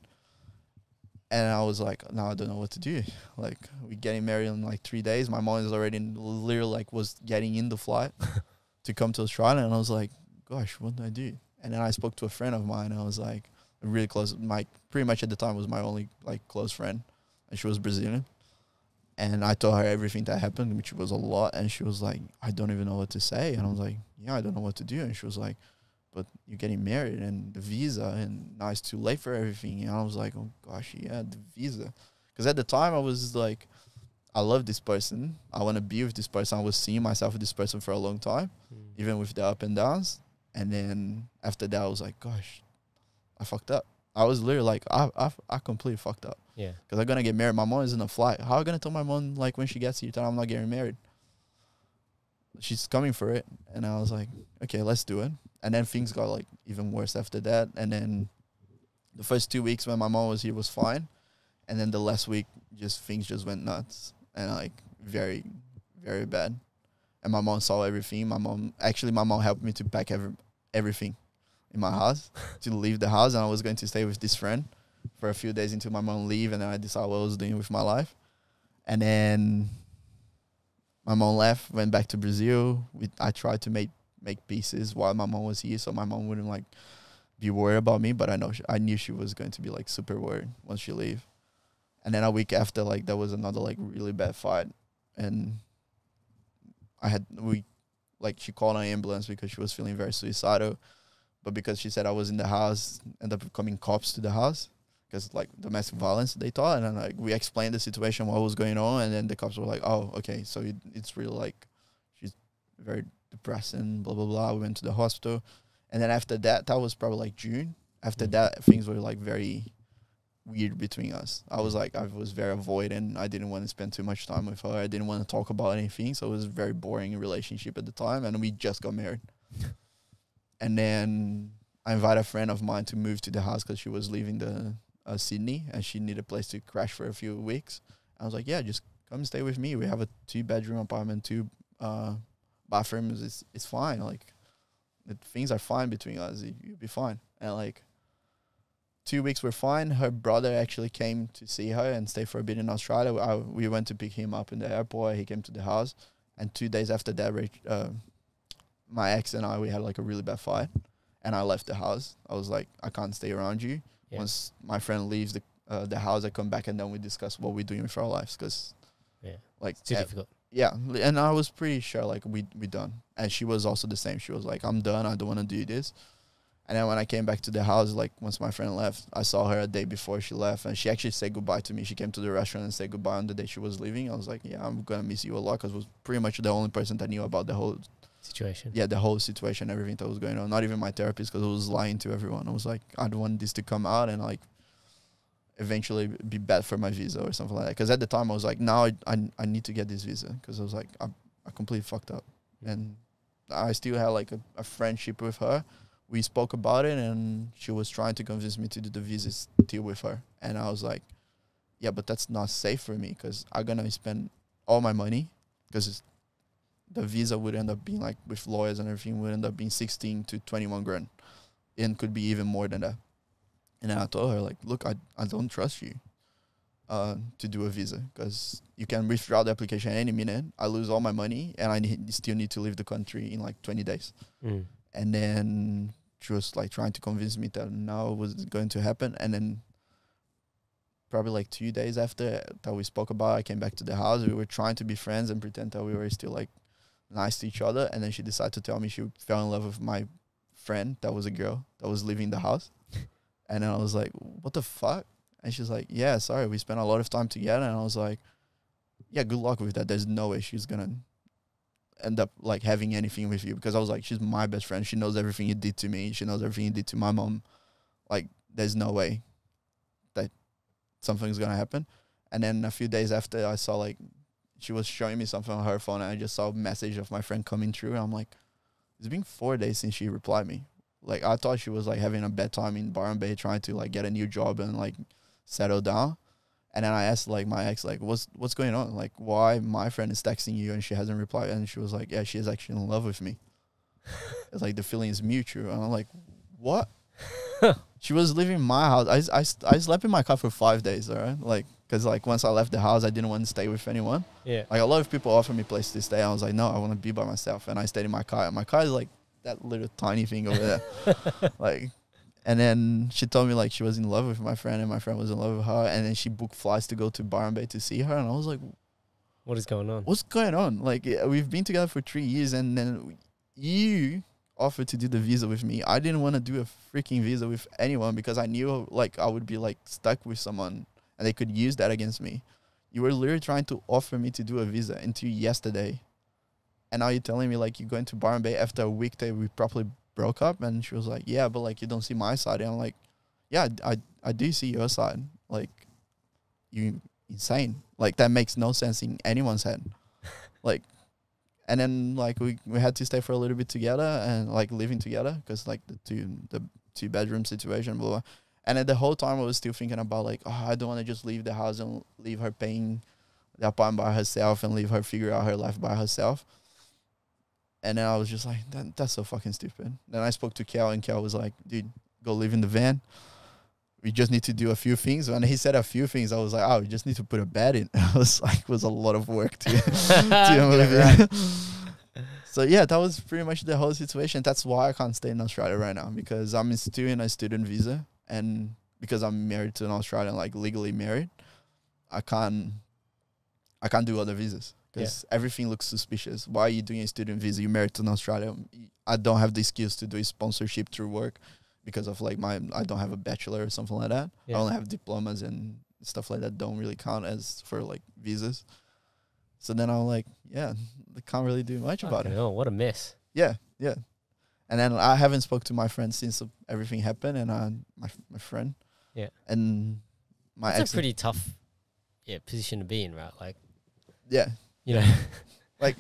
And I was like, now I don't know what to do. Like, we're getting married in like three days. My mom is already in, literally like was getting in the flight to come to Australia, and I was like, gosh, what do I do? And then I spoke to a friend of mine. I was like, really close. My pretty much at the time was my only like close friend, and she was Brazilian. And I told her everything that happened, which was a lot. And she was like, I don't even know what to say. And I was like, Yeah, I don't know what to do. And she was like, But you're getting married and the visa, and now it's too late for everything. And I was like, Oh gosh, yeah, the visa. Because at the time, I was like, I love this person. I want to be with this person. I was seeing myself with this person for a long time, Mm. even with the up and downs. And then after that, I was like, Gosh, I fucked up. I was literally like, I, I, I completely fucked up Yeah. because I'm gonna get married. My mom is in a flight. How am I gonna tell my mom like when she gets here that I'm not getting married? She's coming for it, and I was like, okay, let's do it. And then things got like even worse after that. And then the first two weeks when my mom was here was fine, and then the last week just things just went nuts and like very, very bad. And my mom saw everything. My mom actually, my mom helped me to pack every, everything in my house to leave the house, and I was going to stay with this friend for a few days until my mom leave, and then I decided what I was doing with my life. And then my mom left, went back to Brazil. We, I tried to make make pieces while my mom was here, so my mom wouldn't like be worried about me. But I know she, I knew she was going to be like super worried once she leave. And then a week after, like there was another like really bad fight, and I had we like she called an ambulance because she was feeling very suicidal. But because she said I was in the house, ended up coming cops to the house because like domestic violence they thought, and then like we explained the situation, what was going on, and then the cops were like, "Oh, okay, so it, it's really like she's very depressed and blah blah blah." We went to the hospital, and then after that, that was probably like June. After Mhm. that, things were like very weird between us. I was like, I was very avoidant. And I didn't want to spend too much time with her. I didn't want to talk about anything, so it was a very boring relationship at the time, and we just got married. and then I invited a friend of mine to move to the house because she was leaving the uh, Sydney and she needed a place to crash for a few weeks. I was like, yeah, just come stay with me. We have a two bedroom apartment, two uh, bathrooms. It's it's fine. Like things are fine between us. You, you'll be fine. And like two weeks were fine. Her brother actually came to see her and stay for a bit in Australia. I, we went to pick him up in the airport. He came to the house, and two days after that, uh, my ex and I we had like a really bad fight, and I left the house. I was like, I can't stay around you. Yeah. Once my friend leaves the uh, the house, I come back and then we discuss what we're doing with our lives. Cause Yeah. like It's too eh, difficult. yeah, and I was pretty sure like we we done, and she was also the same. She was like, I'm done. I don't want to do this. And then when I came back to the house, like once my friend left, I saw her a day before she left, and she actually said goodbye to me. She came to the restaurant and said goodbye on the day she was leaving. I was like, yeah, I'm gonna miss you a lot, cause was pretty much the only person that knew about the whole Situation. yeah the whole situation, everything that was going on. Not even my therapist, because I was lying to everyone. I was like, I don't want this to come out and like eventually be bad for my visa or something like that. Because at the time I was like, now I, I, I need to get this visa because I was like, I, I completely fucked up. Mm. And I still had like a, a friendship with her. We spoke about it, and she was trying to convince me to do the visa still with her. And I was like, "Yeah, but that's not safe for me because I'm gonna spend all my money because the visa would end up being like with lawyers and everything would end up being 16 to 21 grand, and could be even more than that." And then I told her like, "Look, I I don't trust you." uh, to do a visa because you can withdraw the application any minute. I lose all my money and I need, still need to leave the country in like 20 days. Mm. And then she was like trying to convince me that now it was going to happen. And then probably like two days after that we spoke about, I came back to the house. We were trying to be friends and pretend that we were still like nice to each other. And then she decided to tell me she fell in love with my friend that was a girl that was leaving the house. and then I was like, what the fuck? And she's like, yeah, sorry, we spent a lot of time together. And I was like, yeah, good luck with that. There's no way she's gonna end up like having anything with you because I was like, she's my best friend. She knows everything you did to me. She knows everything you did to my mom. Like, there's no way that something's gonna happen. And then a few days after, I saw like she was showing me something on her phone, and I just saw a message of my friend coming through. And I'm like, it's been four days since she replied me. Like, I thought she was like having a bad time in Byron Bay, trying to like get a new job and like settle down. And then I asked like my ex like what's what's going on? Like why my friend is texting you and she hasn't replied and she was like, Yeah, she is actually in love with me. it's like the feeling is mutual. And I'm like, What? she was leaving my house. I, I, I slept in my car for five days, all right? Like, because like once I left the house, I didn't want to stay with anyone. Yeah. Like a lot of people offer me places to stay. I was like, no, I want to be by myself. And I stayed in my car. And my car is like that little tiny thing over there. like and then she told me like she was in love with my friend and my friend was in love with her. And then she booked flights to go to Byron Bay to see her. And I was like, What is going on? what's going on? Like we've been together for three years, and then you offered to do the visa with me. I didn't want to do a freaking visa with anyone because I knew like I would be like stuck with someone, and they could use that against me. You were literally trying to offer me to do a visa until yesterday, and now you're telling me like you're going to Byron Bay after a week that we properly broke up. And she was like, "Yeah, but like you don't see my side." And I'm like, "Yeah, I I do see your side. Like you insane. Like that makes no sense in anyone's head. like, and then like we we had to stay for a little bit together and like living together because like the two the two bedroom situation, blah, blah. And at the whole time, I was still thinking about like, oh, I don't want to just leave the house and leave her paying the apartment by herself and leave her figure out her life by herself. And then I was just like, that, that's so fucking stupid. Then I spoke to Cal, and Cal was like, dude, go live in the van we just need to do a few things. When he said a few things, I was like, oh, we just need to put a bed in. I was like, it was a lot of work to, to move Yeah, in. so yeah, that was pretty much the whole situation. That's why I can't stay in Australia right now because I'm still in a student visa, and because I'm married to an Australian, like legally married, I can't, I can't do other visas because everything looks suspicious. Why are you doing a student visa? You're married to an Australian. I don't have the skills to do a sponsorship through work because of like my I don't have a bachelor or something like that. Yeah. I only have diplomas and stuff like that don't really count as for like visas. So then I'm like, yeah, I can't really do much about it. hell, what a mess. Yeah, yeah. And then I haven't spoke to my friend since everything happened, and uh, my my friend. Yeah. And my It's a pretty tough yeah, position to be in, right? Like, yeah. You know, like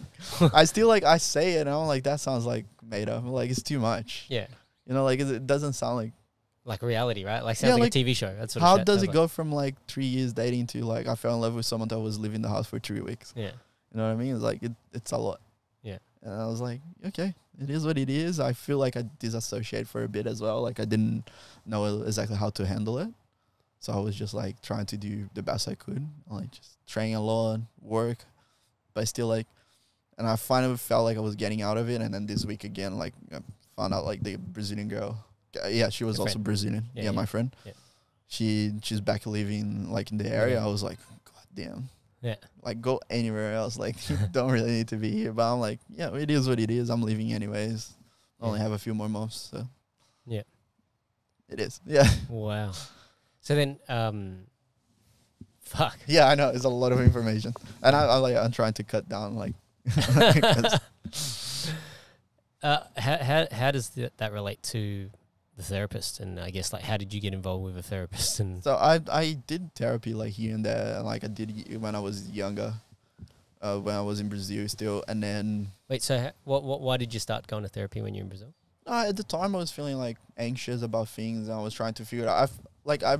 I still like I say it, and I'm like that sounds like made up. Like it's too much. yeah. You know, like it doesn't sound like. Like reality, right? Like sounds Yeah, like, like, a TV show. That's what How does it like. go from like three years dating to like I fell in love with someone that was leaving the house for three weeks? Yeah. You know what I mean? It's like it, it's a lot. Yeah. And I was like, okay, it is what it is. I feel like I disassociate for a bit as well. Like I didn't know exactly how to handle it. So I was just like trying to do the best I could. Like just training a lot, work, but still like, and I finally felt like I was getting out of it. And then this week again, like I found out like the Brazilian girl. uh, Yeah, she was Your also friend. Brazilian. Yeah, Yeah, yeah. my friend. Yeah. She she's back living like in the area. I was like, God damn Yeah. like go anywhere else. Like you don't really need to be here. But I'm like, yeah, it is what it is. I'm leaving anyways. I only have a few more months, so Yeah. it is. Yeah, Wow. So then, um, fuck. yeah, I know. It's a lot of information, and I, I like I'm trying to cut down. like. Uh, how how how does th- that relate to the therapist? And I guess like, how did you get involved with a therapist? And so I I did therapy like here and there, and like I did when I was younger, uh, when I was in Brazil still, and then Wait, so ha- what, what? Why did you start going to therapy when you were in Brazil? uh, at the time I was feeling like anxious about things, and I was trying to figure it out. I f- like I,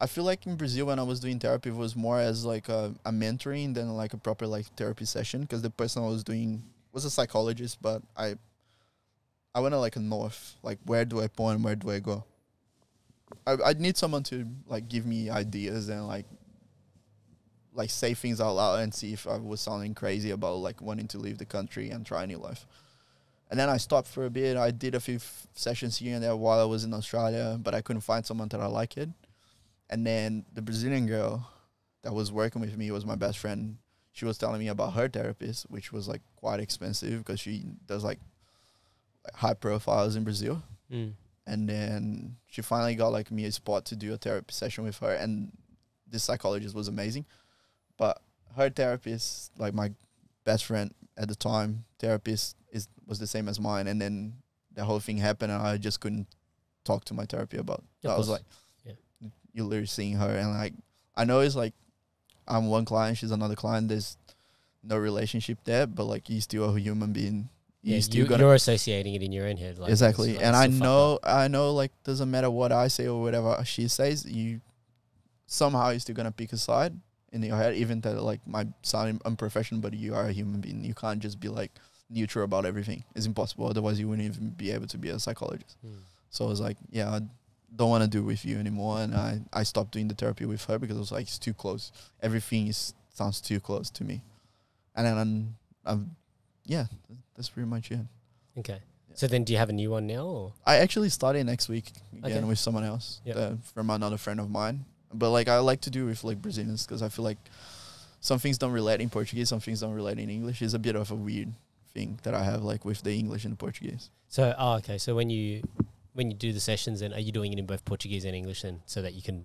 I feel like in Brazil when I was doing therapy it was more as like a, a mentoring than like a proper like therapy session because the person I was doing was a psychologist, but I, I went to like a north, like where do I point, where do I go? I I need someone to like give me ideas and like. Like say things out loud and see if I was sounding crazy about like wanting to leave the country and try a new life. And then I stopped for a bit. I did a few sessions here and there while I was in Australia, but I couldn't find someone that I liked. And then the Brazilian girl that was working with me was my best friend. She was telling me about her therapist, which was like quite expensive because she does like high profiles in Brazil. Mm. And then she finally got like me a spot to do a therapy session with her. And this psychologist was amazing. But her therapist, like my best friend at the time, therapist is was the same as mine. And then the whole thing happened, and I just couldn't talk to my therapy about. Of I was like, Yeah. you're literally seeing her, and like I know it's like I'm one client, she's another client. There's no relationship there, but like you're still a human being. Yeah, You still you, gonna you're associating it in your own head. Like, exactly like and i know i know like doesn't matter what i say or whatever she says you somehow you're still gonna pick a side in your head even that like might sound unprofessional but you are a human being you can't just be like neutral about everything it's impossible otherwise you wouldn't even be able to be a psychologist Mm. so i was like yeah don't want to do it with you anymore and i i stopped doing the therapy with her because it was like it's too close everything is sounds too close to me and then i'm, I'm yeah that's pretty much it Okay. Yeah. So then, do you have a new one now? Or? I actually started next week again Okay. with someone else Yep. uh, from another friend of mine. But like I like to do with like Brazilians because I feel like some things don't relate in Portuguese, some things don't relate in English. It's a bit of a weird thing that I have like with the English and the Portuguese. So, oh, okay. So when you when you do the sessions, then are you doing it in both Portuguese and English, then, so that you can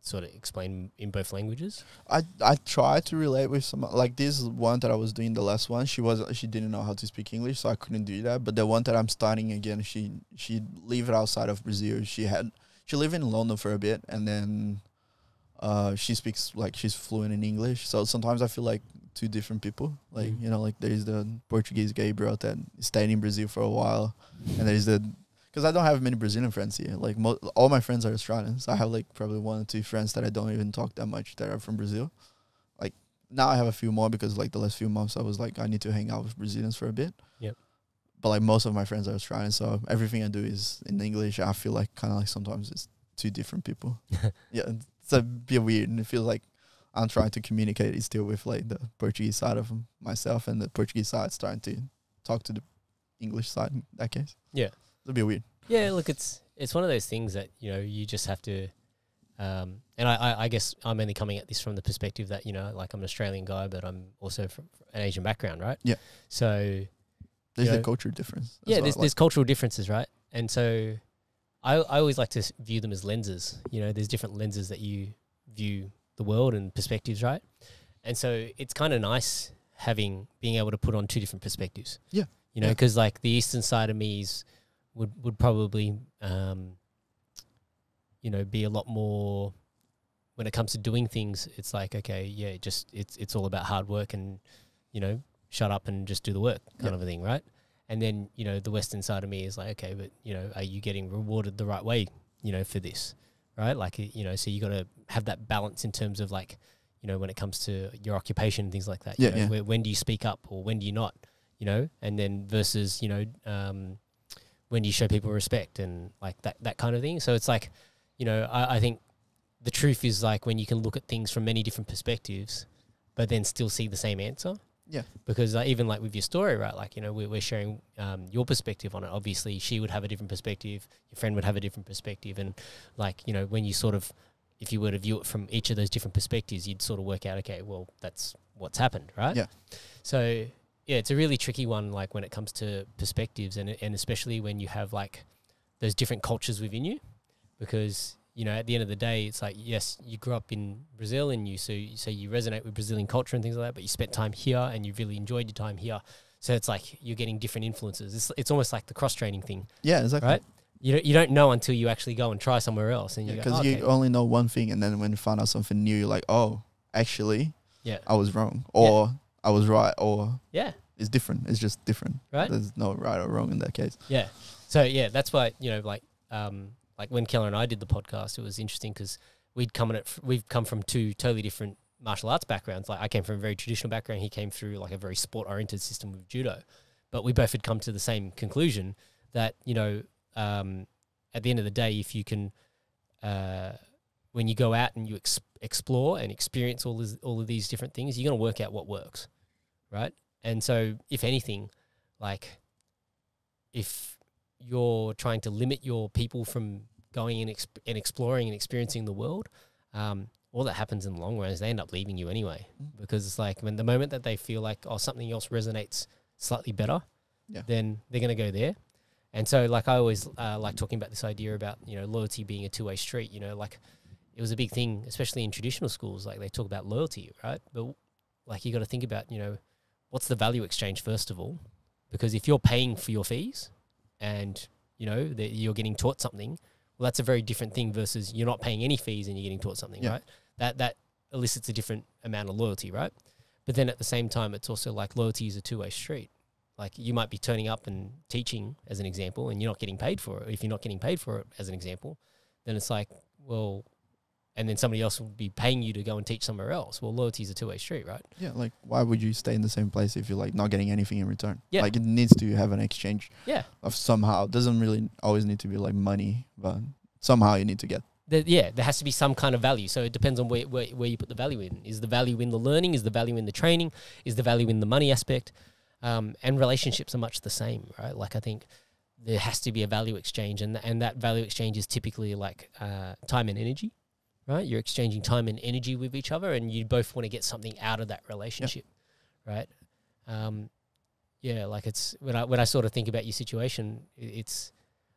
sort of explain in both languages? I I try to relate with some like this one that I was doing the last one. She was she didn't know how to speak English, so I couldn't do that. But the one that I'm starting again, she she lived outside of Brazil. She had she lived in London for a bit, and then uh, she speaks like she's fluent in English. So sometimes I feel like two different people. Like Mm. you know, like there's the Portuguese Gabriel that stayed in Brazil for a while, and there's the because I don't have many Brazilian friends here. Like mo- all my friends are Australians. I have like probably one or two friends that I don't even talk that much that are from Brazil. Like now I have a few more because like the last few months I was like I need to hang out with Brazilians for a bit. Yep. But like most of my friends are Australian, so everything I do is in English. I feel like kind of like sometimes it's two different people. yeah, it's a bit weird, and it feels like I'm trying to communicate it still with like the Portuguese side of myself, and the Portuguese side starting to talk to the English side in that case. Yeah. It's a be weird. Yeah, look, it's it's one of those things that you know you just have to, um, and I, I, I guess I'm only coming at this from the perspective that you know, like I'm an Australian guy, but I'm also from an Asian background, right? Yeah. So There's Yeah. the culture difference. yeah, there's like- there's cultural differences, right? And so I I always like to view them as lenses. You know, there's different lenses that you view the world and perspectives, right? And so it's kind of nice having being able to put on two different perspectives. Yeah. You know, Yeah. because like the eastern side of me is would would probably um you know be a lot more when it comes to doing things it's like okay yeah just it's it's all about hard work and you know shut up and just do the work kind Yeah. of a thing right and then you know the western side of me is like okay but you know are you getting rewarded the right way you know for this right like you know so you got to have that balance in terms of like you know when it comes to your occupation and things like that you Yeah, know, yeah. where, when do you speak up or when do you not you know and then versus you know um when you show people respect and like that that kind of thing. So it's like you know I, I think the truth is like when you can look at things from many different perspectives but then still see the same answer. Yeah. because uh, even like with your story right like you know we're, we're sharing um, your perspective on it. Obviously she would have a different perspective your friend would have a different perspective. And like you know when you sort of if you were to view it from each of those different perspectives you'd sort of work out okay well that's what's happened right? Yeah. so yeah it's a really tricky one like when it comes to perspectives and and especially when you have like those different cultures within you because you know at the end of the day it's like yes you grew up in Brazil and you so so you resonate with Brazilian culture and things like that but you spent time here and you really enjoyed your time here. So it's like you're getting different influences. It's, it's almost like the cross training thing. Yeah, exactly. right? You don't, you don't know until you actually go and try somewhere else and you Because "Oh, you only know one thing, and then when you find out something new, you're like, oh, actually, yeah. I was wrong, or I was right or Yeah. it's different. It's just different. Right. There's no right or wrong in that case. Yeah. So yeah, that's why you know, like, um, like when Keller and I did the podcast, it was interesting because we'd come in it. We've come from two totally different martial arts backgrounds. Like I came from a very traditional background. He came through like a very sport oriented system with judo, but we both had come to the same conclusion that you know, um, at the end of the day, if you can, uh, when you go out and you ex- explore and experience all this, all of these different things, you're going to work out what works, right? And so, if anything, like if you're trying to limit your people from going and, exp- and exploring and experiencing the world, um, all that happens in the long run is they end up leaving you anyway. Mm. Because it's like when the moment that they feel like, oh, something else resonates slightly better, Yeah. then they're going to go there. And so, like, I always uh, like talking about this idea about, you know, loyalty being a two way street. You know, like, it was a big thing, especially in traditional schools. Like, they talk about loyalty, right? But, like, you got to think about, you know, what's the value exchange, first of all? Because if you're paying for your fees and, you know, that you're getting taught something, well, that's a very different thing versus you're not paying any fees and you're getting taught something, Yeah. right? That, that elicits a different amount of loyalty, right? But then at the same time, it's also like loyalty is a two way street. Like you might be turning up and teaching as an example, and you're not getting paid for it. If you're not getting paid for it as an example, then it's like, well, and then somebody else will be paying you to go and teach somewhere else. Well, loyalty is a two way street, right? Yeah, like why would you stay in the same place if you're like not getting anything in return? Yeah. Like it needs to have an exchange Yeah. of somehow. It doesn't really always need to be like money, but somehow you need to get yeah, there has to be some kind of value. So it depends on where, where, where you put the value in. Is the value in the learning? Is the value in the training? Is the value in the money aspect? Um, and relationships are much the same, right? Like I think there has to be a value exchange, and and that value exchange is typically like uh, time and energy, right? You're exchanging time and energy with each other, and you both want to get something out of that relationship, right? Um, yeah, like it's when I when I sort of think about your situation, it's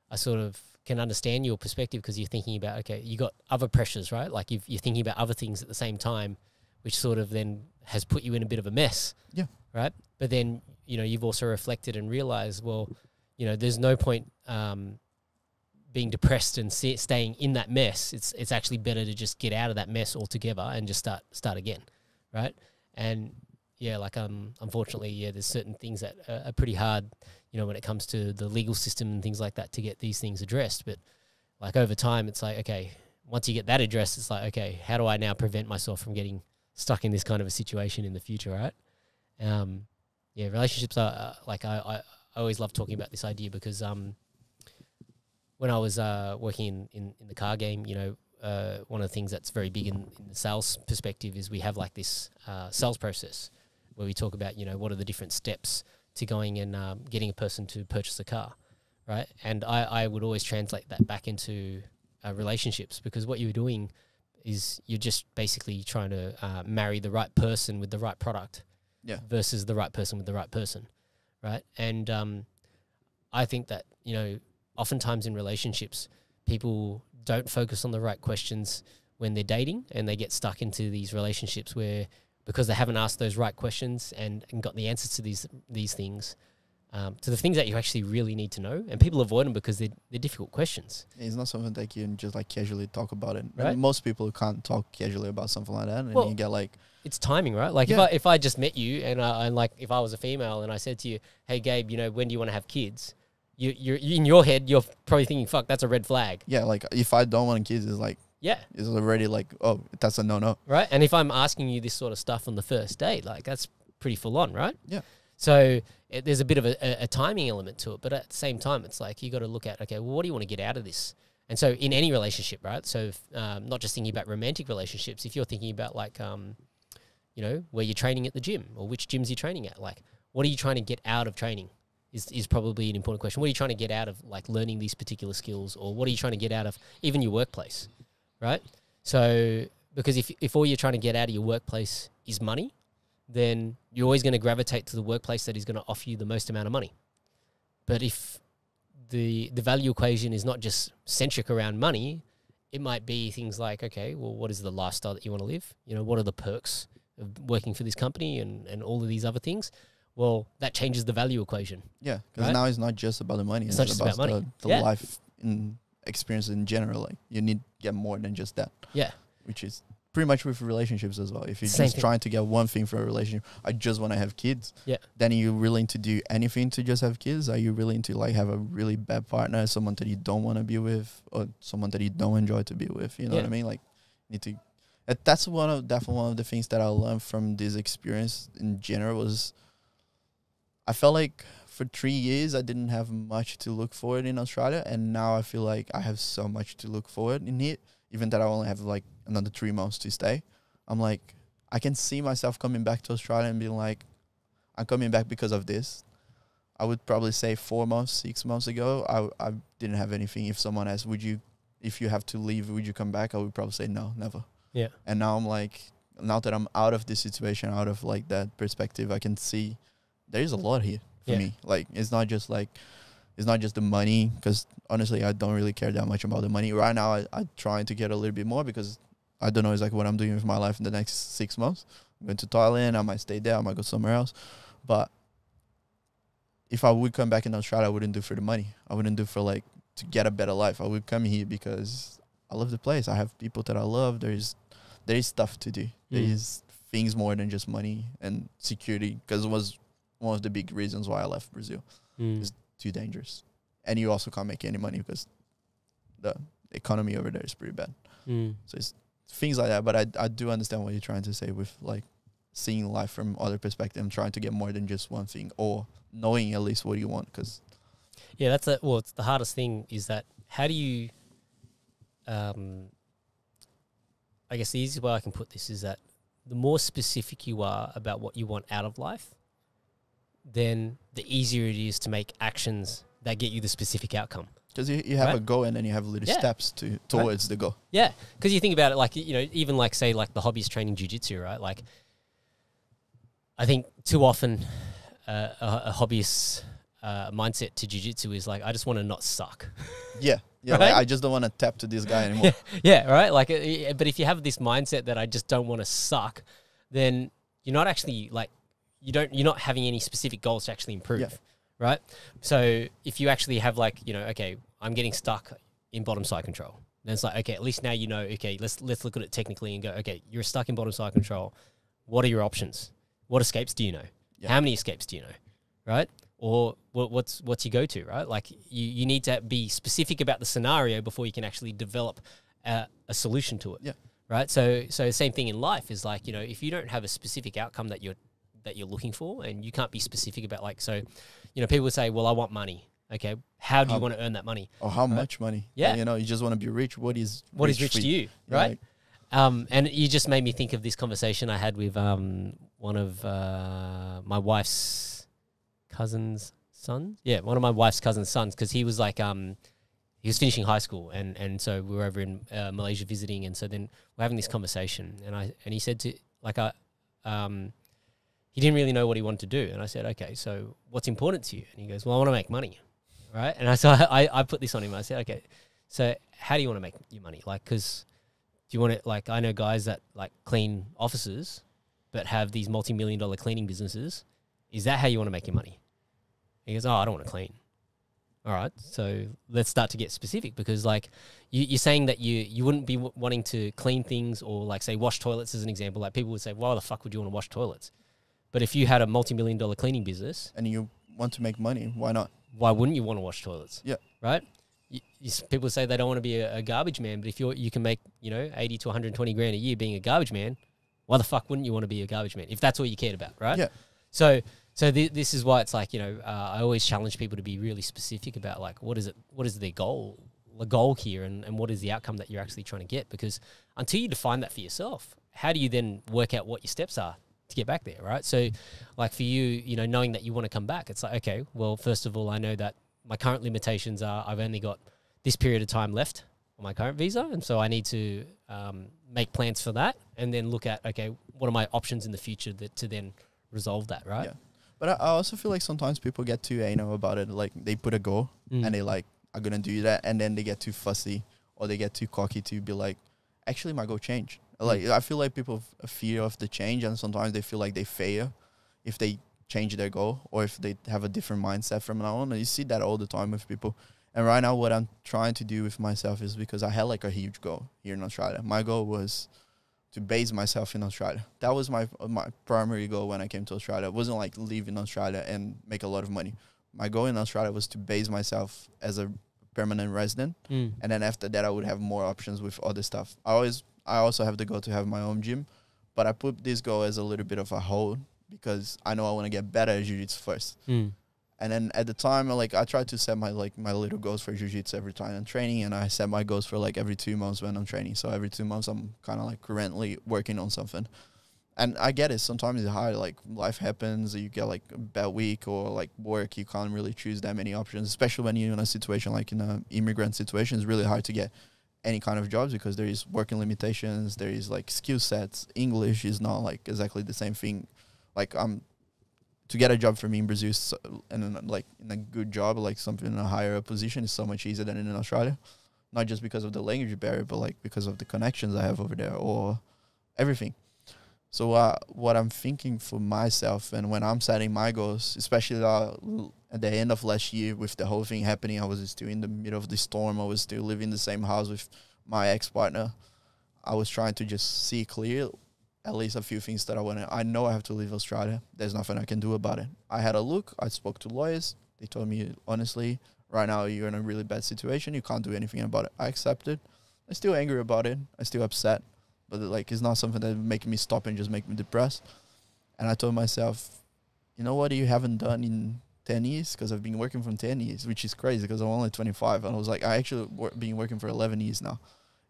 I sort of can understand your perspective because you're thinking about okay, you got other pressures, right? Like you've, you're thinking about other things at the same time, which sort of then has put you in a bit of a mess. Yeah. Right. But then you know you've also reflected and realized, well, you know, there's no point um, being depressed and si- staying in that mess. It's it's actually better to just get out of that mess altogether and just start start again, right? And yeah, like um, unfortunately, yeah, there's certain things that are, are pretty hard, you know, when it comes to the legal system and things like that to get these things addressed. But like over time, it's like okay, once you get that addressed, it's like okay, how do I now prevent myself from getting stuck in this kind of a situation in the future, right? Um, yeah, relationships are uh, like I, I I always love talking about this idea because um, when I was uh, working in, in, in the car game, you know, uh, one of the things that's very big in, in the sales perspective is we have like this uh, sales process where we talk about, you know, what are the different steps to going and um, getting a person to purchase a car, right? And I, I would always translate that back into uh, relationships because what you're doing is you're just basically trying to uh, marry the right person with the right product Yeah. versus the right person with the right person, right? And um, I think that you know, oftentimes in relationships, people don't focus on the right questions when they're dating, and they get stuck into these relationships where because they haven't asked those right questions and, and got the answers to these these things, um, to the things that you actually really need to know, and people avoid them because they're they're difficult questions. It's not something that you can just like casually talk about it. Right. And most people can't talk casually about something like that, and Well, you get like, it's timing, right? Like Yeah. if I if I just met you and I and like if I was a female and I said to you, "Hey, Gabe, you know when do you want to have kids?" You you're in your head, you're probably thinking, "Fuck, that's a red flag." yeah, like if I don't want kids, it's like Yeah, it's already like, oh, that's a no no. right. And if I'm asking you this sort of stuff on the first date, like that's pretty full on, right? Yeah. So it, there's a bit of a, a, a timing element to it, but at the same time, it's like you got to look at okay, well, what do you want to get out of this? And so in any relationship, right? So if, um, not just thinking about romantic relationships, if you're thinking about like, um, you know, where you're training at the gym or which gyms you're training at, like, what are you trying to get out of training? Is, is probably an important question. What are you trying to get out of like learning these particular skills, or what are you trying to get out of even your workplace, right? So because if if all you're trying to get out of your workplace is money, then you're always going to gravitate to the workplace that is going to offer you the most amount of money. But if the the value equation is not just centric around money, it might be things like, okay, well, what is the lifestyle that you want to live? You know, what are the perks of working for this company and, and all of these other things? Well, that changes the value equation. Yeah, because Right? now it's not just about the money. It's not just about money. The, the Yeah. life in experience in general. Like you need to get more than just that. Yeah. which is pretty much with relationships as well. If you're Same just thing. trying to get one thing for a relationship, I just want to have kids. Yeah. Then are you willing to do anything to just have kids? Are you willing to like have a really bad partner, someone that you don't want to be with, or someone that you don't enjoy to be with? You know what I mean? Like, need to. That's one of definitely one of the things that I learned from this experience in general was. I felt like for three years I didn't have much to look forward in Australia, and now I feel like I have so much to look forward in it. Even that I only have like another three months to stay, I'm like I can see myself coming back to Australia and being like, I'm coming back because of this. I would probably say four months, six months ago, I I didn't have anything. If someone asked, would you, if you have to leave, would you come back? I would probably say no, never. Yeah. And now I'm like, now that I'm out of this situation, out of like that perspective, I can see there is a lot here for Yeah. me. Like it's not just like it's not just the money because honestly I don't really care that much about the money right now. I I'm trying to get a little bit more because I don't know exactly what I'm doing with my life in the next six months. I'm going to Thailand. I might stay there. I might go somewhere else. But if I would come back in Australia, I wouldn't do for the money. I wouldn't do for like to get a better life. I would come here because I love the place. I have people that I love. There's there is stuff to do. There Mm. is things more than just money and security because it was one of the big reasons why I left Brazil. Mm. It's too dangerous, and you also can't make any money because the economy over there is pretty bad. Mm. So it's things like that. But I I do understand what you're trying to say with like seeing life from other perspective and trying to get more than just one thing or knowing at least what you want because Yeah, that's a, well. It's the hardest thing is that how do you, um, I guess the easiest way I can put this is that the more specific you are about what you want out of life, then the easier it is to make actions that get you the specific outcome. because you, you have a goal and then you have little Yeah. steps to towards the goal. Yeah, because you think about it, like you know, even like say like the hobbyist training jujitsu, right? Like, I think too often uh, a, a hobbyist's uh, mindset to jujitsu is like, I just want to not suck. Yeah, yeah. Right? Like, I just don't want to tap to this guy anymore. yeah, right. Like, uh, but if you have this mindset that I just don't want to suck, then you're not actually like you don't you're not having any specific goals to actually improve, Yeah. right? So if you actually have like you know, okay, I'm getting stuck in bottom side control. Then it's like okay, at least now you know. Okay, let's let's look at it technically and go. Okay, you're stuck in bottom side control. What are your options? What escapes do you know? Yeah. How many escapes do you know? Right? Or what, what's what's your go to? Right? Like you you need to be specific about the scenario before you can actually develop a, a solution to it. Yeah. Right. So so same thing in life is like you know if you don't have a specific outcome that you're that you're looking for and you can't be specific about like so you know people would say well I want money. Okay, how do you want to earn that money? Or how much money? Yeah. you know, you just want to be rich. What is What is rich to you, right? like, Um, and you just made me think of this conversation I had with um, one of uh, my wife's cousins' sons. Yeah, one of my wife's cousin's sons, because he was like, um, he was finishing high school, and and so we were over in uh, Malaysia visiting, and so then we're having this conversation, and I and he said to like I, um, he didn't really know what he wanted to do, and I said, okay, so what's important to you? And he goes, well, I want to make money, right? And I so I I put this on him. I said, okay, so how do you want to make your money? Like, because do you want to like I know guys that like clean offices but have these multi-million dollar cleaning businesses. Is that how you want to make your money? He goes, "Oh, I don't want to clean." All right, so let's start to get specific because like you, you're saying that you you wouldn't be wanting to clean things or like say wash toilets as an example. Like people would say, "Why the fuck would you want to wash toilets?" But if you had a multi-million dollar cleaning business, and you want to make money, why not? why wouldn't you want to wash toilets? Yeah. Right. You, you, people say they don't want to be a, a garbage man, but if you you can make you know eighty to one hundred twenty grand a year being a garbage man, why the fuck wouldn't you want to be a garbage man if that's all you cared about, right? Yeah. So so th- this is why it's like you know uh, I always challenge people to be really specific about like what is it what is their goal the goal here and, and what is the outcome that you're actually trying to get because until you define that for yourself how do you then work out what your steps are to get back there right so like for you you know knowing that you want to come back it's like okay well first of all i know that my current limitations are i've only got this period of time left on my current visa and so i need to um, make plans for that and then look at okay what are my options in the future that to then resolve that right Yeah. But I, I also feel like sometimes people get too anal about it. Like they put a goal Mm. and they like are gonna do that, and then they get too fussy or they get too cocky to be like, actually my goal changed. Mm. Like I feel like people have fear of the change, and sometimes they feel like they fail if they change their goal or if they have a different mindset from now on. And you see that all the time with people. And right now, what I'm trying to do with myself is because I had like a huge goal here in Australia. My goal was to base myself in Australia. That was my my primary goal when I came to Australia. It wasn't like live in Australia and make a lot of money. My goal in Australia was to base myself as a permanent resident, Mm. and then after that, I would have more options with other stuff. I always I also have the goal to have my own gym, but I put this goal as a little bit of a hold because I know I want to get better at jiu-jitsu first. Mm. And then at the time, like I try to set my like my little goals for jiu-jitsu every time I'm training, and I set my goals for like every two months when I'm training. So every two months, I'm kind of like currently working on something. And I get it. Sometimes it's hard. Like life happens, you get like a bad week or like work. You can't really choose that many options, especially when you're in a situation like in a immigrant situation. It's really hard to get any kind of jobs because there is working limitations. There is like skill sets. English is not like exactly the same thing. Like I'm to get a job for me in Brazil so, and like in a good job, like something in a higher position is so much easier than in Australia. Not just because of the language barrier, but like because of the connections I have over there or everything. So uh, what I'm thinking for myself and when I'm setting my goals, especially uh, at the end of last year with the whole thing happening, I was still in the middle of the storm. I was still living in the same house with my ex partner. I was trying to just see clear at least a few things that I want to. I know I have to leave Australia. There's nothing I can do about it. I had a look. I spoke to lawyers. They told me honestly, right now you're in a really bad situation. You can't do anything about it. I accepted. I'm still angry about it. I'm still upset, but like it's not something that making me stop and just make me depressed. And I told myself, you know what, you haven't done in ten years because I've been working from ten years, which is crazy because I'm only 25. And I was like, I actually wor- been working for 11 years now,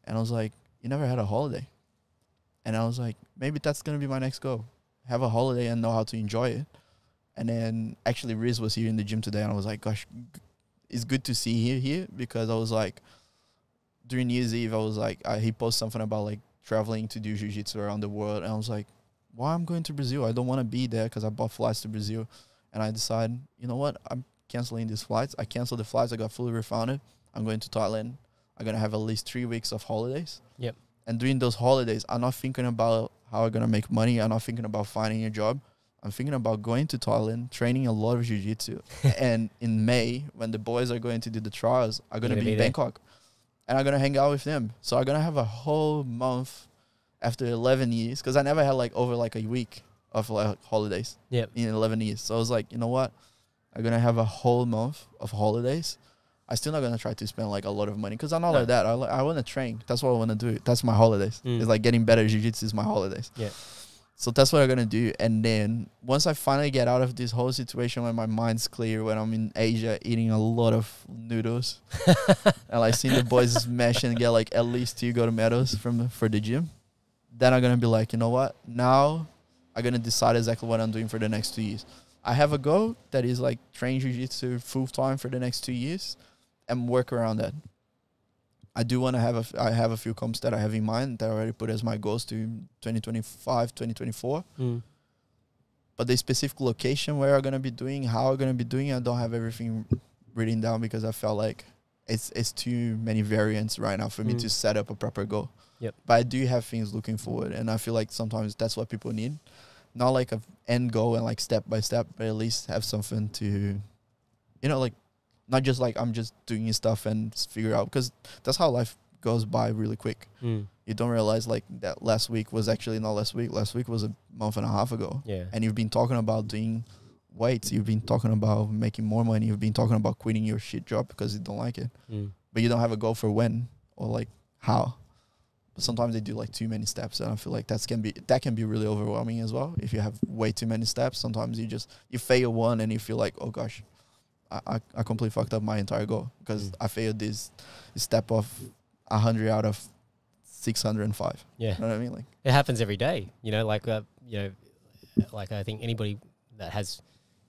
and I was like, you never had a holiday. And I was like, maybe that's gonna be my next goal. Have a holiday and know how to enjoy it. And then actually Riz was here in the gym today and I was like, gosh, it's good to see you here because I was like during New Year's Eve I was like I, he posted something about like traveling to do jiu-jitsu around the world and I was like, why I'm going to Brazil? I don't want to be there because I bought flights to Brazil and I decided, you know what, I'm canceling these flights. I canceled the flights, I got fully refunded. I'm going to Thailand. I'm gonna have at least three weeks of holidays. Yep. And during those holidays, I'm not thinking about how I'm gonna make money. I'm not thinking about finding a job. I'm thinking about going to Thailand, training a lot of jiu-jitsu. and in May, when the boys are going to do the trials, I'm gonna You're gonna be, in there. And I'm gonna hang out with them. So I'm gonna have a whole month after 11 years, because I never had like over like a week of like holidays Yep. in 11 years. So I was like, you know what? I'm gonna have a whole month of holidays. I'm still not gonna try to spend like a lot of money because I'm not No. like that. I, I want to train. That's what I want to do. That's my holidays. Mm. It's like getting better jiu-jitsu is my holidays. Yeah. So that's what I'm gonna do. And then once I finally get out of this whole situation when my mind's clear, when I'm in Asia eating a lot of noodles, and I see the boys smash and get like at least two gold medals from for the gym, then I'm gonna be like, you know what? Now I'm gonna decide exactly what I'm doing for the next two years. I have a goal that is like train jiu-jitsu full time for the next two years, and work around that. I do want to have a f- I have a few comps that I have in mind that I already put as my goals to 2025, 2024. Mm. But the specific location where I'm gonna be doing, how I'm gonna be doing, I don't have everything written down because I felt like it's it's too many variants right now for me Mm. to set up a proper goal. Yep. But I do have things looking forward, and I feel like sometimes that's what people need, not like a end goal and like step by step, but at least have something to, you know, like not just like I'm just doing stuff and figure out because that's how life goes by really quick. Mm. You don't realize like that last week was actually not last week. Last week was a month and a half ago Yeah. and you've been talking about doing weights, you've been talking about making more money, you've been talking about quitting your shit job because you don't like it, Mm. but you don't have a goal for when or like how. But sometimes they do like too many steps, and I feel like that's can be that can be really overwhelming as well. If you have way too many steps, sometimes you just you fail one and you feel like, oh gosh, I I, I completely fucked up my entire goal because Mm. I failed this step of a hundred out of six hundred and five. Yeah. You know what I mean? Like It happens every day. You know, like uh, you know, like I think anybody that has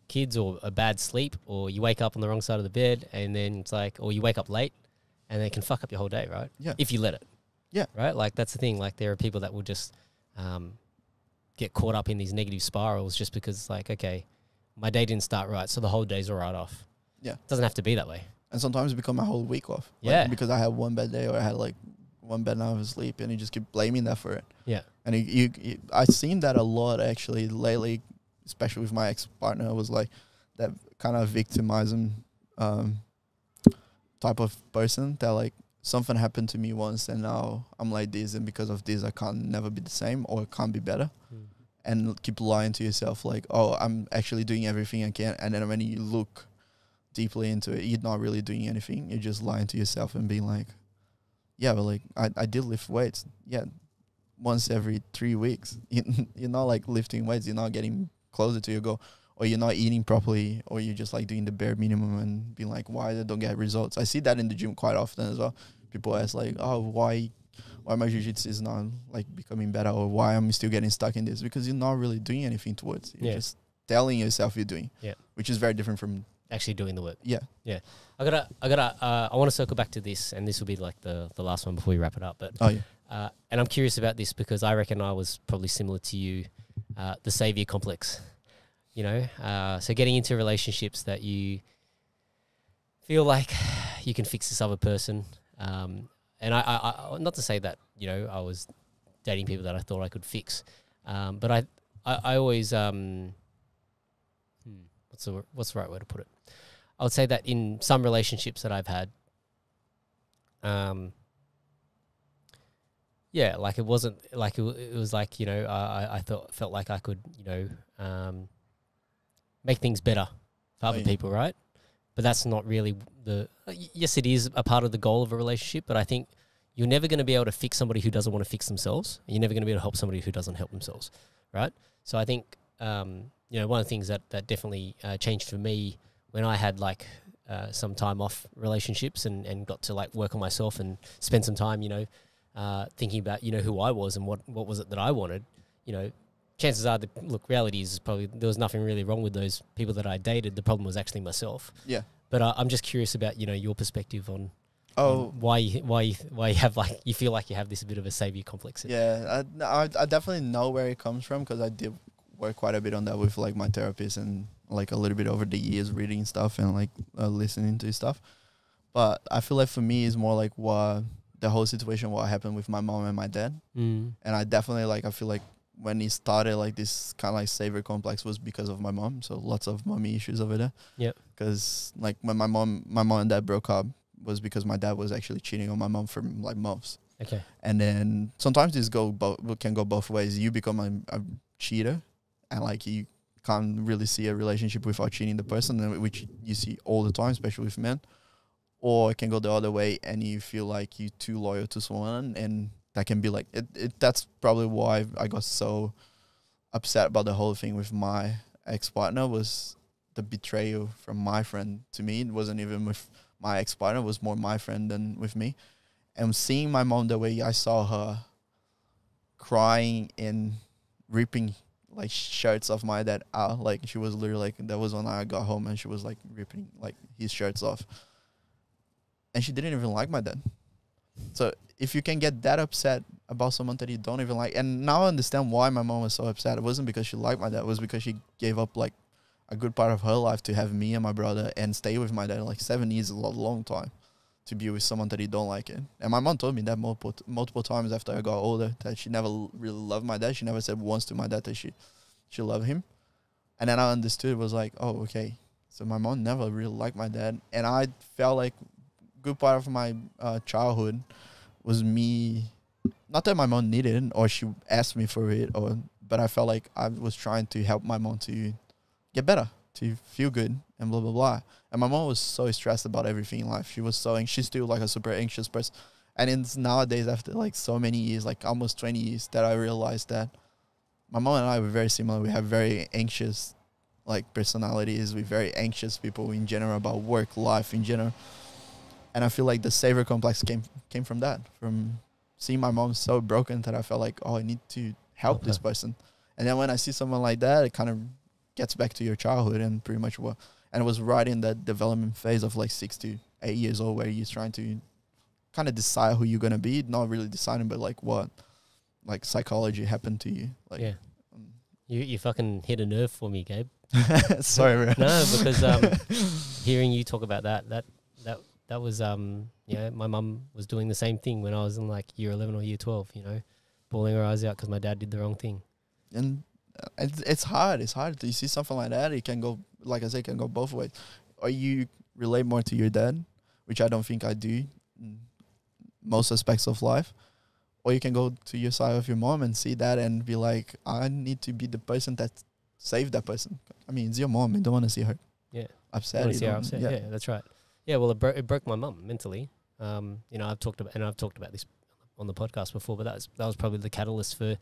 kids or a bad sleep, or you wake up on the wrong side of the bed, and then it's like, or you wake up late, and it can fuck up your whole day, right? Yeah. If you let it. Yeah. Right. Like that's the thing. Like there are people that will just um, get caught up in these negative spirals just because, it's like, okay, my day didn't start right, so the whole day's a write off. Yeah. It doesn't have to be that way. and sometimes it become a whole week off. Like, Yeah. because I had one bad day or I had like one bad night of sleep, and you just keep blaming that for it. Yeah. And you, you, you I've seen that a lot actually lately, especially with my ex partner. Was like that kind of victimizing um, type of person that like something happened to me once and now I'm like this and because of this I can't never be the same or can't be better Mm. and keep lying to yourself like oh I'm actually doing everything I can and then when you look deeply into it you're not really doing anything you're just lying to yourself and being like yeah but like I, I did lift weights yeah once every three weeks You- you're not like lifting weights you're not getting closer to your goal or you're not eating properly or you're just like doing the bare minimum and being like why I don't get results I see that in the gym quite often as well people ask like oh why why my jiu-jitsu is not like becoming better or why I'm still getting stuck in this because you're not really doing anything towards it. You're Yeah. just telling yourself you're doing Yeah. which is very different from Actually doing the work. yeah yeah. I gotta, I gotta, uh, I want to circle back to this, and this will be like the the last one before we wrap it up. But oh yeah uh, and I'm curious about this because I reckon I was probably similar to you, uh, the savior complex. You know, uh, so getting into relationships that you feel like you can fix this other person, um, and I, I, I, not to say that you know I was dating people that I thought I could fix, um, but I, I, I always, um, what's the what's the right way to put it? I would say that in some relationships that I've had, um, yeah, like it wasn't like it, it was like you know I I- thought felt like I could you know um, make things better for Oh, other yeah. people, right? But that's not really the. Yes, it is a part of the goal of a relationship, but I think you're never going to be able to fix somebody who doesn't want to fix themselves. and You're never going to be able to help somebody who doesn't help themselves, right? So I think um, you know one of the things that that definitely uh, changed for me when I had like uh, some time off relationships and and got to like work on myself and spend some time, you know, uh, thinking about you know who I was and what what was it that I wanted, you know. Chances are, the look, reality is probably there was nothing really wrong with those people that I dated. The problem was actually myself. yeah But uh, I'm just curious about you know your perspective on oh why you, why you, why you have like you feel like you have this bit of a savior complex. yeah I, I, I definitely know where it comes from because I did work quite a bit on that with like my therapist and like a little bit over the years reading stuff and like uh, listening to stuff but I feel like for me it's more like what the whole situation what happened with my mom and my dad Mm. and I definitely like I feel like when it started like this kind of like savior complex was because of my mom. So lots of mommy issues over there. Yep. Because like when my mom, my mom and dad broke up was because my dad was actually cheating on my mom for like months. Okay. And then sometimes this go both can go both ways. You become a, a cheater, and like you can't really see a relationship without cheating the person, uh, which you see all the time, especially with men. Or it can go the other way, and you feel like you're too loyal to someone, and that can be like it, it. That's probably why I got so upset about the whole thing with my ex partner was the betrayal from my friend to me. It wasn't even with my ex partner; was more my friend than with me and seeing my mom the way I saw her crying and ripping like shirts off my dad like she was literally like that was when I got home and she was like ripping like his shirts off, and she didn't even like my dad. So if you can get that upset about someone that you don't even like, and now I understand why my mom was so upset. It wasn't because she liked my dad; it was because she gave up like a good part of her life to have me and my brother and stay with my dad. Like seven years is a long time to be with someone that you don't like it. And my mom told me that multiple multiple times after I got older that she never really loved my dad. She never said once to my dad that she she loved him. And then I understood it was like, oh, okay. So my mom never really liked my dad, and I felt like good part of my uh, childhood was me. Not that my mom needed it or she asked me for it, or but I felt like I was trying to help my mom to get better, to feel good, and blah blah blah. And my mom was so stressed about everything in life. She was so anxious. She's still like a super anxious person. And it's nowadays after like so many years, like almost twenty years, that I realized that my mom and I were very similar. We have very anxious like personalities. We're very anxious people in general about work, life in general. And I feel like the savior complex came came from that, from seeing my mom so broken that I felt like, oh, I need to help this person. And then when I see someone like that, it kind of gets back to your childhood and pretty much what. And it was right in that development phase of like six to eight years old where you're trying to kind of decide who you're gonna be, not really deciding, but like what, like psychology happened to you. Like, yeah. You you fucking hit a nerve for me, Gabe. um, sorry. No, because um, hearing you talk about that, that that that was um, yeah, my mum was doing the same thing when I was in like year eleven or year twelve. You know, bawling her eyes out because my dad did the wrong thing. and it's it's hard. It's hard. Do you see something like that, it can go like I said, it can go both ways. Or you relate more to your dad, which I don't think I do. Most aspects of life. Or you can go to your side of your mom and see that and be like, I need to be the person that saved that person. I mean, it's your mom. You don't want to see her Yeah. upset. you her upset. Yeah. that's right. Yeah, well, it, bro- it broke my mum mentally. Um, you know, I've talked about and I've talked about this on the podcast before, but that was that was probably the catalyst for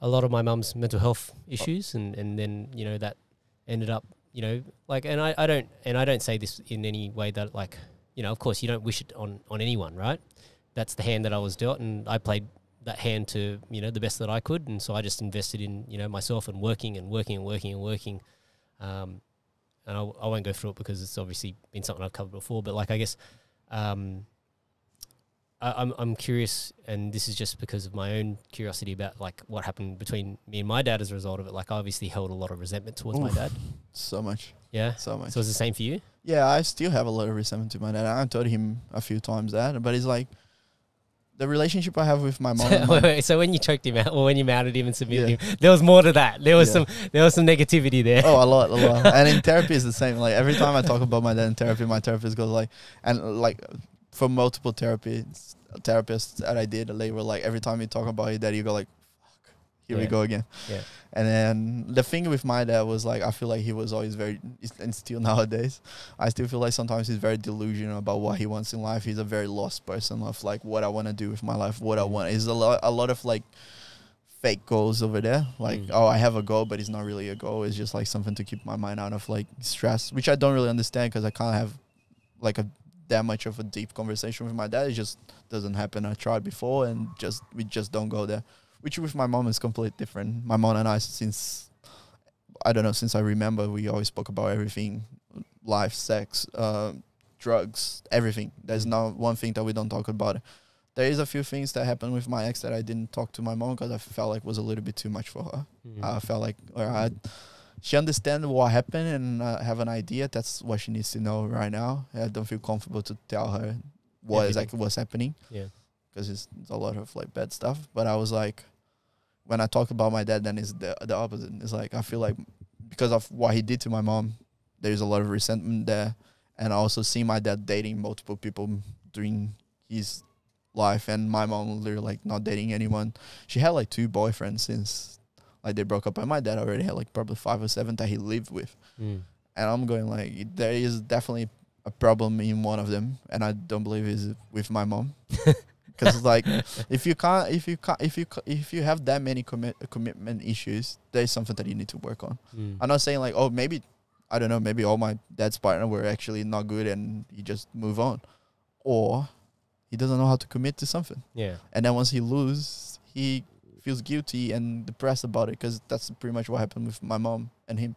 a lot of my mum's mental health issues, and and then you know that ended up, you know, like, and I, I don't and I don't say this in any way that like, you know, of course you don't wish it on on anyone, right? That's the hand that I was dealt, and I played that hand to you know the best that I could, and so I just invested in you know myself and working and working and working and working. Um, and I, I won't go through it because it's obviously been something I've covered before. But like, I guess um, I, I'm I'm curious, and this is just because of my own curiosity about like what happened between me and my dad as a result of it. Like, I obviously held a lot of resentment towards my Oof. dad. So much. Yeah. So much. So it's the same for you. Yeah, I still have a lot of resentment to my dad. I told him a few times that, but it's like the relationship I have with my mom. and wait, wait, so when you choked him out, or when you mounted him and submitted Yeah. him, there was more to that. There was Yeah. some there was some negativity there. oh, a lot, a lot. And in therapy, it's the same. Like every time I talk about my dad in therapy, my therapist goes like, and like for multiple therapies, therapists that I did, they were like, every time you talk about your dad, you go like, fuck, here we go again. Yeah. And then the thing with my dad was like, I feel like he was always very, and still nowadays, I still feel like sometimes he's very delusional about what he wants in life. He's a very lost person of like what I want to do with my life, what I Mm. want. He's a lot, a lot of like fake goals over there. Like, Mm. oh, I have a goal, but it's not really a goal. It's just like something to keep my mind out of like stress, which I don't really understand because I can't have like a that much of a deep conversation with my dad. It just doesn't happen. I tried before and just we just don't go there. Which with my mom is completely different. My mom and I since I don't know since I remember we always spoke about everything, life, sex, uh, drugs, everything. There's not one thing that we don't talk about. There is a few things that happened with my ex that I didn't talk to my mom because I felt like was a little bit too much for her. Mhm. I felt like or I, she understands what happened and uh, have an idea. That's what she needs to know right now. I don't feel comfortable to tell her what Everything. exactly was happening yeah. because it's, it's a lot of like bad stuff. But I was like, when I talk about my dad, then it's the the opposite. It's like I feel like because of what he did to my mom, there's a lot of resentment there, and I also see my dad dating multiple people during his life, and my mom literally like not dating anyone. She had like two boyfriends since like they broke up, and my dad already had like probably five or seven that he lived with Mm. and I'm going like there is definitely a problem in one of them, and I don't believe is with my mom. Because like if you can't if you can't if you if you have that many commit commitment issues, there's something that you need to work on. Mm. I'm not saying like oh maybe I don't know maybe all my dad's partner were actually not good and you just move on, or he doesn't know how to commit to something, Yeah. and then once he lose, he feels guilty and depressed about it because that's pretty much what happened with my mom and him.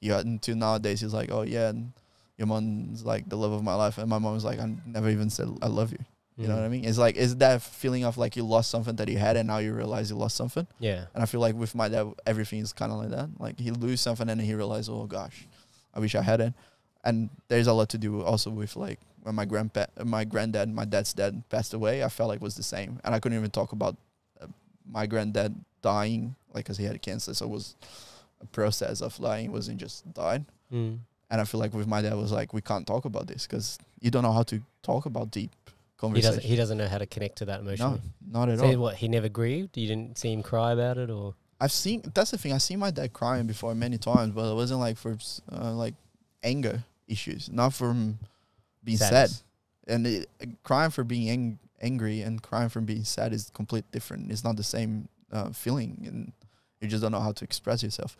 Yeah, until nowadays he's like, oh yeah, and your mom's like the love of my life, and my mom's like, I never even said I love you. You know what I Mm. mean? It's like is that feeling of like you lost something that you had, and now you realize you lost something. Yeah. And I feel like with my dad, everything is kind of like that. Like he lose something, and he realize, oh gosh, I wish I had it. And there's a lot to do also with like when my grandpa, my granddad, my dad's dad passed away. I felt like it was the same, and I couldn't even talk about my granddad dying, like because he had cancer. So it was a process of dying. It wasn't just died. Mm. And I feel like with my dad it was like we can't talk about this because you don't know how to talk about deep He doesn't. He doesn't know how to connect to that emotion. no, emotionally. not at So all. what? He never grieved. You didn't see him cry about it, or I've seen that's the thing. I've seen my dad crying before many times, but it wasn't like for uh, like anger issues, not from being sad. And it, uh, crying for being ang- angry and crying from being sad is completely different. It's not the same uh, feeling, and you just don't know how to express yourself.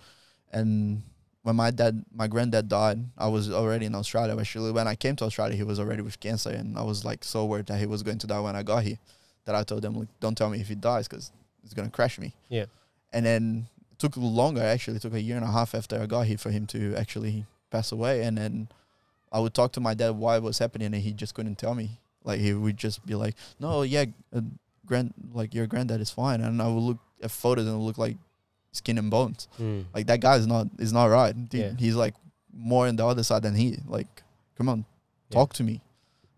And when my dad, my granddad died, I was already in Australia. Actually, when I came to Australia, he was already with cancer, and I was like so worried that he was going to die when I got here. That I told them, like, don't tell me if he dies because it's gonna crash me. Yeah. And then it took longer. Actually, it took a year and a half after I got here for him to actually pass away. And then I would talk to my dad why it was happening, and he just couldn't tell me. Like he would just be like, "No, yeah, uh, grand, like your granddad is fine," and I would look at photos and look like skin and bones. Mm. Like that guy is not is not right. Dude, Yeah. He's like more on the other side than he. Like, come on, Yeah. talk to me.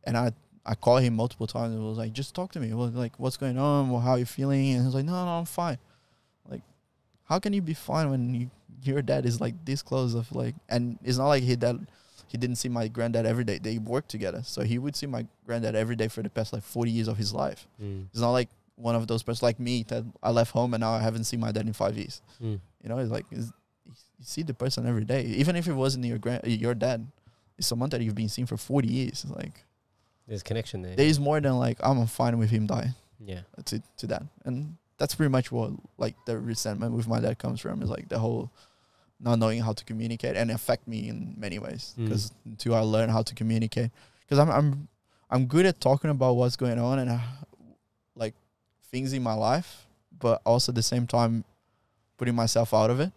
And I I called him multiple times and was like, just talk to me. Well, like, what's going on? Well, how are you feeling? And he was like, no, no, I'm fine. Like, how can you be fine when you, your dad is like this close of like, and it's not like he dad, he didn't see my granddad every day. They worked together, so he would see my granddad every day for the past like forty years of his life. Mm. It's not like one of those persons like me that I left home and now I haven't seen my dad in five years. Mm. You know, it's like it's, you see the person every day, even if it wasn't your grand your dad. It's someone that you've been seeing for forty years. It's like There's connection there. there is more than like I'm fine with him dying yeah. to to that, and that's pretty much what like the resentment with my dad comes from. Is like the whole not knowing how to communicate and affect me in many ways Mm. because until I learn how to communicate, because I'm I'm I'm good at talking about what's going on and uh, like things in my life, but also at the same time putting myself out of it.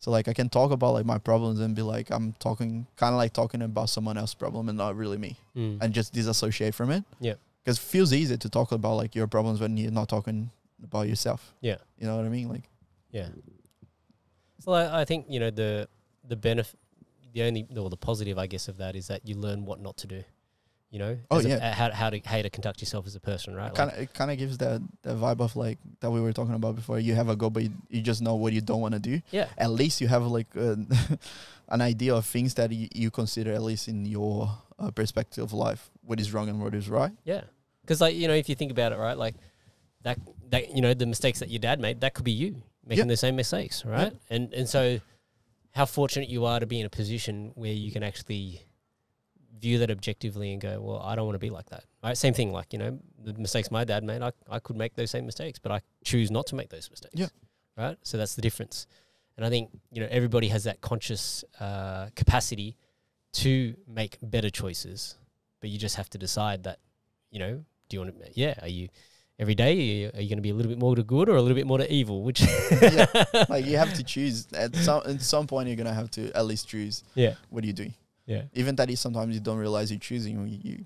So like I can talk about like my problems and be like I'm talking kind of like talking about someone else's problem and not really me Mm. and just disassociate from it. Yeah. Because it feels easy to talk about like your problems when you're not talking about yourself. Yeah. You know what I mean? Like Yeah. Well, I, I think you know the the benefit, the only or the positive, I guess, of that is that you learn what not to do. You know, Oh, as a- yeah. uh, how how to how to conduct yourself as a person, right? kind Like, of it kind of gives that that vibe of like that we were talking about before. You have a goal, but you, you just know what you don't want to do. yeah, At least you have like uh, an idea of things that you, you consider at least in your uh, perspective of life, what is wrong and what is right. yeah. Because like you know, if you think about it, right, like that that you know the mistakes that your dad made, that could be you making Yeah. the same mistakes, right? And and so, how fortunate you are to be in a position where you can actually view that objectively and go, well, I don't want to be like that. Right? Same thing, like you know, the mistakes my dad made, I I could make those same mistakes, but I choose not to make those mistakes. Yeah. Right. So that's the difference. And I think you know everybody has that conscious uh, capacity to make better choices, but you just have to decide that, you know, do you want to? Yeah, are you every day? Are you, going to be a little bit more to good or a little bit more to evil? Which Yeah. like you have to choose at some at some point you're gonna have to at least choose yeah, what are you doing. yeah, Even that is sometimes you don't realize you're choosing. You you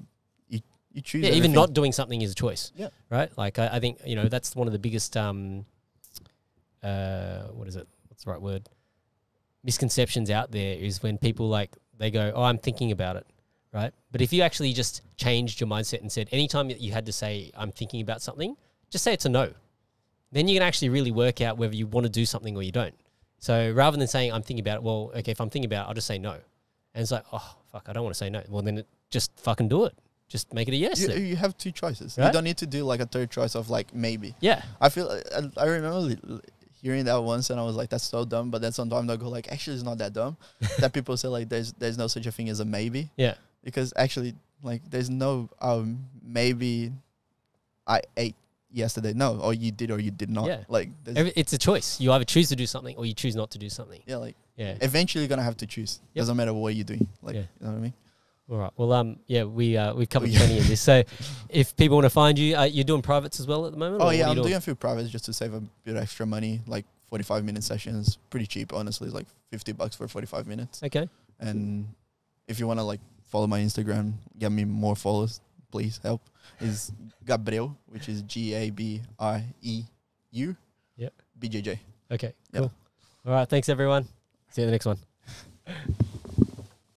you, you choose. yeah. Even not doing something is a choice. Yeah. right. Like I, I think you know that's one of the biggest um, uh, what is it? What's the right word? Misconceptions out there is when people like they go, "Oh, I'm thinking about it," right? But if you actually just changed your mindset and said, anytime that you had to say, "I'm thinking about something," just say it's a no. Then you can actually really work out whether you want to do something or you don't. So rather than saying, "I'm thinking about it," well, okay, if I'm thinking about it, I'll just say no. And it's like, oh fuck, I don't want to say no. Well, then it, just fucking do it. Just make it a yes. You, you have two choices. You don't need to do like a third choice of like maybe. yeah, I feel uh, I, I remember hearing that once and I was like that's so dumb. But then sometimes I go like actually it's not that dumb. that people say like there's there's no such a thing as a maybe yeah, because actually like there's no um maybe I ate yesterday. No, or you did or you did not. Yeah. Like Every, it's a choice. You either choose to do something or you choose not to do something. yeah, like Yeah. eventually you're gonna have to choose. Yep. Doesn't matter what you're doing. Like Yeah. you know what I mean. All right. Well, um, yeah, we uh, we've covered plenty of this. So, if people want to find you, uh, you're doing privates as well at the moment. Oh yeah, I'm you doing a few privates just to save a bit of extra money. Like 45 minute sessions, pretty cheap honestly. Like 50 bucks for 45 minutes. Okay. And if you want to like follow my Instagram, get me more followers, please help. Is Gabreu, which is G A B I E U. Yep. BJJ. Okay. Yep. Cool. All right. Thanks, everyone. See you in the next one.